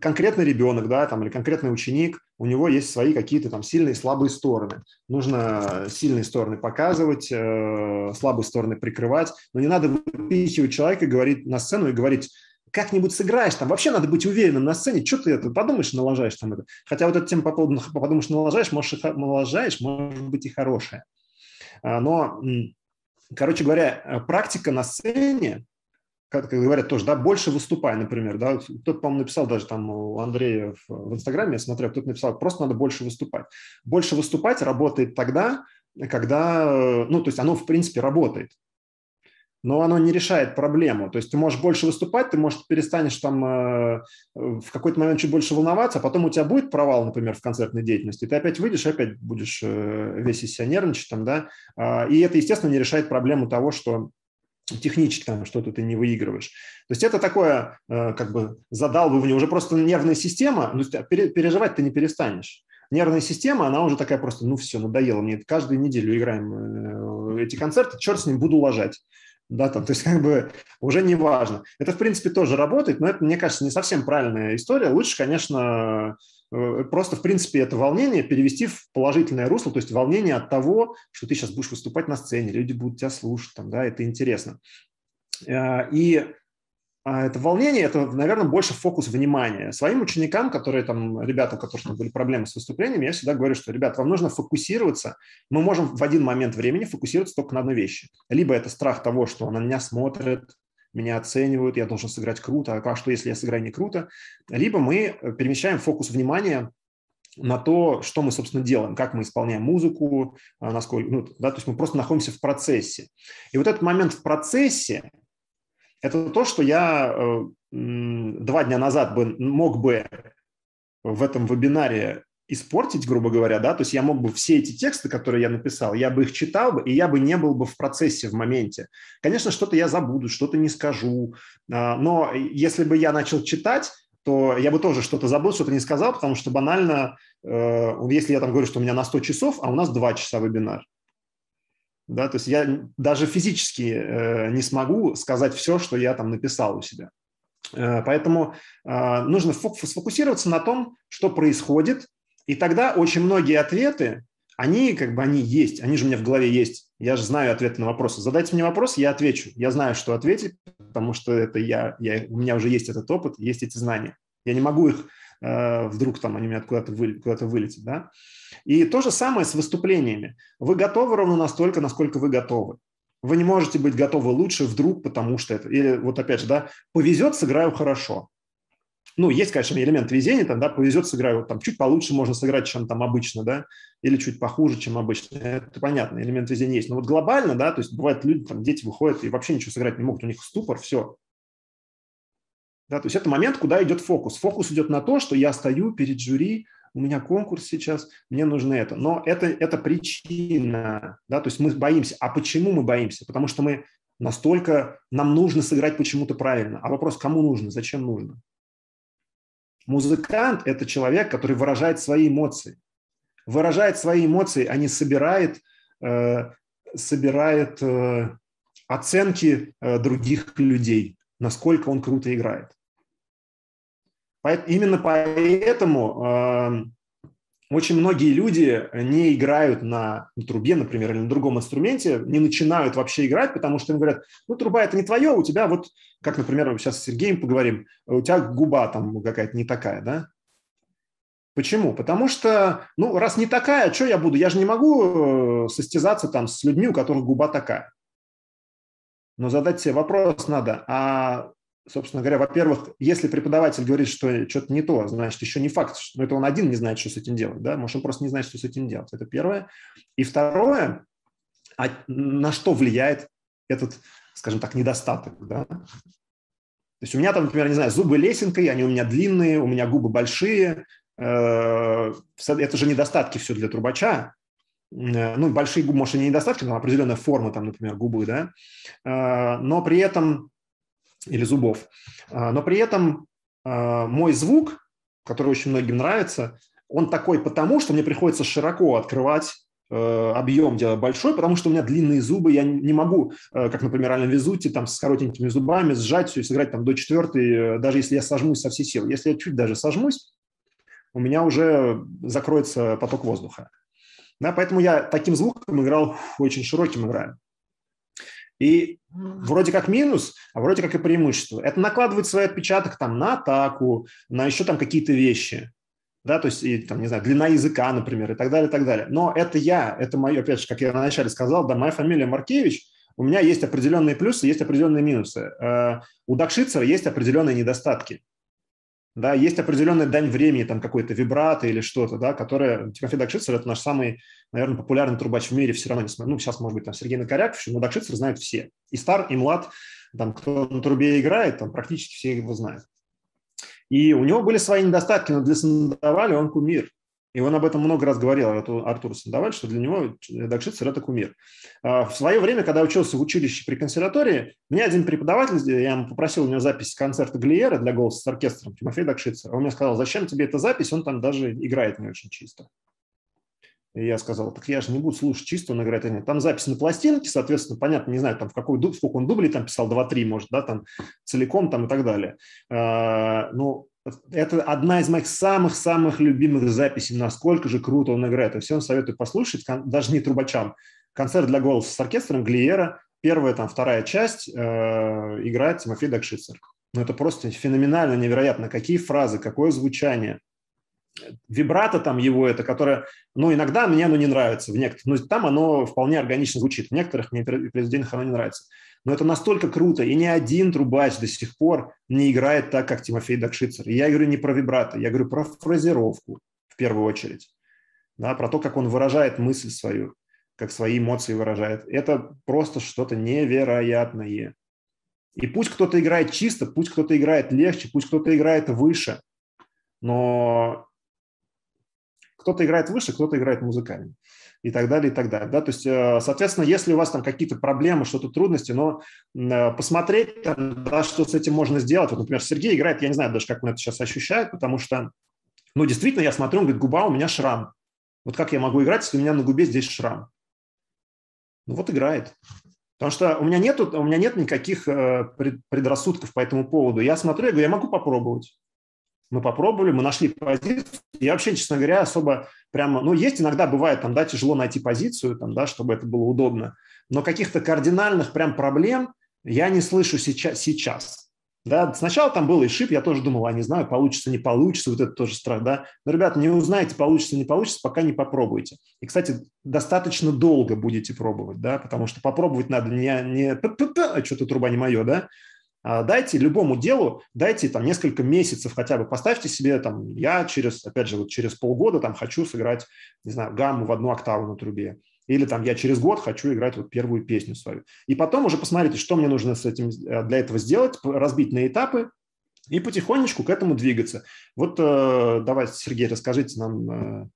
конкретный ребенок, да, там, или конкретный ученик, у него есть свои какие-то там сильные и слабые стороны. Нужно сильные стороны показывать, э, слабые стороны прикрывать, но не надо выпихивать человека говорить на сцену и говорить, как-нибудь сыграешь, там вообще надо быть уверенным на сцене, что ты это подумаешь, налажаешь там это. Хотя вот эта тема по поводу подумаешь, налажаешь, может, налажаешь, может быть и хорошая. А, но, короче говоря, э, практика на сцене, как говорят тоже, да, больше выступай, например, да, кто-то, по-моему, написал даже там у Андрея в, в Инстаграме, я смотрел, кто-то написал, просто надо больше выступать. Больше выступать работает тогда, когда, ну, то есть оно, в принципе, работает, но оно не решает проблему. То есть ты можешь больше выступать, ты, может, перестанешь там э, в какой-то момент чуть больше волноваться, а потом у тебя будет провал, например, в концертной деятельности, ты опять выйдешь, опять будешь э, весь из себя нервничать там, да, э, и это, естественно, не решает проблему того, что технически там что-то ты не выигрываешь. То есть это такое, э, как бы, задалбывание, уже просто нервная система, ну, переживать ты не перестанешь. Нервная система, она уже такая просто, ну все, надоело мне, каждую неделю играем э, эти концерты, черт с ним, буду уважать. Да, там, то есть как бы уже не важно. Это, в принципе, тоже работает, но это, мне кажется, не совсем правильная история. Лучше, конечно, просто, в принципе, это волнение перевести в положительное русло, то есть волнение от того, что ты сейчас будешь выступать на сцене, люди будут тебя слушать, там, да, это интересно. Э, и а это волнение, это, наверное, больше фокус внимания. Своим ученикам, которые там, ребята, у которых там были проблемы с выступлениями, я всегда говорю, что, ребят, вам нужно фокусироваться. Мы можем в один момент времени фокусироваться только на одной вещи. Либо это страх того, что на меня смотрят, меня оценивают, я должен сыграть круто, а что, если я сыграю не круто? Либо мы перемещаем фокус внимания на то, что мы, собственно, делаем, как мы исполняем музыку, а, насколько, ну, да, то есть мы просто находимся в процессе. И вот этот момент в процессе, это то, что я э, два дня назад бы мог бы в этом вебинаре испортить, грубо говоря, да, то есть я мог бы все эти тексты, которые я написал, я бы их читал бы, и я бы не был бы в процессе, в моменте. Конечно, что-то я забуду, что-то не скажу, а, но если бы я начал читать, то я бы тоже что-то забыл, что-то не сказал, потому что банально, э, если я там говорю, что у меня на 100 часов, а у нас 2 часа вебинар, да, то есть я даже физически э, не смогу сказать все, что я там написал у себя. Э, поэтому нужно сфокусироваться на том, что происходит, и тогда очень многие ответы, они как бы они есть, они же у меня в голове есть. Я же знаю ответы на вопросы. Задайте мне вопрос, я отвечу. Я знаю, что ответить, потому что это я, я, у меня уже есть этот опыт, есть эти знания. Я не могу их Э, вдруг там они у меня куда-то вы, куда вылетят, да. И то же самое с выступлениями. Вы готовы ровно настолько, насколько вы готовы. Вы не можете быть готовы лучше вдруг, потому что это... Или вот опять же, да, повезет, сыграю хорошо. Ну, есть, конечно, элемент везения, там, да, повезет, сыграю, вот, там, чуть получше можно сыграть, чем там обычно, да, или чуть похуже, чем обычно. Это понятно, элемент везения есть. Но вот глобально, да, то есть бывает люди, там, дети выходят и вообще ничего сыграть не могут, у них ступор, все, да, то есть это момент, куда идет фокус. Фокус идет на то, что я стою перед жюри, у меня конкурс сейчас, мне нужно это. Но это, это причина, да, то есть мы боимся. А почему мы боимся? Потому что мы настолько, нам нужно сыграть почему-то правильно. А вопрос, кому нужно, зачем нужно? Музыкант – это человек, который выражает свои эмоции. Выражает свои эмоции, а не собирает, э, собирает э, оценки э, других людей, насколько он круто играет. Именно поэтому эм, очень многие люди не играют на, трубе, например, или на другом инструменте, не начинают вообще играть, потому что им говорят, ну, труба – это не твое, у тебя вот, как, например, сейчас с Сергеем поговорим, у тебя губа там какая-то не такая, да? Почему? Потому что, ну, раз не такая, что я буду? Я же не могу э, состязаться там с людьми, у которых губа такая. Но задать себе вопрос надо, а собственно говоря, во-первых, если преподаватель говорит, что что-то не то, значит, еще не факт, что это он один не знает, что с этим делать, да, может, он просто не знает, что с этим делать. Это первое. И второе, а на что влияет этот, скажем так, недостаток, да? То есть у меня там, например, не знаю, зубы лесенкой, они у меня длинные, у меня губы большие. Э, это же недостатки все для трубача. Э, ну, большие губы, может, и не недостатки, но определенная форма, там, например, губы, да. Э, но при этом или зубов. А, но при этом а, мой звук, который очень многим нравится, он такой потому, что мне приходится широко открывать э, объем делать большой, потому что у меня длинные зубы, я не могу, э, как, например, Ален Везути, там с коротенькими зубами сжать все и сыграть там до четвертой, э, даже если я сожмусь со всей силы. Если я чуть даже сожмусь, у меня уже закроется поток воздуха. Да, поэтому я таким звуком играл, очень широким играю. И вроде как минус, а вроде как и преимущество. Это накладывает свой отпечаток там на атаку, на еще там какие-то вещи. Да, то есть, и, там, не знаю, длина языка, например, и так далее, и так далее. Но это я, это мое, опять же, как я вначале сказал, да, моя фамилия Маркевич, у меня есть определенные плюсы, есть определенные минусы. Э, у Дакшицера есть определенные недостатки да, есть определенная дань времени, там какой-то вибрато или что-то, да, которое, Тимофей Дакшицер – это наш самый, наверное, популярный трубач в мире все равно, ну, сейчас, может быть, там Сергей Накоряков, но Дакшицер знают все, и стар, и млад, там, кто на трубе играет, там практически все его знают. И у него были свои недостатки, но для Сандовали он кумир. И он об этом много раз говорил, Артур Сандоваль, что для него Даг Шицер – это кумир. А, в свое время, когда учился в училище при консерватории, мне один преподаватель, я ему попросил у него запись концерта Глиера для голоса с оркестром, Тимофей Даг Шицер. Он мне сказал, зачем тебе эта запись, он там даже играет не очень чисто. И я сказал, так я же не буду слушать чисто, он играет нет. Там запись на пластинке, соответственно, понятно, не знаю, там в какой дуб, сколько он дублей там писал, 2-3, может, да, там целиком там и так далее. А, ну, это одна из моих самых-самых любимых записей, насколько же круто он играет. И всем советую послушать, даже не трубачам. Концерт для голоса с оркестром Глиера, первая, там, вторая часть э, играет Тимофей Дакшицер. Ну, это просто феноменально, невероятно. Какие фразы, какое звучание. Вибрато там его это, которое, ну, иногда мне оно не нравится в некоторых, но там оно вполне органично звучит. В некоторых мне произведениях оно не нравится. Но это настолько круто, и ни один трубач до сих пор не играет так, как Тимофей Дакшицер. И я говорю не про вибрато, я говорю про фразировку в первую очередь, да, про то, как он выражает мысль свою, как свои эмоции выражает. Это просто что-то невероятное. И пусть кто-то играет чисто, пусть кто-то играет легче, пусть кто-то играет выше, но кто-то играет выше, кто-то играет музыкально и так далее, и так далее. Да? То есть, э, соответственно, если у вас там какие-то проблемы, что-то трудности, но э, посмотреть, да, что с этим можно сделать. Вот, например, Сергей играет, я не знаю даже, как он это сейчас ощущает, потому что, ну, действительно, я смотрю, он говорит, губа у меня шрам. Вот как я могу играть, если у меня на губе здесь шрам? Ну вот играет. Потому что у меня, нету, у меня нет никаких э, предрассудков по этому поводу. Я смотрю, я говорю, я могу попробовать. Мы попробовали, мы нашли позицию. Я вообще, честно говоря, особо прямо... Ну, есть иногда, бывает, там, да, тяжело найти позицию, там, да, чтобы это было удобно. Но каких-то кардинальных прям проблем я не слышу сейчас. сейчас. Да, сначала там был и шип, я тоже думал, а не знаю, получится, не получится, вот это тоже страх, да. Но, ребята, не узнаете, получится, не получится, пока не попробуете. И, кстати, достаточно долго будете пробовать, да, потому что попробовать надо не, не а что-то труба не мое, да, дайте любому делу, дайте там несколько месяцев хотя бы, поставьте себе там, я через, опять же, вот через полгода там хочу сыграть, не знаю, гамму в одну октаву на трубе. Или там я через год хочу играть вот первую песню свою. И потом уже посмотрите, что мне нужно с этим, э, для этого сделать, разбить на этапы и потихонечку к этому двигаться. Вот э, давайте, Сергей, расскажите нам, э,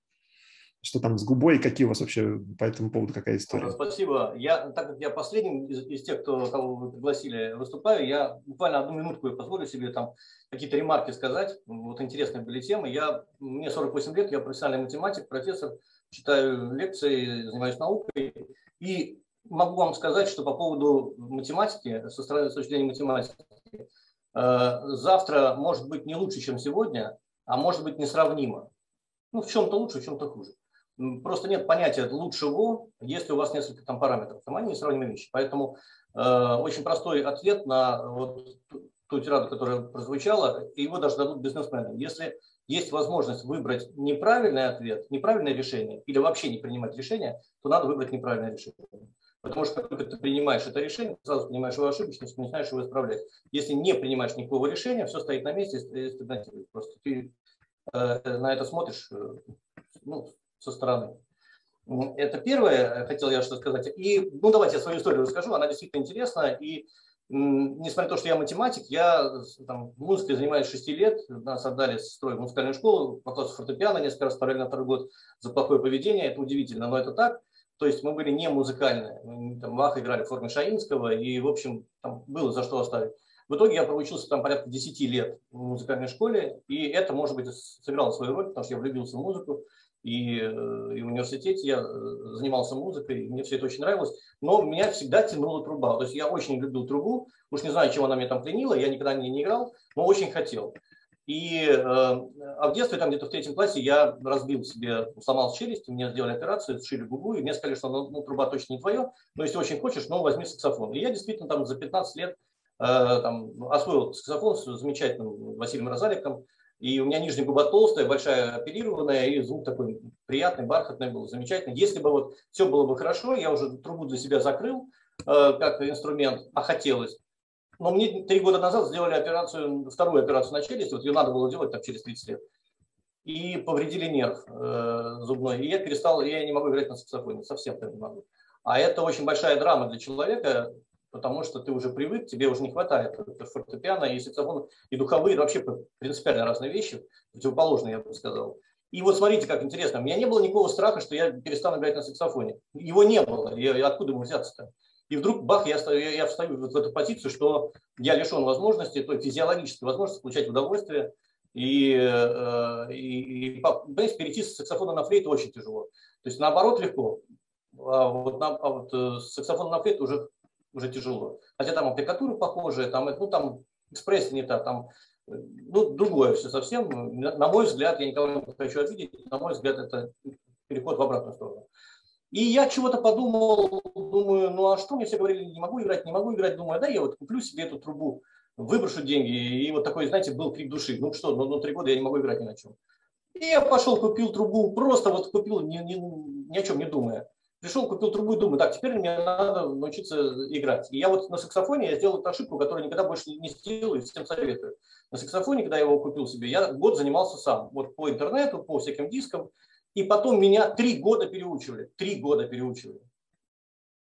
что там с губой, какие у вас вообще по этому поводу какая история? Спасибо. Я, так как я последним из, из тех, кто, кого вы пригласили, выступаю, я буквально одну минутку я позволю себе там какие-то ремарки сказать. Вот интересные были темы. Я, мне 48 лет, я профессиональный математик, профессор, читаю лекции, занимаюсь наукой. И могу вам сказать, что по поводу математики, со стороны с точки зрения математики, э, завтра может быть не лучше, чем сегодня, а может быть несравнимо. Ну, в чем-то лучше, в чем-то хуже. Просто нет понятия лучшего, если у вас несколько там параметров. Там они несравнимые вещи. Поэтому э, очень простой ответ на вот ту тираду, которая прозвучала, и его даже дадут бизнесмены. Если есть возможность выбрать неправильный ответ, неправильное решение, или вообще не принимать решение, то надо выбрать неправильное решение. Потому что как только ты принимаешь это решение, сразу понимаешь его ошибочность, не знаешь его исправлять. Если не принимаешь никакого решения, все стоит на месте и стагнатирует. Просто ты э, на это смотришь э, ну, со стороны. Это первое, хотел я что сказать. И, ну, давайте я свою историю расскажу, она действительно интересна. И несмотря на то, что я математик, я там, музыкой занимаюсь 6 лет, нас отдали строить музыкальную школу по классу фортепиано, несколько раз на второй год за плохое поведение, это удивительно, но это так. То есть мы были не музыкальные, мы там Вах играли в форме Шаинского, и, в общем, там было за что оставить. В итоге я проучился там порядка 10 лет в музыкальной школе, и это, может быть, сыграло свою роль, потому что я влюбился в музыку, и, э, и в университете я э, занимался музыкой, мне все это очень нравилось, но меня всегда тянула труба. То есть я очень любил трубу, уж не знаю, чем она меня там пленила, я никогда не, не играл, но очень хотел. И, э, а в детстве, там где-то в третьем классе, я разбил себе, сломал челюсть, мне сделали операцию, сшили губу, и мне сказали, что ну, труба точно не твое, но если очень хочешь, ну, возьми саксофон. И я действительно там за 15 лет там, освоил саксофон с замечательным Василием Розаликом, и у меня нижняя губа толстая, большая оперированная, и звук такой приятный, бархатный был, замечательный. Если бы вот все было бы хорошо, я уже трубу для себя закрыл э, как инструмент, а хотелось. Но мне три года назад сделали операцию, вторую операцию на челюсть, вот ее надо было делать там через 30 лет. И повредили нерв э, зубной. И я перестал, я не могу играть на саксофоне, совсем не могу. А это очень большая драма для человека, потому что ты уже привык, тебе уже не хватает фортепиано и саксофон, и духовые, вообще принципиально разные вещи, противоположные, я бы сказал. И вот смотрите, как интересно. У меня не было никакого страха, что я перестану играть на саксофоне. Его не было. Я, откуда ему взяться-то? И вдруг, бах, я, стою, я встаю в эту позицию, что я лишен возможности, той физиологической возможности получать удовольствие. И, э, и, и понимаете, перейти с саксофона на флейту очень тяжело. То есть наоборот легко, а вот, на, а вот э, с саксофона на флейту уже, уже тяжело. Хотя там аппликатура похожая, там, ну, там экспресс не так, там ну, другое все совсем. На мой взгляд, я никого не хочу обидеть, на мой взгляд, это переход в обратную сторону. И я чего-то подумал, думаю, ну а что мне все говорили, не могу играть, не могу играть, думаю, да, я вот куплю себе эту трубу, выброшу деньги. И вот такой, знаете, был крик души. Ну что, ну, ну три года я не могу играть ни на чем. И я пошел, купил трубу, просто вот купил, ни, ни, ни о чем не думая. Пришел, купил трубу и думаю, так, теперь мне надо научиться играть. И я вот на саксофоне я сделал эту ошибку, которую никогда больше не сделаю, и всем советую. На саксофоне, когда я его купил себе, я год занимался сам. Вот по интернету, по всяким дискам. И потом меня три года переучивали. Три года переучивали.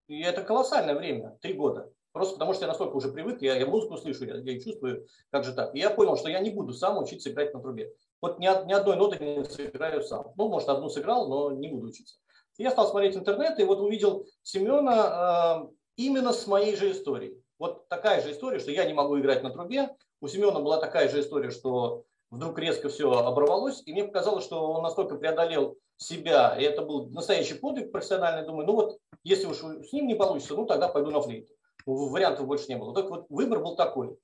И это колоссальное время, три года. Просто потому что я настолько уже привык, я, я музыку слышу, я, я чувствую, как же так. И я понял, что я не буду сам учиться играть на трубе. Вот ни, ни одной ноты не сыграю сам. Ну, может, одну сыграл, но не буду учиться. Я стал смотреть интернет и вот увидел Семена э, именно с моей же историей. Вот такая же история, что я не могу играть на трубе. У Семена была такая же история, что вдруг резко все оборвалось. И мне показалось, что он настолько преодолел себя, и это был настоящий подвиг профессиональный. Думаю, ну вот, если уж с ним не получится, ну тогда пойду на флейту. Вариантов больше не было. Так вот, выбор был такой.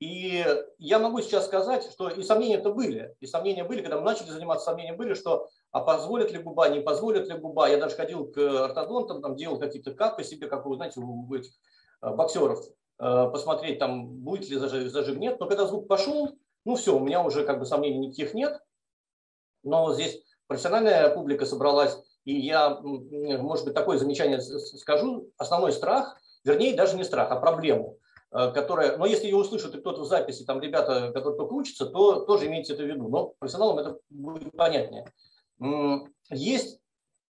И я могу сейчас сказать, что и сомнения-то были. И сомнения были, когда мы начали заниматься, сомнения были, что а позволит ли губа, не позволит ли губа. Я даже ходил к ортодонтам, там делал какие-то капы себе, как вы знаете, у этих э, боксеров, э, посмотреть, там будет ли зажим, зажим, нет. Но когда звук пошел, ну все, у меня уже как бы сомнений никаких нет. Но здесь профессиональная публика собралась, и я, может быть, такое замечание скажу. Основной страх, вернее, даже не страх, а проблему – которая, но если ее услышат и кто-то в записи, там ребята, которые только учатся, то тоже имейте это в виду. Но профессионалам это будет понятнее. Есть,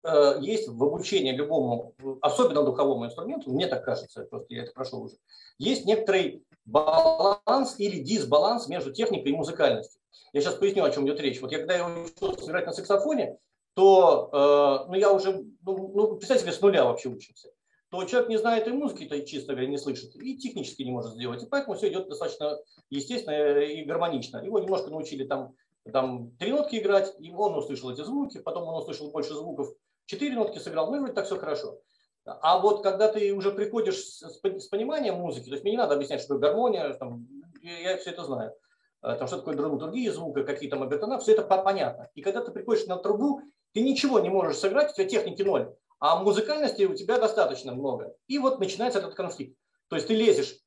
э, есть в обучении любому, особенно духовому инструменту, мне так кажется, просто я это прошел уже, есть некоторый баланс или дисбаланс между техникой и музыкальностью. Я сейчас поясню, о чем идет речь. Вот я когда я учился играть на саксофоне, то э, ну, я уже, ну, ну, представьте себе, с нуля вообще учился то человек не знает и музыки-то, чисто не слышит, и технически не может сделать. И поэтому все идет достаточно естественно и гармонично. Его немножко научили там, там три нотки играть, и он услышал эти звуки, потом он услышал больше звуков, четыре нотки сыграл, ну и вроде так все хорошо. А вот когда ты уже приходишь с, с пониманием музыки, то есть мне не надо объяснять, что такое гармония, там, я все это знаю, э, там, что такое драматургия звука, какие там обертона, все это понятно. И когда ты приходишь на трубу, ты ничего не можешь сыграть, у тебя техники ноль а музыкальности у тебя достаточно много. И вот начинается этот конфликт. То есть ты лезешь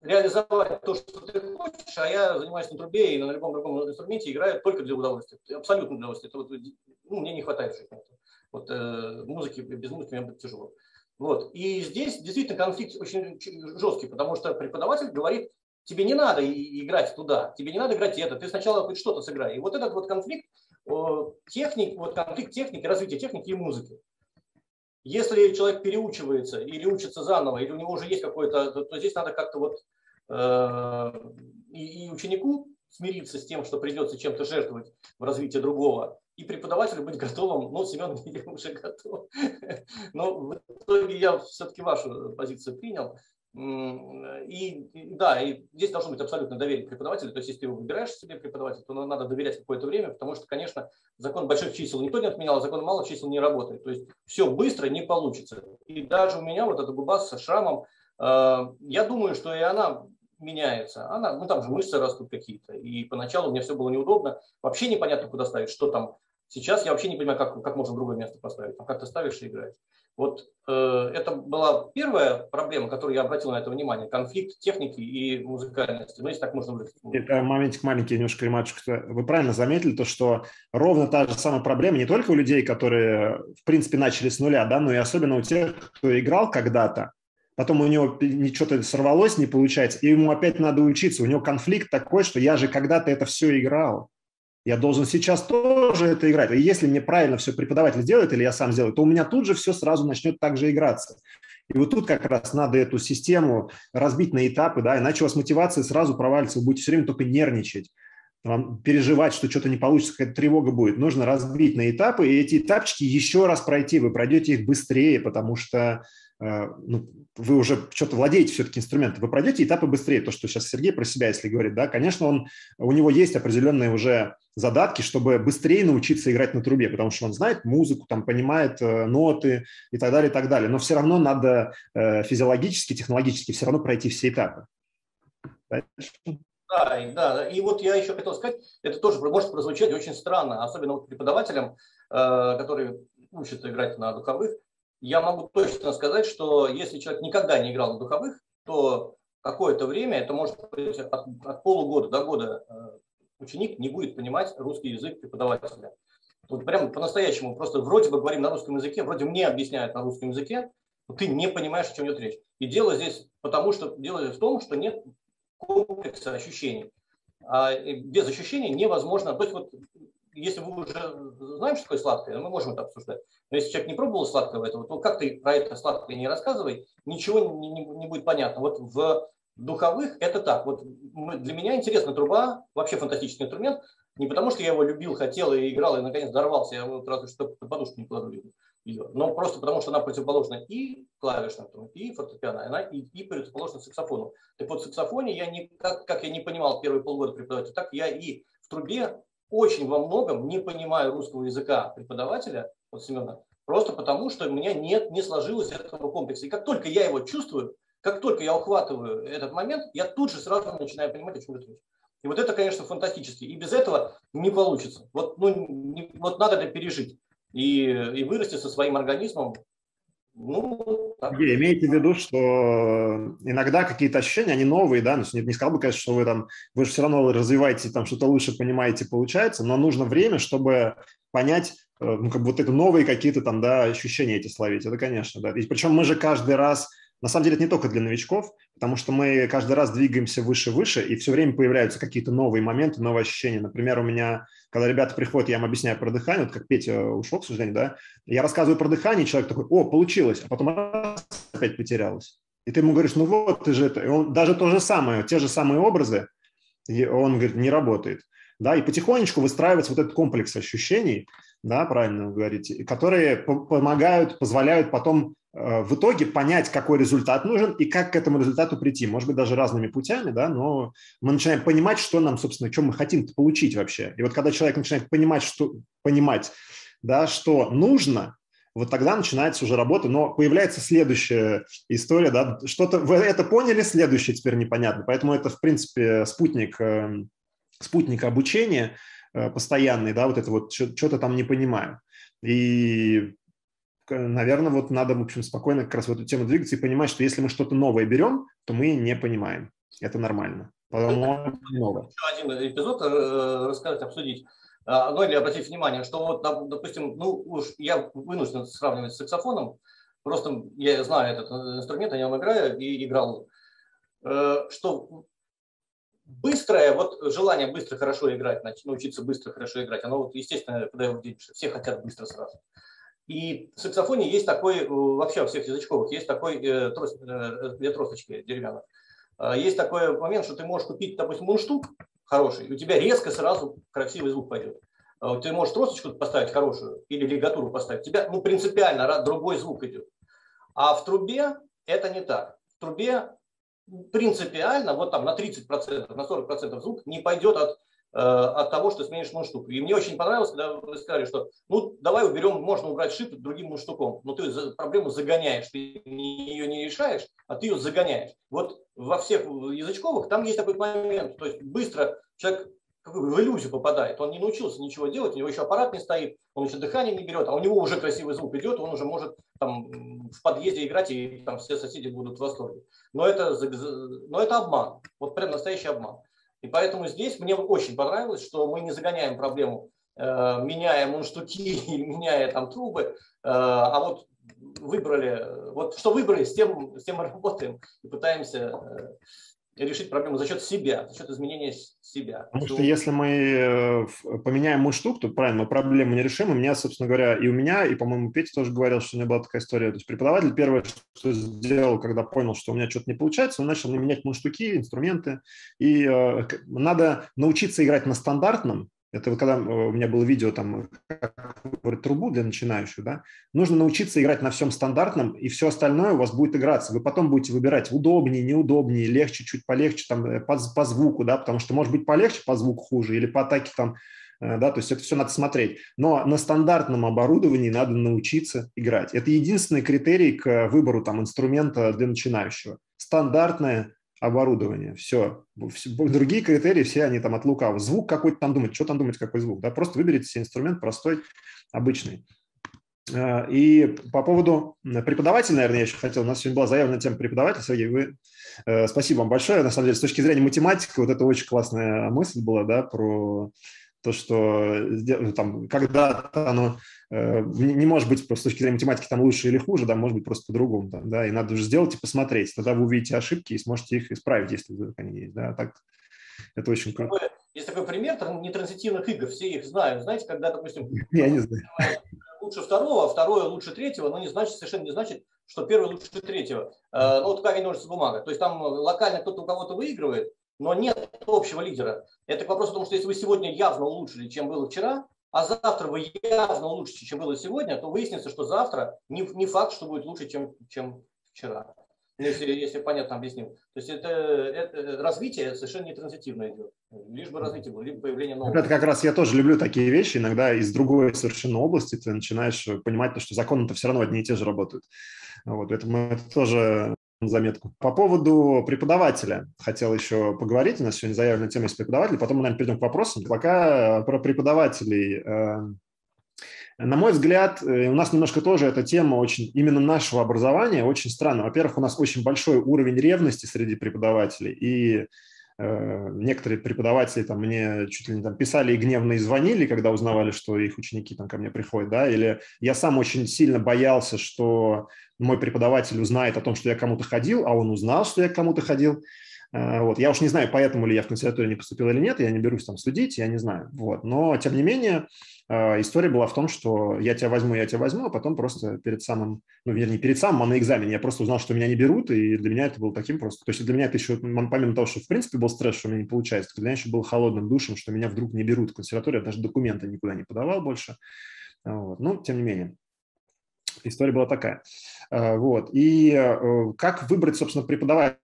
реализовать то, что ты хочешь, а я занимаюсь на трубе и на любом другом инструменте играю только для удовольствия. Абсолютно для удовольствия. Это вот, ну, мне не хватает жизни. Вот, э, музыки, без музыки мне будет тяжело. Вот. И здесь действительно конфликт очень жесткий, потому что преподаватель говорит, тебе не надо играть туда, тебе не надо играть это, ты сначала хоть что-то сыграй. И вот этот вот конфликт техник, вот конфликт техники, развития техники и музыки. Если человек переучивается или учится заново, или у него уже есть какой-то, то, то здесь надо как-то вот э, и, и ученику смириться с тем, что придется чем-то жертвовать в развитии другого, и преподавателю быть готовым, ну, Семен уже готов. Но в итоге я все-таки вашу позицию принял. И да, и здесь должно быть абсолютно доверие преподавателя. То есть, если ты выбираешь себе преподавателя, то надо доверять какое-то время, потому что, конечно, закон больших чисел никто не отменял, а закон малых чисел не работает. То есть все быстро не получится. И даже у меня вот эта губа со шрамом, э, я думаю, что и она меняется. Она, ну там же мышцы растут какие-то. И поначалу мне все было неудобно. Вообще непонятно, куда ставить, что там. Сейчас я вообще не понимаю, как, как можно другое место поставить. Там как ты ставишь и играешь. Вот э, это была первая проблема, которую я обратил на это внимание, конфликт техники и музыкальности. Ну, если так можно выразить. Это моментик маленький, немножко рематчик. Вы правильно заметили то, что ровно та же самая проблема не только у людей, которые, в принципе, начали с нуля, да, но и особенно у тех, кто играл когда-то, потом у него что-то сорвалось, не получается, и ему опять надо учиться. У него конфликт такой, что я же когда-то это все играл. Я должен сейчас тоже это играть. И если мне правильно все преподаватель сделает или я сам сделаю, то у меня тут же все сразу начнет так же играться. И вот тут как раз надо эту систему разбить на этапы, да, иначе у вас мотивация сразу провалится, вы будете все время только нервничать. вам переживать, что что-то не получится, какая-то тревога будет. Нужно разбить на этапы, и эти этапчики еще раз пройти. Вы пройдете их быстрее, потому что э, ну, вы уже что-то владеете все-таки инструментом. Вы пройдете этапы быстрее. То, что сейчас Сергей про себя, если говорит, да, конечно, он, у него есть определенные уже задатки, чтобы быстрее научиться играть на трубе, потому что он знает музыку, там, понимает э, ноты и так далее, и так далее. Но все равно надо э, физиологически, технологически все равно пройти все этапы. Да, да, и вот я еще хотел сказать, это тоже может прозвучать очень странно, особенно вот преподавателям, э, которые учатся играть на духовых. Я могу точно сказать, что если человек никогда не играл на духовых, то какое-то время, это может быть от, от полугода до года, э, ученик не будет понимать русский язык преподавателя. Вот прямо по-настоящему, просто вроде бы говорим на русском языке, вроде мне объясняют на русском языке, но ты не понимаешь, о чем идет речь. И дело здесь потому, что дело в том, что нет комплекса ощущений. А без ощущений невозможно. То есть вот если вы уже знаем, что такое сладкое, мы можем это обсуждать. Но если человек не пробовал сладкого этого, то как ты про это сладкое не рассказывай, ничего не, не, не будет понятно. Вот в духовых это так. Вот для меня интересна труба, вообще фантастический инструмент. Не потому, что я его любил, хотел и играл, и наконец дорвался. Я вот разве что подушку не кладу ее. Но просто потому, что она противоположна и клавишному, и фортепиано, она и, и противоположна саксофону. Так вот, в саксофоне я не, как, как я не понимал первые полгода преподавателя, так я и в трубе очень во многом не понимаю русского языка преподавателя, вот Семена, просто потому, что у меня нет, не сложилось этого комплекса. И как только я его чувствую, как только я ухватываю этот момент, я тут же сразу начинаю понимать, о чем идет речь. И вот это, конечно, фантастически. И без этого не получится. Вот, ну, не, вот надо это пережить и, и вырасти со своим организмом. Ну, так. Имейте в виду, что иногда какие-то ощущения, они новые, да, ну, не, не сказал бы, конечно, что вы там, вы же все равно развиваете, там что-то лучше понимаете, получается, но нужно время, чтобы понять, э, ну, как бы вот это новые какие-то там, да, ощущения эти словить, это, конечно, да. И причем мы же каждый раз на самом деле это не только для новичков, потому что мы каждый раз двигаемся выше-выше, и все время появляются какие-то новые моменты, новые ощущения. Например, у меня, когда ребята приходят, я им объясняю про дыхание, вот как Петя ушел, к сожалению, да, я рассказываю про дыхание, человек такой, о, получилось, а потом раз, опять потерялось. И ты ему говоришь, ну вот, ты же это, и он, даже то же самое, те же самые образы, и он говорит, не работает. Да, и потихонечку выстраивается вот этот комплекс ощущений, да, правильно вы говорите, которые помогают, позволяют потом в итоге понять, какой результат нужен и как к этому результату прийти. Может быть, даже разными путями, да, но мы начинаем понимать, что нам, собственно, что мы хотим получить вообще. И вот когда человек начинает понимать, что, понимать, да, что нужно, вот тогда начинается уже работа, но появляется следующая история, да, что-то, вы это поняли, следующее теперь непонятно, поэтому это, в принципе, спутник, э, спутник обучения э, постоянный, да, вот это вот, что-то там не понимаю. И наверное, вот надо, в общем, спокойно как раз в эту тему двигаться и понимать, что если мы что-то новое берем, то мы не понимаем. Это нормально. Потому новое. Еще один эпизод э, рассказать, обсудить. А, ну или обратить внимание, что вот, допустим, ну уж я вынужден сравнивать с саксофоном, просто я знаю этот э, инструмент, я нем играю и играл, э, что быстрое, вот желание быстро хорошо играть, научиться быстро хорошо играть, оно вот естественно, в день, все хотят быстро сразу. И в саксофоне есть такой, э, вообще во всех язычковых, есть такой, э, трос, э, две тросточки деревянных. Э, есть такой момент, что ты можешь купить, допустим, мундштук хороший, и у тебя резко сразу красивый звук пойдет. Э, ты можешь тросточку поставить хорошую или лигатуру поставить, у тебя ну, принципиально другой звук идет. А в трубе это не так. В трубе принципиально, вот там на 30%, на 40% звук не пойдет от от того, что сменишь мундштук. И мне очень понравилось, когда вы сказали, что ну давай уберем, можно убрать шип другим мундштуком, но ты проблему загоняешь, ты ее не решаешь, а ты ее загоняешь. Вот во всех язычковых там есть такой момент, то есть быстро человек в иллюзию попадает, он не научился ничего делать, у него еще аппарат не стоит, он еще дыхание не берет, а у него уже красивый звук идет, он уже может там в подъезде играть, и там все соседи будут в восторге. Но это, но это обман, вот прям настоящий обман. И поэтому здесь мне очень понравилось, что мы не загоняем проблему, э, меняя мунштуки меняя там трубы, э, а вот выбрали, вот что выбрали, с тем, с тем мы работаем и пытаемся решить проблему за счет себя, за счет изменения себя. Потому что если мы э, поменяем муштук, то правильно, мы проблему не решим. У меня, собственно говоря, и у меня, и, по-моему, Петя тоже говорил, что у меня была такая история. То есть преподаватель первое, что сделал, когда понял, что у меня что-то не получается, он начал менять муштуки, инструменты. И э, надо научиться играть на стандартном, это вот когда э, у меня было видео там, как выбрать трубу для начинающих, да, нужно научиться играть на всем стандартном, и все остальное у вас будет играться. Вы потом будете выбирать удобнее, неудобнее, легче, чуть полегче там э, по, по звуку, да, потому что может быть полегче, по звуку хуже, или по атаке там, э, да, то есть это все надо смотреть. Но на стандартном оборудовании надо научиться играть. Это единственный критерий к выбору там инструмента для начинающего. Стандартное оборудование, все. Другие критерии, все они там от лукавого. Звук какой-то там думать, что там думать, какой звук. Да? Просто выберите себе инструмент простой, обычный. А, и по поводу преподавателя, наверное, я еще хотел, у нас сегодня была заявлена тема преподавателя, Сергей, вы, э, спасибо вам большое, на самом деле, с точки зрения математики, вот это очень классная мысль была, да, про то, что там когда-то оно Э, не может быть просто с точки зрения математики там лучше или хуже, да, может быть просто по-другому, да, да, и надо уже сделать и посмотреть, тогда вы увидите ошибки и сможете их исправить, если вдруг они есть, да, так это очень круто. Есть такой пример нетранзитивных игр, все их знают, знаете, когда, допустим, я не знаю. лучше второго, а второе лучше третьего, но не значит, совершенно не значит, что первый лучше третьего. Э, ну, вот камень, ножницы, бумага. То есть там локально кто-то у кого-то выигрывает, но нет общего лидера. Это к вопросу о том, что если вы сегодня явно улучшили, чем было вчера, а завтра вы явно лучше, чем было сегодня, то выяснится, что завтра не, не факт, что будет лучше, чем, чем вчера. Ну, если, если понятно объяснил. То есть это, это развитие совершенно не транзитивно идет. Лишь бы развитие было, либо появление нового. Это как раз я тоже люблю такие вещи. Иногда из другой совершенно области ты начинаешь понимать, что законы-то все равно одни и те же работают. Вот, поэтому это тоже заметку. По поводу преподавателя хотел еще поговорить. У нас сегодня заявлена тема из преподавателей. Потом мы, наверное, перейдем к вопросам. Пока про преподавателей. Эм, на мой взгляд, э, у нас немножко тоже эта тема очень именно нашего образования очень странная. Во-первых, у нас очень большой уровень ревности среди преподавателей. И Э, некоторые преподаватели там мне чуть ли не там писали и гневно и звонили, когда узнавали, что их ученики там ко мне приходят, да, или я сам очень сильно боялся, что мой преподаватель узнает о том, что я кому-то ходил, а он узнал, что я кому-то ходил, Э, вот. Я уж не знаю, поэтому ли я в консерваторию не поступил или нет, я не берусь там судить, я не знаю. Вот. Но, тем не менее, э, история была в том, что я тебя возьму, я тебя возьму, а потом просто перед самым, ну, вернее, перед самым, а на экзамене я просто узнал, что меня не берут, и для меня это было таким просто. То есть для меня это еще, помимо того, что в принципе был стресс, что у меня не получается, для меня еще было холодным душем, что меня вдруг не берут в консерваторию, я даже документы никуда не подавал больше. Вот. Ну, тем не менее. История была такая. Э, вот. И как выбрать, собственно, преподавателя?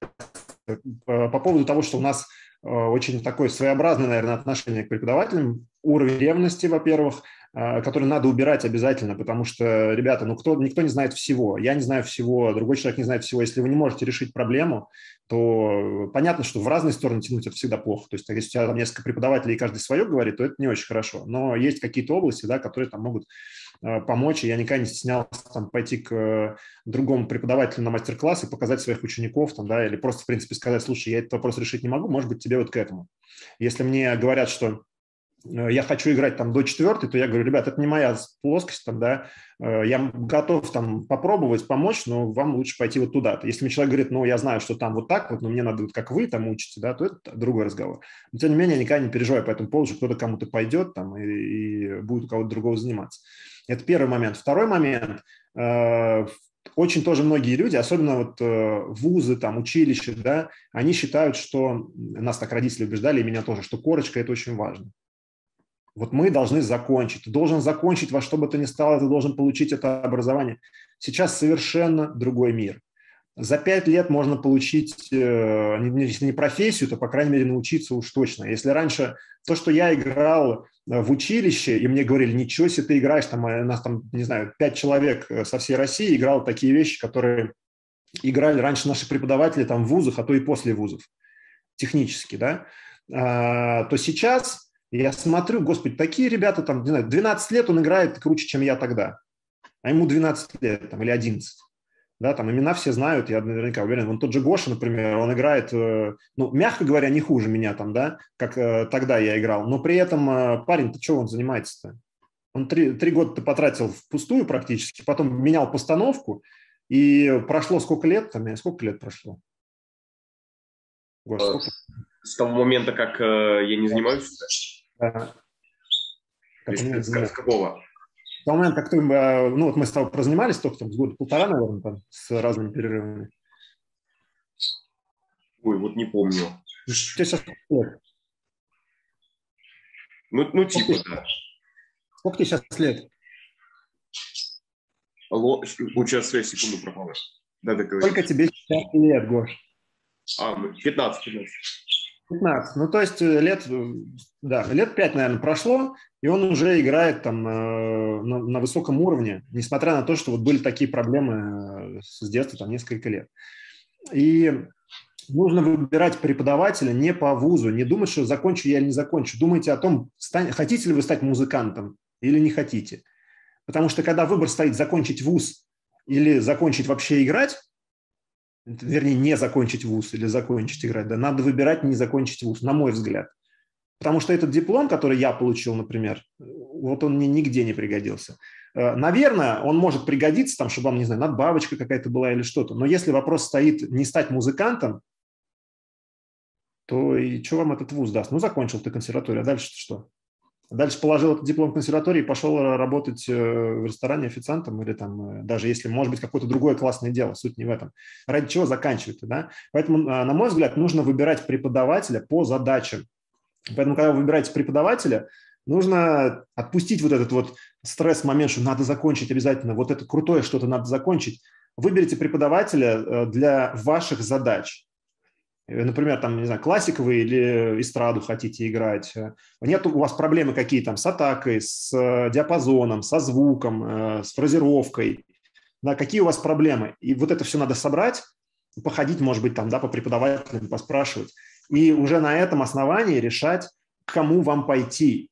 Э, по поводу того, что у нас э, очень такое своеобразное, наверное, отношение к преподавателям, уровень ревности, во-первых, э, который надо убирать обязательно, потому что, ребята, ну кто, никто не знает всего, я не знаю всего, другой человек не знает всего. Если вы не можете решить проблему, то понятно, что в разные стороны тянуть это всегда плохо. То есть если у тебя там несколько преподавателей и каждый свое говорит, то это не очень хорошо. Но есть какие-то области, да, которые там могут Э, помочь. И я никогда не стеснялся там, пойти к э, другому преподавателю на мастер-класс и показать своих учеников, там, да, или просто, в принципе, сказать, слушай, я этот вопрос решить не могу, может быть, тебе вот к этому. Если мне говорят, что э, я хочу играть там до четвертой, то я говорю, ребят, это не моя плоскость, там, да, я готов там попробовать помочь, но вам лучше пойти вот туда. Если мне человек говорит, ну, я знаю, что там вот так вот, но мне надо вот как вы там учите, да, то это другой разговор. Но, тем не менее, я никогда не переживаю по этому поводу, что кто-то кому-то пойдет там и, и будет у кого-то другого заниматься. Это первый момент. Второй момент. Э, очень тоже многие люди, особенно вот э, вузы, там, училища, да, они считают, что, нас так родители убеждали, и меня тоже, что корочка – это очень важно. Вот мы должны закончить. Ты должен закончить во что бы то ни стало, ты должен получить это образование. Сейчас совершенно другой мир. За пять лет можно получить, э, если не профессию, то, по крайней мере, научиться уж точно. Если раньше то, что я играл э, в училище, и мне говорили, ничего себе ты играешь, там, у нас там, не знаю, пять человек э, со всей России играл такие вещи, которые играли раньше наши преподаватели там в вузах, а то и после вузов, технически, да, а, то сейчас я смотрю, господи, такие ребята, там, не знаю, 12 лет он играет круче, чем я тогда, а ему 12 лет там, или 11 да, там имена все знают, я наверняка уверен. Вон тот же Гоша, например, он играет, э, ну, мягко говоря, не хуже меня там, да, как э, тогда я играл, но при этом э, парень-то что он занимается-то? Он три, три года потратил впустую практически, потом менял постановку, и прошло сколько лет, там, сколько лет прошло? Гош, С того момента, как я не занимаюсь? Да. Как с, с какого? С того момента, как ты, э, ну вот мы с тобой прозанимались только там с года полтора, наверное, там, с разными перерывами. Ой, вот не помню. Тебе сейчас лет? Ну, ну типа, да. Сколько тебе сейчас лет? Алло, тебя связь секунду пропала. Да, Сколько тебе сейчас лет, Гош? А, 15, 15. 15. Ну, то есть э, лет, э, да, лет 5, наверное, прошло, и он уже играет там э, на, на высоком уровне, несмотря на то, что вот были такие проблемы с детства, там, несколько лет. И нужно выбирать преподавателя не по вузу, не думать, что закончу я или не закончу. Думайте о том, стань, хотите ли вы стать музыкантом или не хотите. Потому что когда выбор стоит закончить вуз или закончить вообще играть, вернее, не закончить вуз или закончить играть, да, надо выбирать не закончить вуз, на мой взгляд. Потому что этот диплом, который я получил, например, вот он мне нигде не пригодился. Э, наверное, он может пригодиться, там, чтобы вам, не знаю, надбавочка какая-то была или что-то. Но если вопрос стоит не стать музыкантом, то и что вам этот вуз даст? Ну, закончил ты консерваторию, а дальше что? Дальше положил этот диплом в консерватории и пошел работать э, в ресторане официантом или там, э, даже если, может быть, какое-то другое классное дело, суть не в этом. Ради чего заканчивать, да? Поэтому, а, на мой взгляд, нужно выбирать преподавателя по задачам. Поэтому, когда вы выбираете преподавателя, нужно отпустить вот этот вот стресс-момент, что надо закончить обязательно, вот это крутое что-то надо закончить. Выберите преподавателя э, для ваших задач. Э, например, там, не знаю, классиковый или эстраду хотите играть, э, нет у вас проблемы какие там с атакой, с э, диапазоном, со звуком, с фразировкой, да, какие у вас проблемы. И вот это все надо собрать, походить, может быть, там, да, по преподавателям, поспрашивать, и уже на этом основании решать, к кому вам пойти.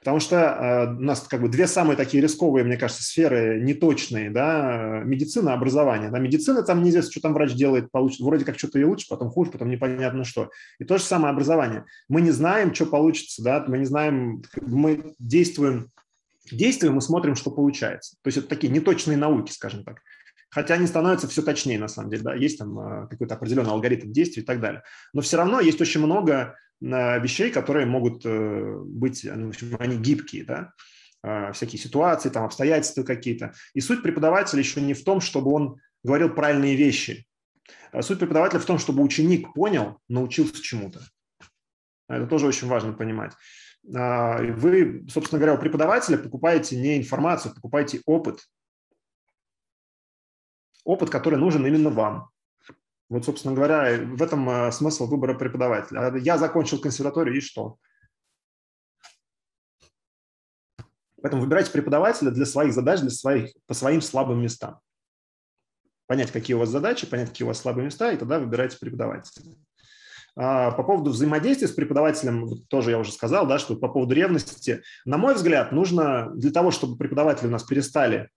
Потому что э, у нас как бы две самые такие рисковые, мне кажется, сферы неточные, да, медицина, образование. Да, медицина, там неизвестно, что там врач делает, получит, вроде как что-то и лучше, потом хуже, потом непонятно что. И то же самое образование. Мы не знаем, что получится, да, мы не знаем, мы действуем, действуем и смотрим, что получается. То есть это такие неточные науки, скажем так. Хотя они становятся все точнее, на самом деле, да, есть там э, какой-то определенный алгоритм действий и так далее. Но все равно есть очень много вещей, которые могут э, быть, ну, они гибкие, да, а, всякие ситуации, там, обстоятельства какие-то. И суть преподавателя еще не в том, чтобы он говорил правильные вещи. А суть преподавателя в том, чтобы ученик понял, научился чему-то. Это тоже очень важно понимать. А, вы, собственно говоря, у преподавателя покупаете не информацию, покупаете опыт. Опыт, который нужен именно вам. Вот, собственно говоря, в этом э, смысл выбора преподавателя. А я закончил консерваторию, и что? Поэтому выбирайте преподавателя для своих задач, для своих, по своим слабым местам. Понять, какие у вас задачи, понять, какие у вас слабые места, и тогда выбирайте преподавателя. А, по поводу взаимодействия с преподавателем, тоже я уже сказал, да, что по поводу ревности, на мой взгляд, нужно для того, чтобы преподаватели у нас перестали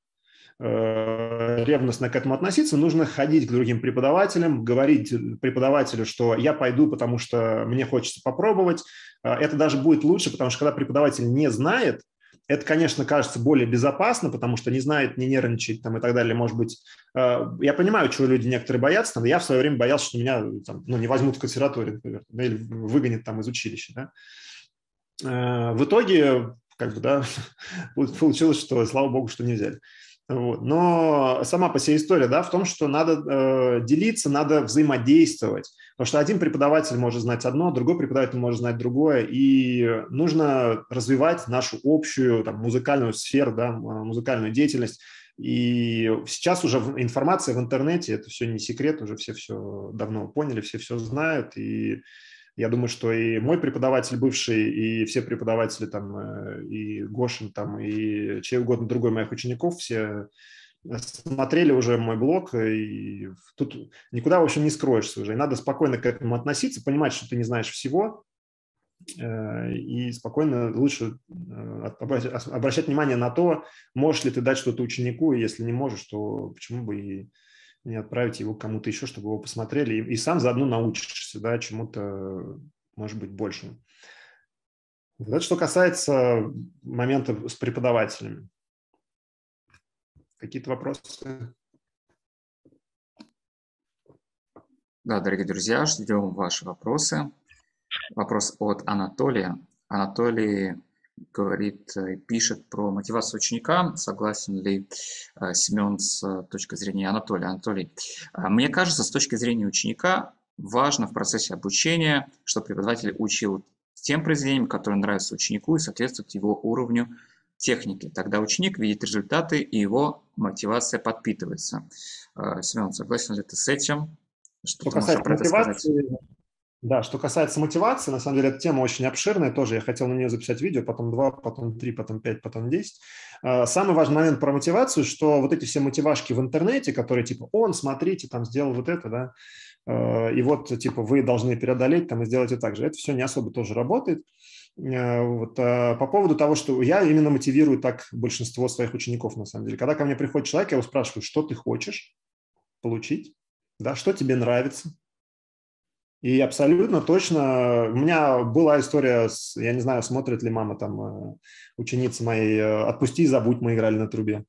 ревностно к этому относиться, нужно ходить к другим преподавателям, говорить преподавателю, что я пойду, потому что мне хочется попробовать. Э, это даже будет лучше, потому что когда преподаватель не знает, это, конечно, кажется более безопасно, потому что не знает, не нервничает там, и так далее. Может быть, э, я понимаю, чего люди некоторые боятся. Там, я в свое время боялся, что меня там, ну, не возьмут в консерваторию, например, или выгонят там из училища. Да? В итоге, как бы, да, получилось, что, слава богу, что не взяли. Вот. Но сама по себе история да, в том, что надо э, делиться, надо взаимодействовать. Потому что один преподаватель может знать одно, другой преподаватель может знать другое. И нужно развивать нашу общую там, музыкальную сферу, да, музыкальную деятельность. И сейчас уже информация в интернете, это все не секрет, уже все все давно поняли, все все знают. И я думаю, что и мой преподаватель бывший, и все преподаватели там, э, и Гошин там, и чей угодно другой моих учеников, все смотрели уже мой блог, и тут никуда, в общем, не скроешься уже. И надо спокойно к этому относиться, понимать, что ты не знаешь всего, э, и спокойно лучше э, обращать внимание на то, можешь ли ты дать что-то ученику, и если не можешь, то почему бы и не отправить его кому-то еще, чтобы его посмотрели, и, и сам заодно научишься, да, чему-то, может быть, большему. Вот это что касается момента с преподавателями. Какие-то вопросы? Да, дорогие друзья, ждем ваши вопросы. Вопрос от Анатолия. Анатолий говорит, э, пишет про мотивацию ученика. Согласен ли э, Семен с э, точки зрения Анатолия? Анатолий, мне кажется, с точки зрения ученика важно в процессе обучения, чтобы преподаватель учил тем произведением, которое нравится ученику и соответствует его уровню техники. Тогда ученик видит результаты, и его мотивация подпитывается. Семен, согласен ли ты с этим? Что, что касается мотивации, да, что касается мотивации, на самом деле эта тема очень обширная, тоже я хотел на нее записать видео, потом два, потом три, потом пять, потом десять. А, самый важный момент про мотивацию, что вот эти все мотивашки в интернете, которые типа «он, смотрите, там сделал вот это», да, а, и вот типа вы должны преодолеть там и сделать и так же, это все не особо тоже работает. А, вот, по поводу того, что я именно мотивирую так большинство своих учеников, на самом деле. Когда ко мне приходит человек, я его спрашиваю, что ты хочешь получить, да, что тебе нравится, и абсолютно точно, у меня была история, с, я не знаю, смотрит ли мама там, э, ученица моей, э, «Отпусти и забудь», мы играли на трубе.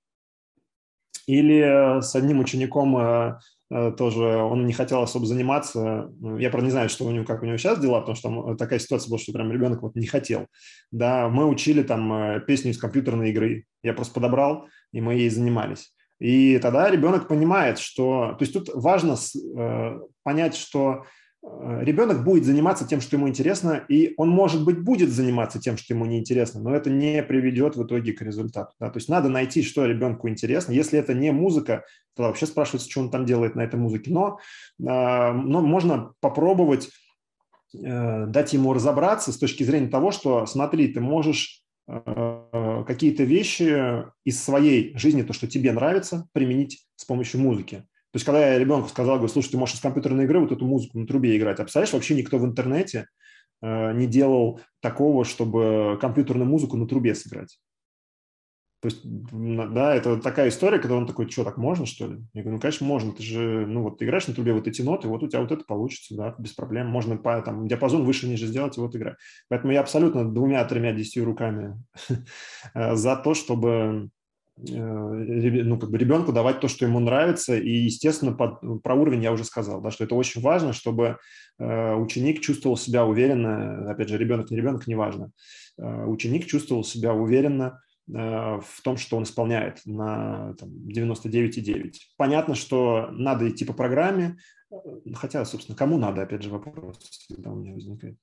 Или с одним учеником э, тоже он не хотел особо заниматься. Я, правда, не знаю, что у него, как у него сейчас дела, потому что там такая ситуация была, что прям ребенок вот не хотел. Да, мы учили там песню из компьютерной игры. Я просто подобрал, и мы ей занимались. И тогда ребенок понимает, что... То есть тут важно понять, что Э, ребенок будет заниматься тем, что ему интересно, и он, может быть, будет заниматься тем, что ему неинтересно, но это не приведет в итоге к результату. Да? То есть надо найти, что ребенку интересно. Если это не музыка, то вообще спрашивается, что он там делает на этой музыке. Но, э, но можно попробовать э, дать ему разобраться с точки зрения того, что, смотри, ты можешь какие-то вещи из своей жизни, то, что тебе нравится, применить с помощью музыки. То есть, когда я ребенку сказал, говорю, слушай, ты можешь из компьютерной игры вот эту музыку на трубе играть, а представляешь, вообще никто в интернете э, не делал такого, чтобы компьютерную музыку на трубе сыграть. То есть, да, это такая история, когда он такой, что, так можно, что ли? Я говорю, ну, конечно, можно, ты же, ну, вот, ты играешь на трубе вот эти ноты, вот у тебя вот это получится, да, без проблем. Можно по, там, диапазон выше, ниже сделать, и вот играть. Поэтому я абсолютно двумя, тремя, десятью руками э, за то, чтобы ну, как бы ребенку давать то, что ему нравится. И, естественно, под, про уровень я уже сказал, да, что это очень важно, чтобы э, ученик чувствовал себя уверенно. Опять же, ребенок, не ребенок, неважно. Э, ученик чувствовал себя уверенно э, в том, что он исполняет на там, 99,9. Понятно, что надо идти по программе, э, хотя, собственно, кому надо, опять же, вопрос всегда у меня возникает.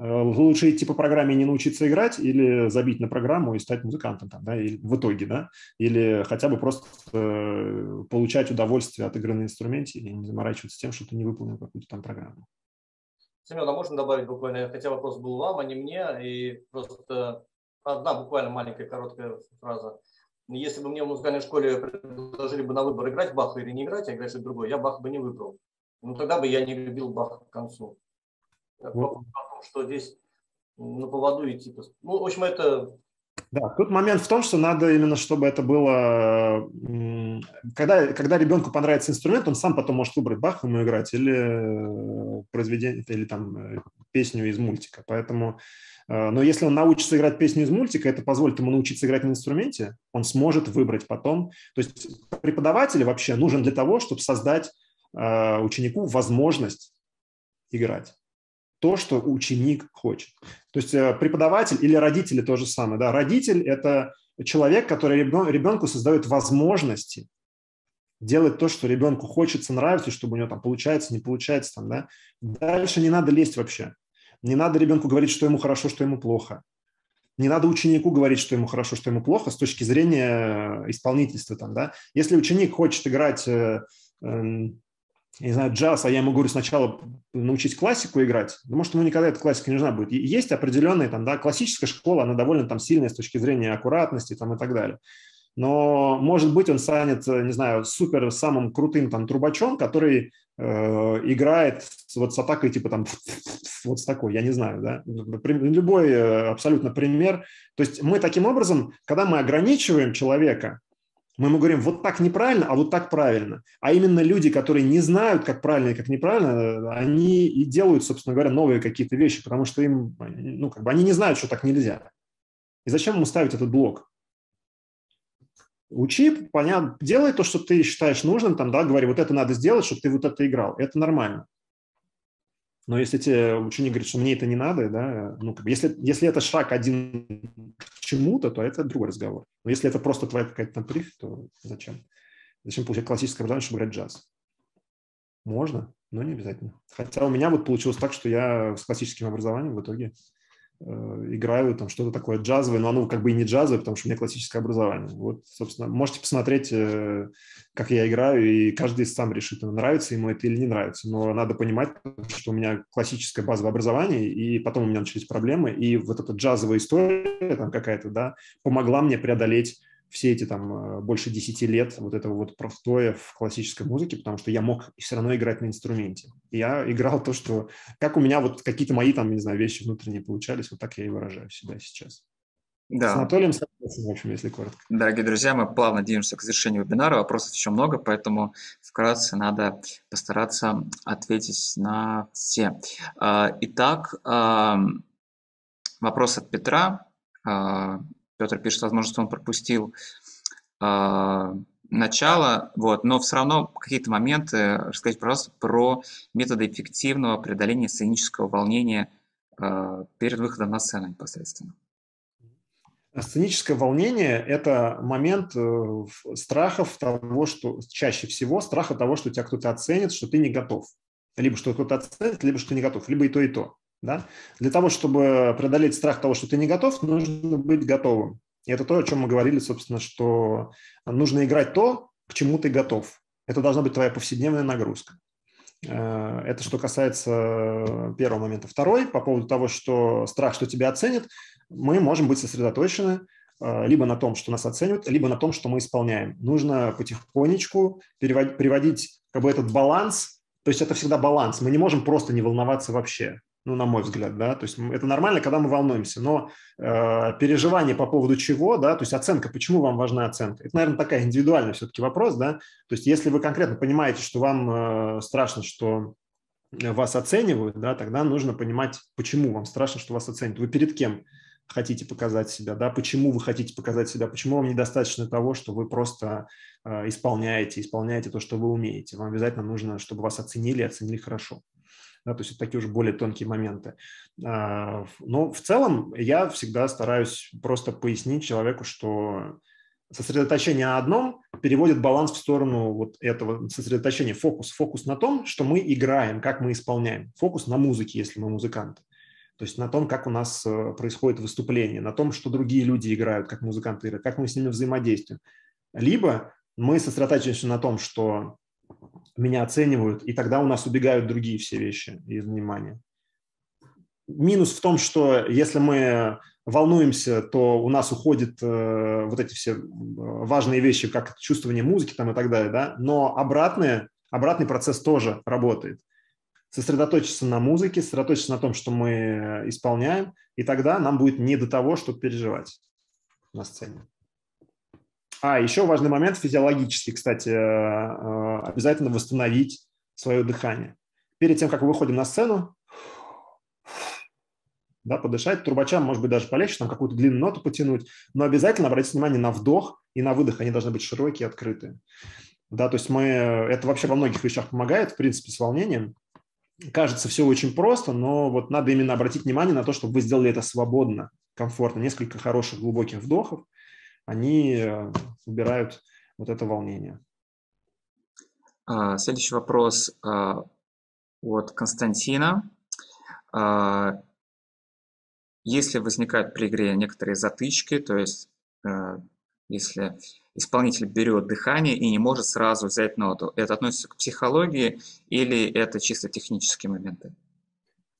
Э, лучше идти по программе и не научиться играть или забить на программу и стать музыкантом там, да, или, в итоге, да, или хотя бы просто э, получать удовольствие от игры на инструменте и не заморачиваться тем, что ты не выполнил какую-то там программу. Семен, а можно добавить буквально, хотя вопрос был вам, а не мне, и просто одна буквально маленькая короткая фраза. Если бы мне в музыкальной школе предложили бы на выбор играть Баха или не играть, а играть что-то другое, я Баха бы не выбрал. Ну тогда бы я не любил Баха к концу. Вот что здесь на поводу идти. Ну, в общем, это... Да, тут момент в том, что надо именно, чтобы это было... Когда, когда ребенку понравится инструмент, он сам потом может выбрать Бах ему играть или произведение, или там э, песню из мультика. Поэтому э, но если он научится играть песню из мультика, это позволит ему научиться играть на инструменте, он сможет выбрать потом. То есть преподаватель вообще нужен для того, чтобы создать э, ученику возможность играть то, что ученик хочет. То есть э, преподаватель или родители то же самое. Да? Родитель – это человек, который ребенку создает возможности делать то, что ребенку хочется, нравится, чтобы у него там получается, не получается. Там, да? Дальше не надо лезть вообще. Не надо ребенку говорить, что ему хорошо, что ему плохо. Не надо ученику говорить, что ему хорошо, что ему плохо с точки зрения исполнительства. Там, да? Если ученик хочет играть э, эм, не знаю, джаз, а я ему говорю сначала научить классику играть, потому что ему никогда эта классика не нужна будет. есть определенная там, да, классическая школа, она довольно там сильная с точки зрения аккуратности там и так далее. Но, может быть, он станет, не знаю, супер самым крутым там трубачом, который э, играет вот с атакой типа там вот с такой, я не знаю, да, любой э, абсолютно пример. То есть мы таким образом, когда мы ограничиваем человека, мы ему говорим, вот так неправильно, а вот так правильно. А именно люди, которые не знают, как правильно и как неправильно, они и делают, собственно говоря, новые какие-то вещи, потому что им, ну, как бы они не знают, что так нельзя. И зачем ему ставить этот блок? Учи, понятно, делай то, что ты считаешь нужным, там, да, говори, вот это надо сделать, чтобы ты вот это играл. Это нормально. Но если тебе ученик говорит, что мне это не надо, да, ну, как бы, если, если это шаг один к чему-то, то это другой разговор. Но если это просто твоя какая-то там приф, то зачем? Зачем получать классическое образование, чтобы играть джаз? Можно, но не обязательно. Хотя у меня вот получилось так, что я с классическим образованием в итоге играю там что-то такое джазовое, но оно как бы и не джазовое, потому что у меня классическое образование. Вот, собственно, можете посмотреть, э, как я играю, и каждый сам решит, нравится ему это или не нравится. Но надо понимать, что у меня классическое базовое образование, и потом у меня начались проблемы, и вот эта джазовая история там какая-то, да, помогла мне преодолеть все эти там э, больше 10 лет вот этого вот простоя в классической музыке, потому что я мог все равно играть на инструменте. И я играл то, что... Как у меня вот какие-то мои там, не знаю, вещи внутренние получались, вот так я и выражаю себя сейчас. Да. С Анатолием согласен, в общем, если коротко. Дорогие друзья, мы плавно движемся к завершению вебинара. Вопросов еще много, поэтому вкратце надо постараться ответить на все. А, итак, вопрос от Петра. Петр пишет, возможно, что он пропустил э, начало, вот, но все равно какие-то моменты, расскажите, пожалуйста, про методы эффективного преодоления сценического волнения э, перед выходом на сцену непосредственно. Сценическое волнение – это момент э, страхов того, что чаще всего страха того, что тебя кто-то оценит, что ты не готов. Либо что кто-то оценит, либо что ты не готов, либо и то, и то. Да? Для того, чтобы преодолеть страх того, что ты не готов, нужно быть готовым. И это то, о чем мы говорили, собственно, что нужно играть то, к чему ты готов. Это должна быть твоя повседневная нагрузка. Э, это что касается первого момента. Второй, по поводу того, что страх, что тебя оценят, мы можем быть сосредоточены э, либо на том, что нас оценивают, либо на том, что мы исполняем. Нужно потихонечку приводить как бы этот баланс, то есть это всегда баланс. Мы не можем просто не волноваться вообще ну, на мой взгляд, да, то есть это нормально, когда мы волнуемся, но э, переживание по поводу чего, да, то есть оценка, почему вам важна оценка, это, наверное, такая индивидуальный все-таки вопрос, да, то есть если вы конкретно понимаете, что вам э, страшно, что вас оценивают, да, тогда нужно понимать, почему вам страшно, что вас оценят, вы перед кем хотите показать себя, да, почему вы хотите показать себя, почему вам недостаточно того, что вы просто э, исполняете, исполняете то, что вы умеете, вам обязательно нужно, чтобы вас оценили, оценили хорошо да, то есть это такие уже более тонкие моменты. А, но в целом я всегда стараюсь просто пояснить человеку, что сосредоточение на одном переводит баланс в сторону вот этого сосредоточения, фокус. Фокус на том, что мы играем, как мы исполняем. Фокус на музыке, если мы музыканты. То есть на том, как у нас э, происходит выступление, на том, что другие люди играют, как музыканты играют, как мы с ними взаимодействуем. Либо мы сосредотачиваемся на том, что меня оценивают, и тогда у нас убегают другие все вещи из внимания. Минус в том, что если мы волнуемся, то у нас уходят э, вот эти все важные вещи, как чувствование музыки там и так далее, да, но обратное, обратный процесс тоже работает. Сосредоточиться на музыке, сосредоточиться на том, что мы исполняем, и тогда нам будет не до того, чтобы переживать на сцене. А, еще важный момент физиологический, кстати, э, э, обязательно восстановить свое дыхание. Перед тем, как мы выходим на сцену, да, подышать, трубачам может быть даже полегче, там какую-то длинную ноту потянуть, но обязательно обратить внимание на вдох и на выдох, они должны быть широкие открытые. Да, то есть мы, это вообще во многих вещах помогает, в принципе, с волнением. Кажется, все очень просто, но вот надо именно обратить внимание на то, чтобы вы сделали это свободно, комфортно. Несколько хороших глубоких вдохов – они э, убирают вот это волнение. А, следующий вопрос а, от Константина. А, если возникают при игре некоторые затычки, то есть э, если исполнитель берет дыхание и не может сразу взять ноту, это относится к психологии или это чисто технические моменты?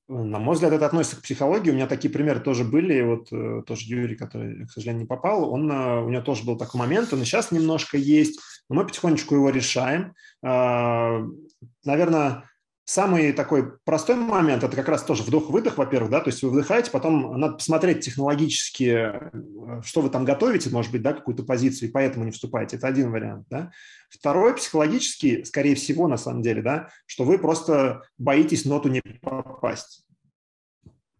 На мой взгляд, это относится к психологии. У меня такие примеры тоже были. Вот э, тоже Юрий, который, к сожалению, не попал, он, э, у него тоже был такой момент. Он и сейчас немножко есть, но мы потихонечку его решаем. А, наверное, Самый такой простой момент – это как раз тоже вдох-выдох, во-первых, да, то есть вы вдыхаете, потом надо посмотреть технологически, э, что вы там готовите, может быть, да, какую-то позицию, и поэтому не вступаете. Это один вариант, да. Второй, психологический, скорее всего, на самом деле, да, что вы просто боитесь ноту не попасть.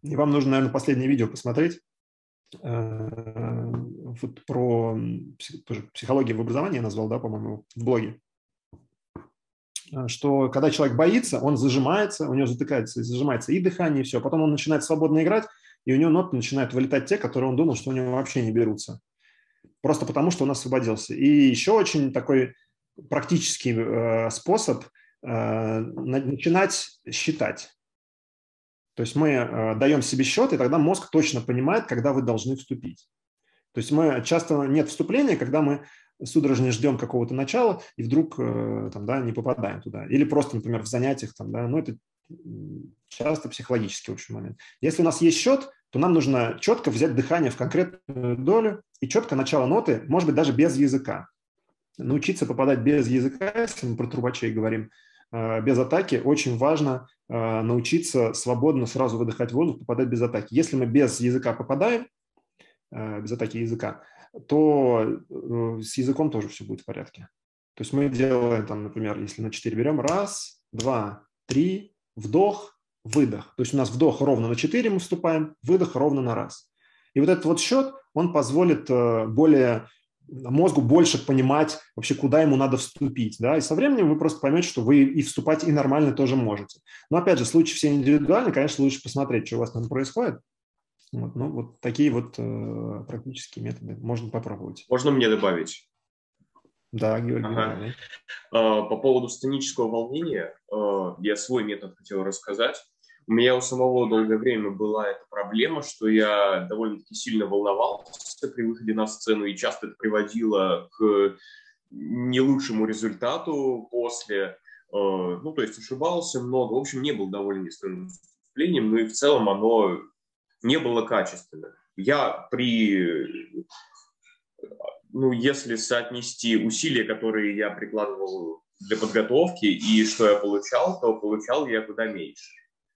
И вам нужно, наверное, последнее видео посмотреть, э, вот про тоже психологию в образовании я назвал, да, по-моему, в блоге, что когда человек боится, он зажимается, у него затыкается, зажимается и дыхание, и все. Потом он начинает свободно играть, и у него ноты начинают вылетать те, которые он думал, что у него вообще не берутся. Просто потому, что он освободился. И еще очень такой практический э, способ э, начинать считать. То есть мы э, даем себе счет, и тогда мозг точно понимает, когда вы должны вступить. То есть мы часто нет вступления, когда мы судорожно ждем какого-то начала и вдруг э, там, да, не попадаем туда. Или просто, например, в занятиях, там, да, ну, это часто психологический общий момент. Если у нас есть счет, то нам нужно четко взять дыхание в конкретную долю и четко начало ноты, может быть, даже без языка. Научиться попадать без языка, если мы про трубачей говорим, э, без атаки, очень важно Э, научиться свободно сразу выдыхать воздух, попадать без атаки. Если мы без языка попадаем, без атаки языка, то э, с языком тоже все будет в порядке. То есть мы делаем, там, например, если на 4 берем, раз, два, три, вдох, выдох. То есть у нас вдох ровно на 4 мы вступаем, выдох ровно на раз. И вот этот вот счет, он позволит более мозгу больше понимать вообще, куда ему надо вступить, да, и со временем вы просто поймете, что вы и вступать и нормально тоже можете. Но опять же, случаи все индивидуальны, конечно, лучше посмотреть, что у вас там происходит. Вот, ну, вот такие вот э, практические методы можно попробовать. Можно мне добавить? Да, Георгий. Ага. А, по поводу сценического волнения, а, я свой метод хотел рассказать. У меня у самого долгое время была эта проблема, что я довольно-таки сильно волновался при выходе на сцену, и часто это приводило к не лучшему результату после. Э, ну, то есть ошибался много. В общем, не был доволен своим выступлением, но и в целом оно не было качественным. Я при ну, если соотнести усилия, которые я прикладывал для подготовки и что я получал, то получал я куда меньше.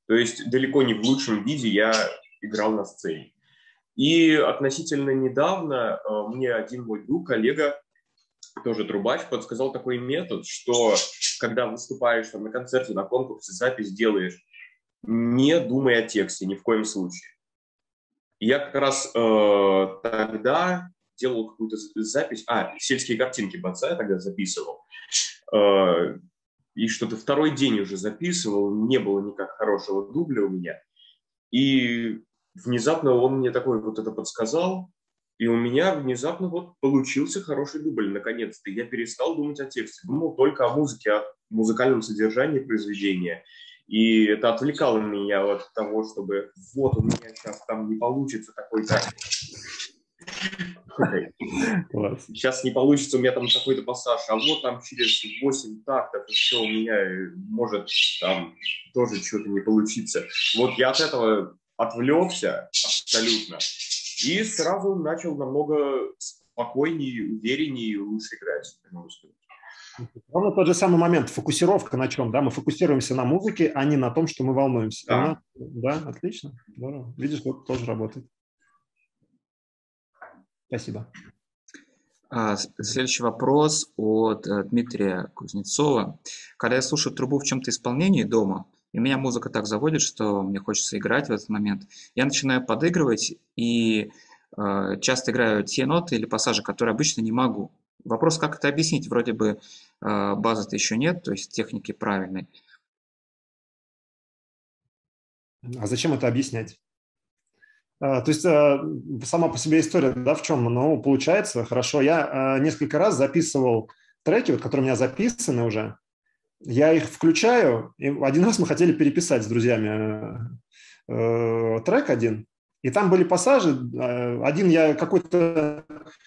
То есть далеко не в лучшем виде я играл на сцене. И относительно недавно э, мне один мой друг, коллега, тоже трубач, подсказал такой метод, что когда выступаешь там, на концерте, на конкурсе, запись делаешь, не думай о тексте ни в коем случае. Я как раз э, тогда делал какую-то запись, а, сельские картинки Баца я тогда записывал. Э, и что-то второй день уже записывал, не было никак хорошего дубля у меня. И внезапно он мне такой вот это подсказал, и у меня внезапно вот получился хороший дубль, наконец-то. Я перестал думать о тексте, думал только о музыке, о музыкальном содержании произведения. И это отвлекало меня от того, чтобы вот у меня сейчас там не получится такой-то Класс. Сейчас не получится, у меня там какой-то пассаж, а вот там через 8 тактов еще у меня э, может там тоже что-то не получиться. Вот я от этого отвлекся абсолютно и сразу начал намного спокойнее, увереннее и лучше играть. Ровно тот же самый момент, фокусировка на чем, да, мы фокусируемся на музыке, а не на том, что мы волнуемся. Да, Она, да отлично, здорово. Видишь, вот тоже работает. Спасибо. А, следующий вопрос от э, Дмитрия Кузнецова. Когда я слушаю трубу в чем-то исполнении дома, и меня музыка так заводит, что мне хочется играть в этот момент, я начинаю подыгрывать и э, часто играю те ноты или пассажи, которые обычно не могу. Вопрос, как это объяснить? Вроде бы э, базы-то еще нет, то есть техники правильной. А зачем это объяснять? А, то есть а, сама по себе история, да, в чем? Ну, получается, хорошо. Я а, несколько раз записывал треки, вот, которые у меня записаны уже. Я их включаю, и один раз мы хотели переписать с друзьями э, трек один, и там были пассажи, э, один я какой-то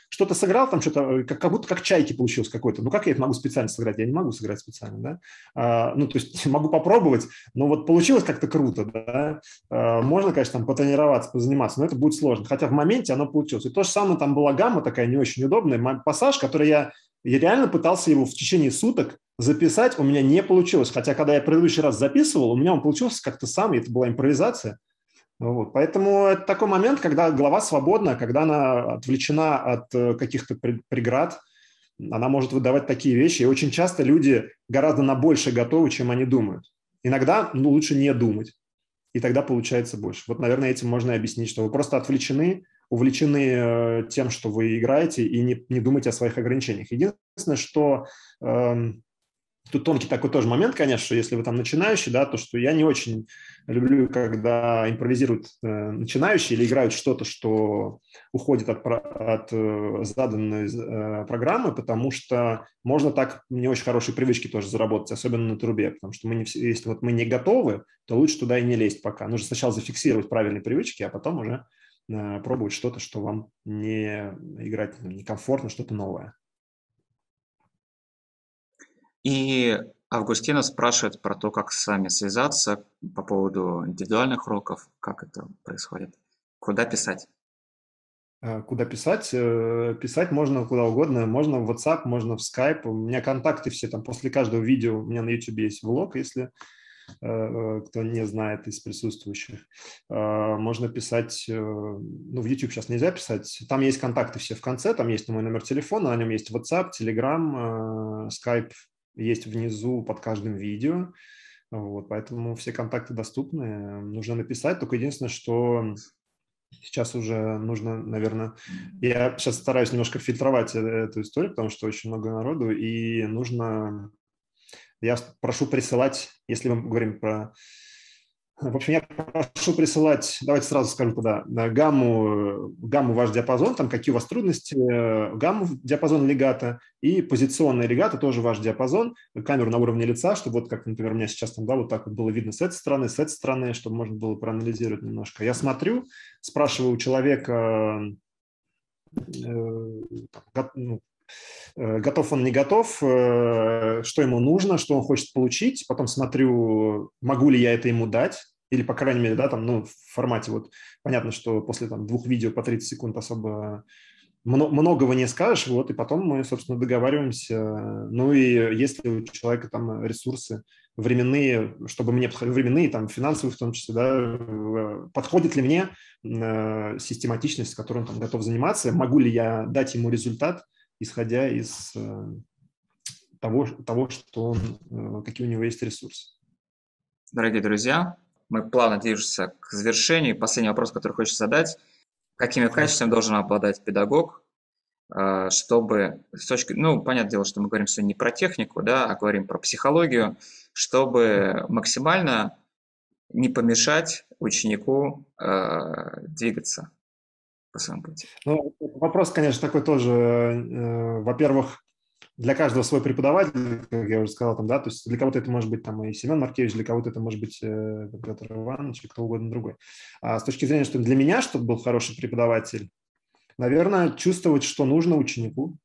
что-то сыграл, там что-то, как, как будто как чайки получилось какой-то. Ну, как я это могу специально сыграть? Я не могу сыграть специально, да? А, ну, то есть могу попробовать, но вот получилось как-то круто, да? А, можно, конечно, там потренироваться, позаниматься, но это будет сложно. Хотя в моменте оно получилось. И то же самое там была гамма такая не очень удобная, пассаж, который я, я реально пытался его в течение суток записать, у меня не получилось. Хотя, когда я предыдущий раз записывал, у меня он получился как-то сам, и это была импровизация. Вот. Поэтому это такой момент, когда голова свободна, когда она отвлечена от э, каких-то преград, она может выдавать такие вещи. И очень часто люди гораздо на больше готовы, чем они думают. Иногда ну, лучше не думать, и тогда получается больше. Вот, наверное, этим можно и объяснить, что вы просто отвлечены увлечены тем, что вы играете, и не, не думайте о своих ограничениях. Единственное, что эм, Тут тонкий такой тоже момент, конечно, если вы там начинающий, да, то что я не очень люблю, когда импровизируют э, начинающие или играют что-то, что уходит от, от э, заданной э, программы, потому что можно так не очень хорошие привычки тоже заработать, особенно на трубе, потому что мы не, если вот мы не готовы, то лучше туда и не лезть пока. Нужно сначала зафиксировать правильные привычки, а потом уже пробовать что-то, что вам не играть некомфортно, что-то новое. И Августина спрашивает про то, как с вами связаться по поводу индивидуальных уроков, как это происходит, куда писать. А, куда писать? Э, писать можно куда угодно. Можно в WhatsApp, можно в Skype. У меня контакты все там после каждого видео. У меня на YouTube есть влог, если э, э, кто не знает из присутствующих. Можно писать, ну, в YouTube сейчас нельзя писать. Там есть контакты все в конце, там есть мой номер телефона, на нем есть WhatsApp, Telegram, Skype, есть внизу под каждым видео. Вот, поэтому все контакты доступны. Нужно написать. Только единственное, что сейчас уже нужно, наверное... Я сейчас стараюсь немножко фильтровать э, эту историю, потому что очень много народу, и нужно... Я прошу присылать, если мы говорим про в общем, я прошу присылать, давайте сразу скажу туда, гамму, гамму ваш диапазон, там какие у вас трудности, э, гамму диапазон легата и позиционный легата тоже ваш диапазон, камеру на уровне лица, чтобы вот как, например, у меня сейчас там, да, вот так вот было видно с этой стороны, с этой стороны, чтобы можно было проанализировать немножко. Я смотрю, спрашиваю у человека, э, ну, Э, готов он, не готов, э, что ему нужно, что он хочет получить, потом смотрю, могу ли я это ему дать, или, по крайней мере, да, там, ну, в формате вот, понятно, что после там двух видео по 30 секунд особо многого не скажешь, вот, и потом мы, собственно, договариваемся. Ну и если у человека там ресурсы временные, чтобы мне временные, там, финансовые в том числе, да, подходит ли мне э, систематичность, с которой он там готов заниматься, могу ли я дать ему результат, исходя из э, того, того что он, э, какие у него есть ресурсы. Дорогие друзья, мы плавно движемся к завершению. Последний вопрос, который хочется задать. Какими качествами должен обладать педагог, э, чтобы с точки, ну, понятное дело, что мы говорим сегодня не про технику, да, а говорим про психологию, чтобы максимально не помешать ученику э, двигаться по пути? Ну, вопрос, конечно, такой тоже. Э, во-первых, для каждого свой преподаватель, как я уже сказал, там, да, то есть для кого-то это может быть там и Семен Маркевич, для кого-то это может быть э, Петр Иванович или кто угодно другой. А с точки зрения, что для меня, чтобы был хороший преподаватель, наверное, чувствовать, что нужно ученику,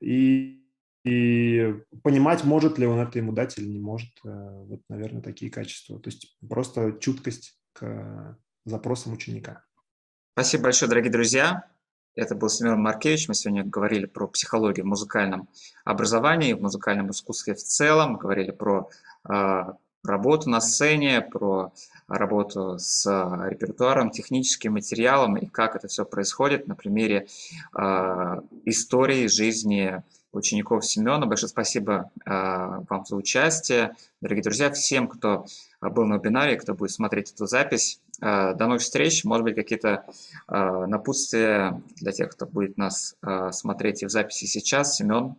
и, и понимать, может ли он это ему дать или не может. Э, вот, наверное, такие качества. То есть просто чуткость к запросам ученика. Спасибо большое, дорогие друзья. Это был Семен Маркевич. Мы сегодня говорили про психологию в музыкальном образовании, в музыкальном искусстве в целом. Говорили про э, работу на сцене, про работу с репертуаром, техническим материалом и как это все происходит на примере э, истории жизни учеников Семена. Большое спасибо э, вам за участие. Дорогие друзья, всем, кто был на вебинаре, кто будет смотреть эту запись. Э, до новых встреч. Может быть, какие-то э, напутствия для тех, кто будет нас э, смотреть и в записи сейчас. Семен,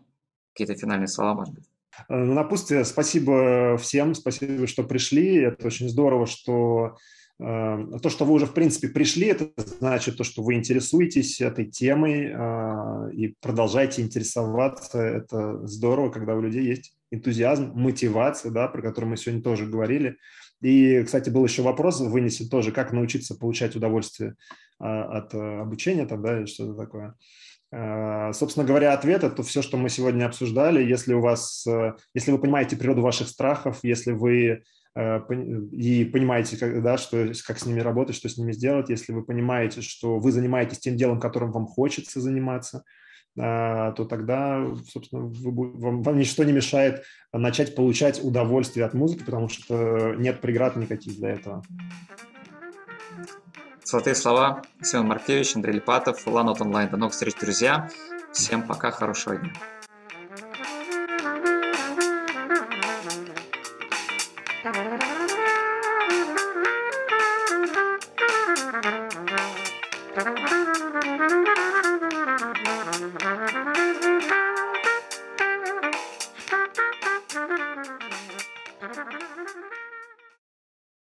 какие-то финальные слова, может быть? Напутствие. Спасибо всем, спасибо, что пришли. Это очень здорово, что то, что вы уже, в принципе, пришли, это значит то, что вы интересуетесь этой темой и продолжаете интересоваться. Это здорово, когда у людей есть энтузиазм, мотивация, да, про которую мы сегодня тоже говорили. И, кстати, был еще вопрос вынесен тоже, как научиться получать удовольствие а, от э, обучения там, да, или что-то такое. А, собственно говоря, ответ – это все, что мы сегодня обсуждали. Если у вас, э, если вы понимаете природу ваших страхов, если вы э, и понимаете, как, да, что, как с ними работать, что с ними сделать, если вы понимаете, что вы занимаетесь тем делом, которым вам хочется заниматься – то тогда, собственно, вы, вам, вам ничто не мешает начать получать удовольствие от музыки, потому что нет преград никаких для этого. Золотые слова. Семен Маркевич, Андрей Липатов, Ланот онлайн. До новых встреч, друзья. Всем пока, хорошего дня.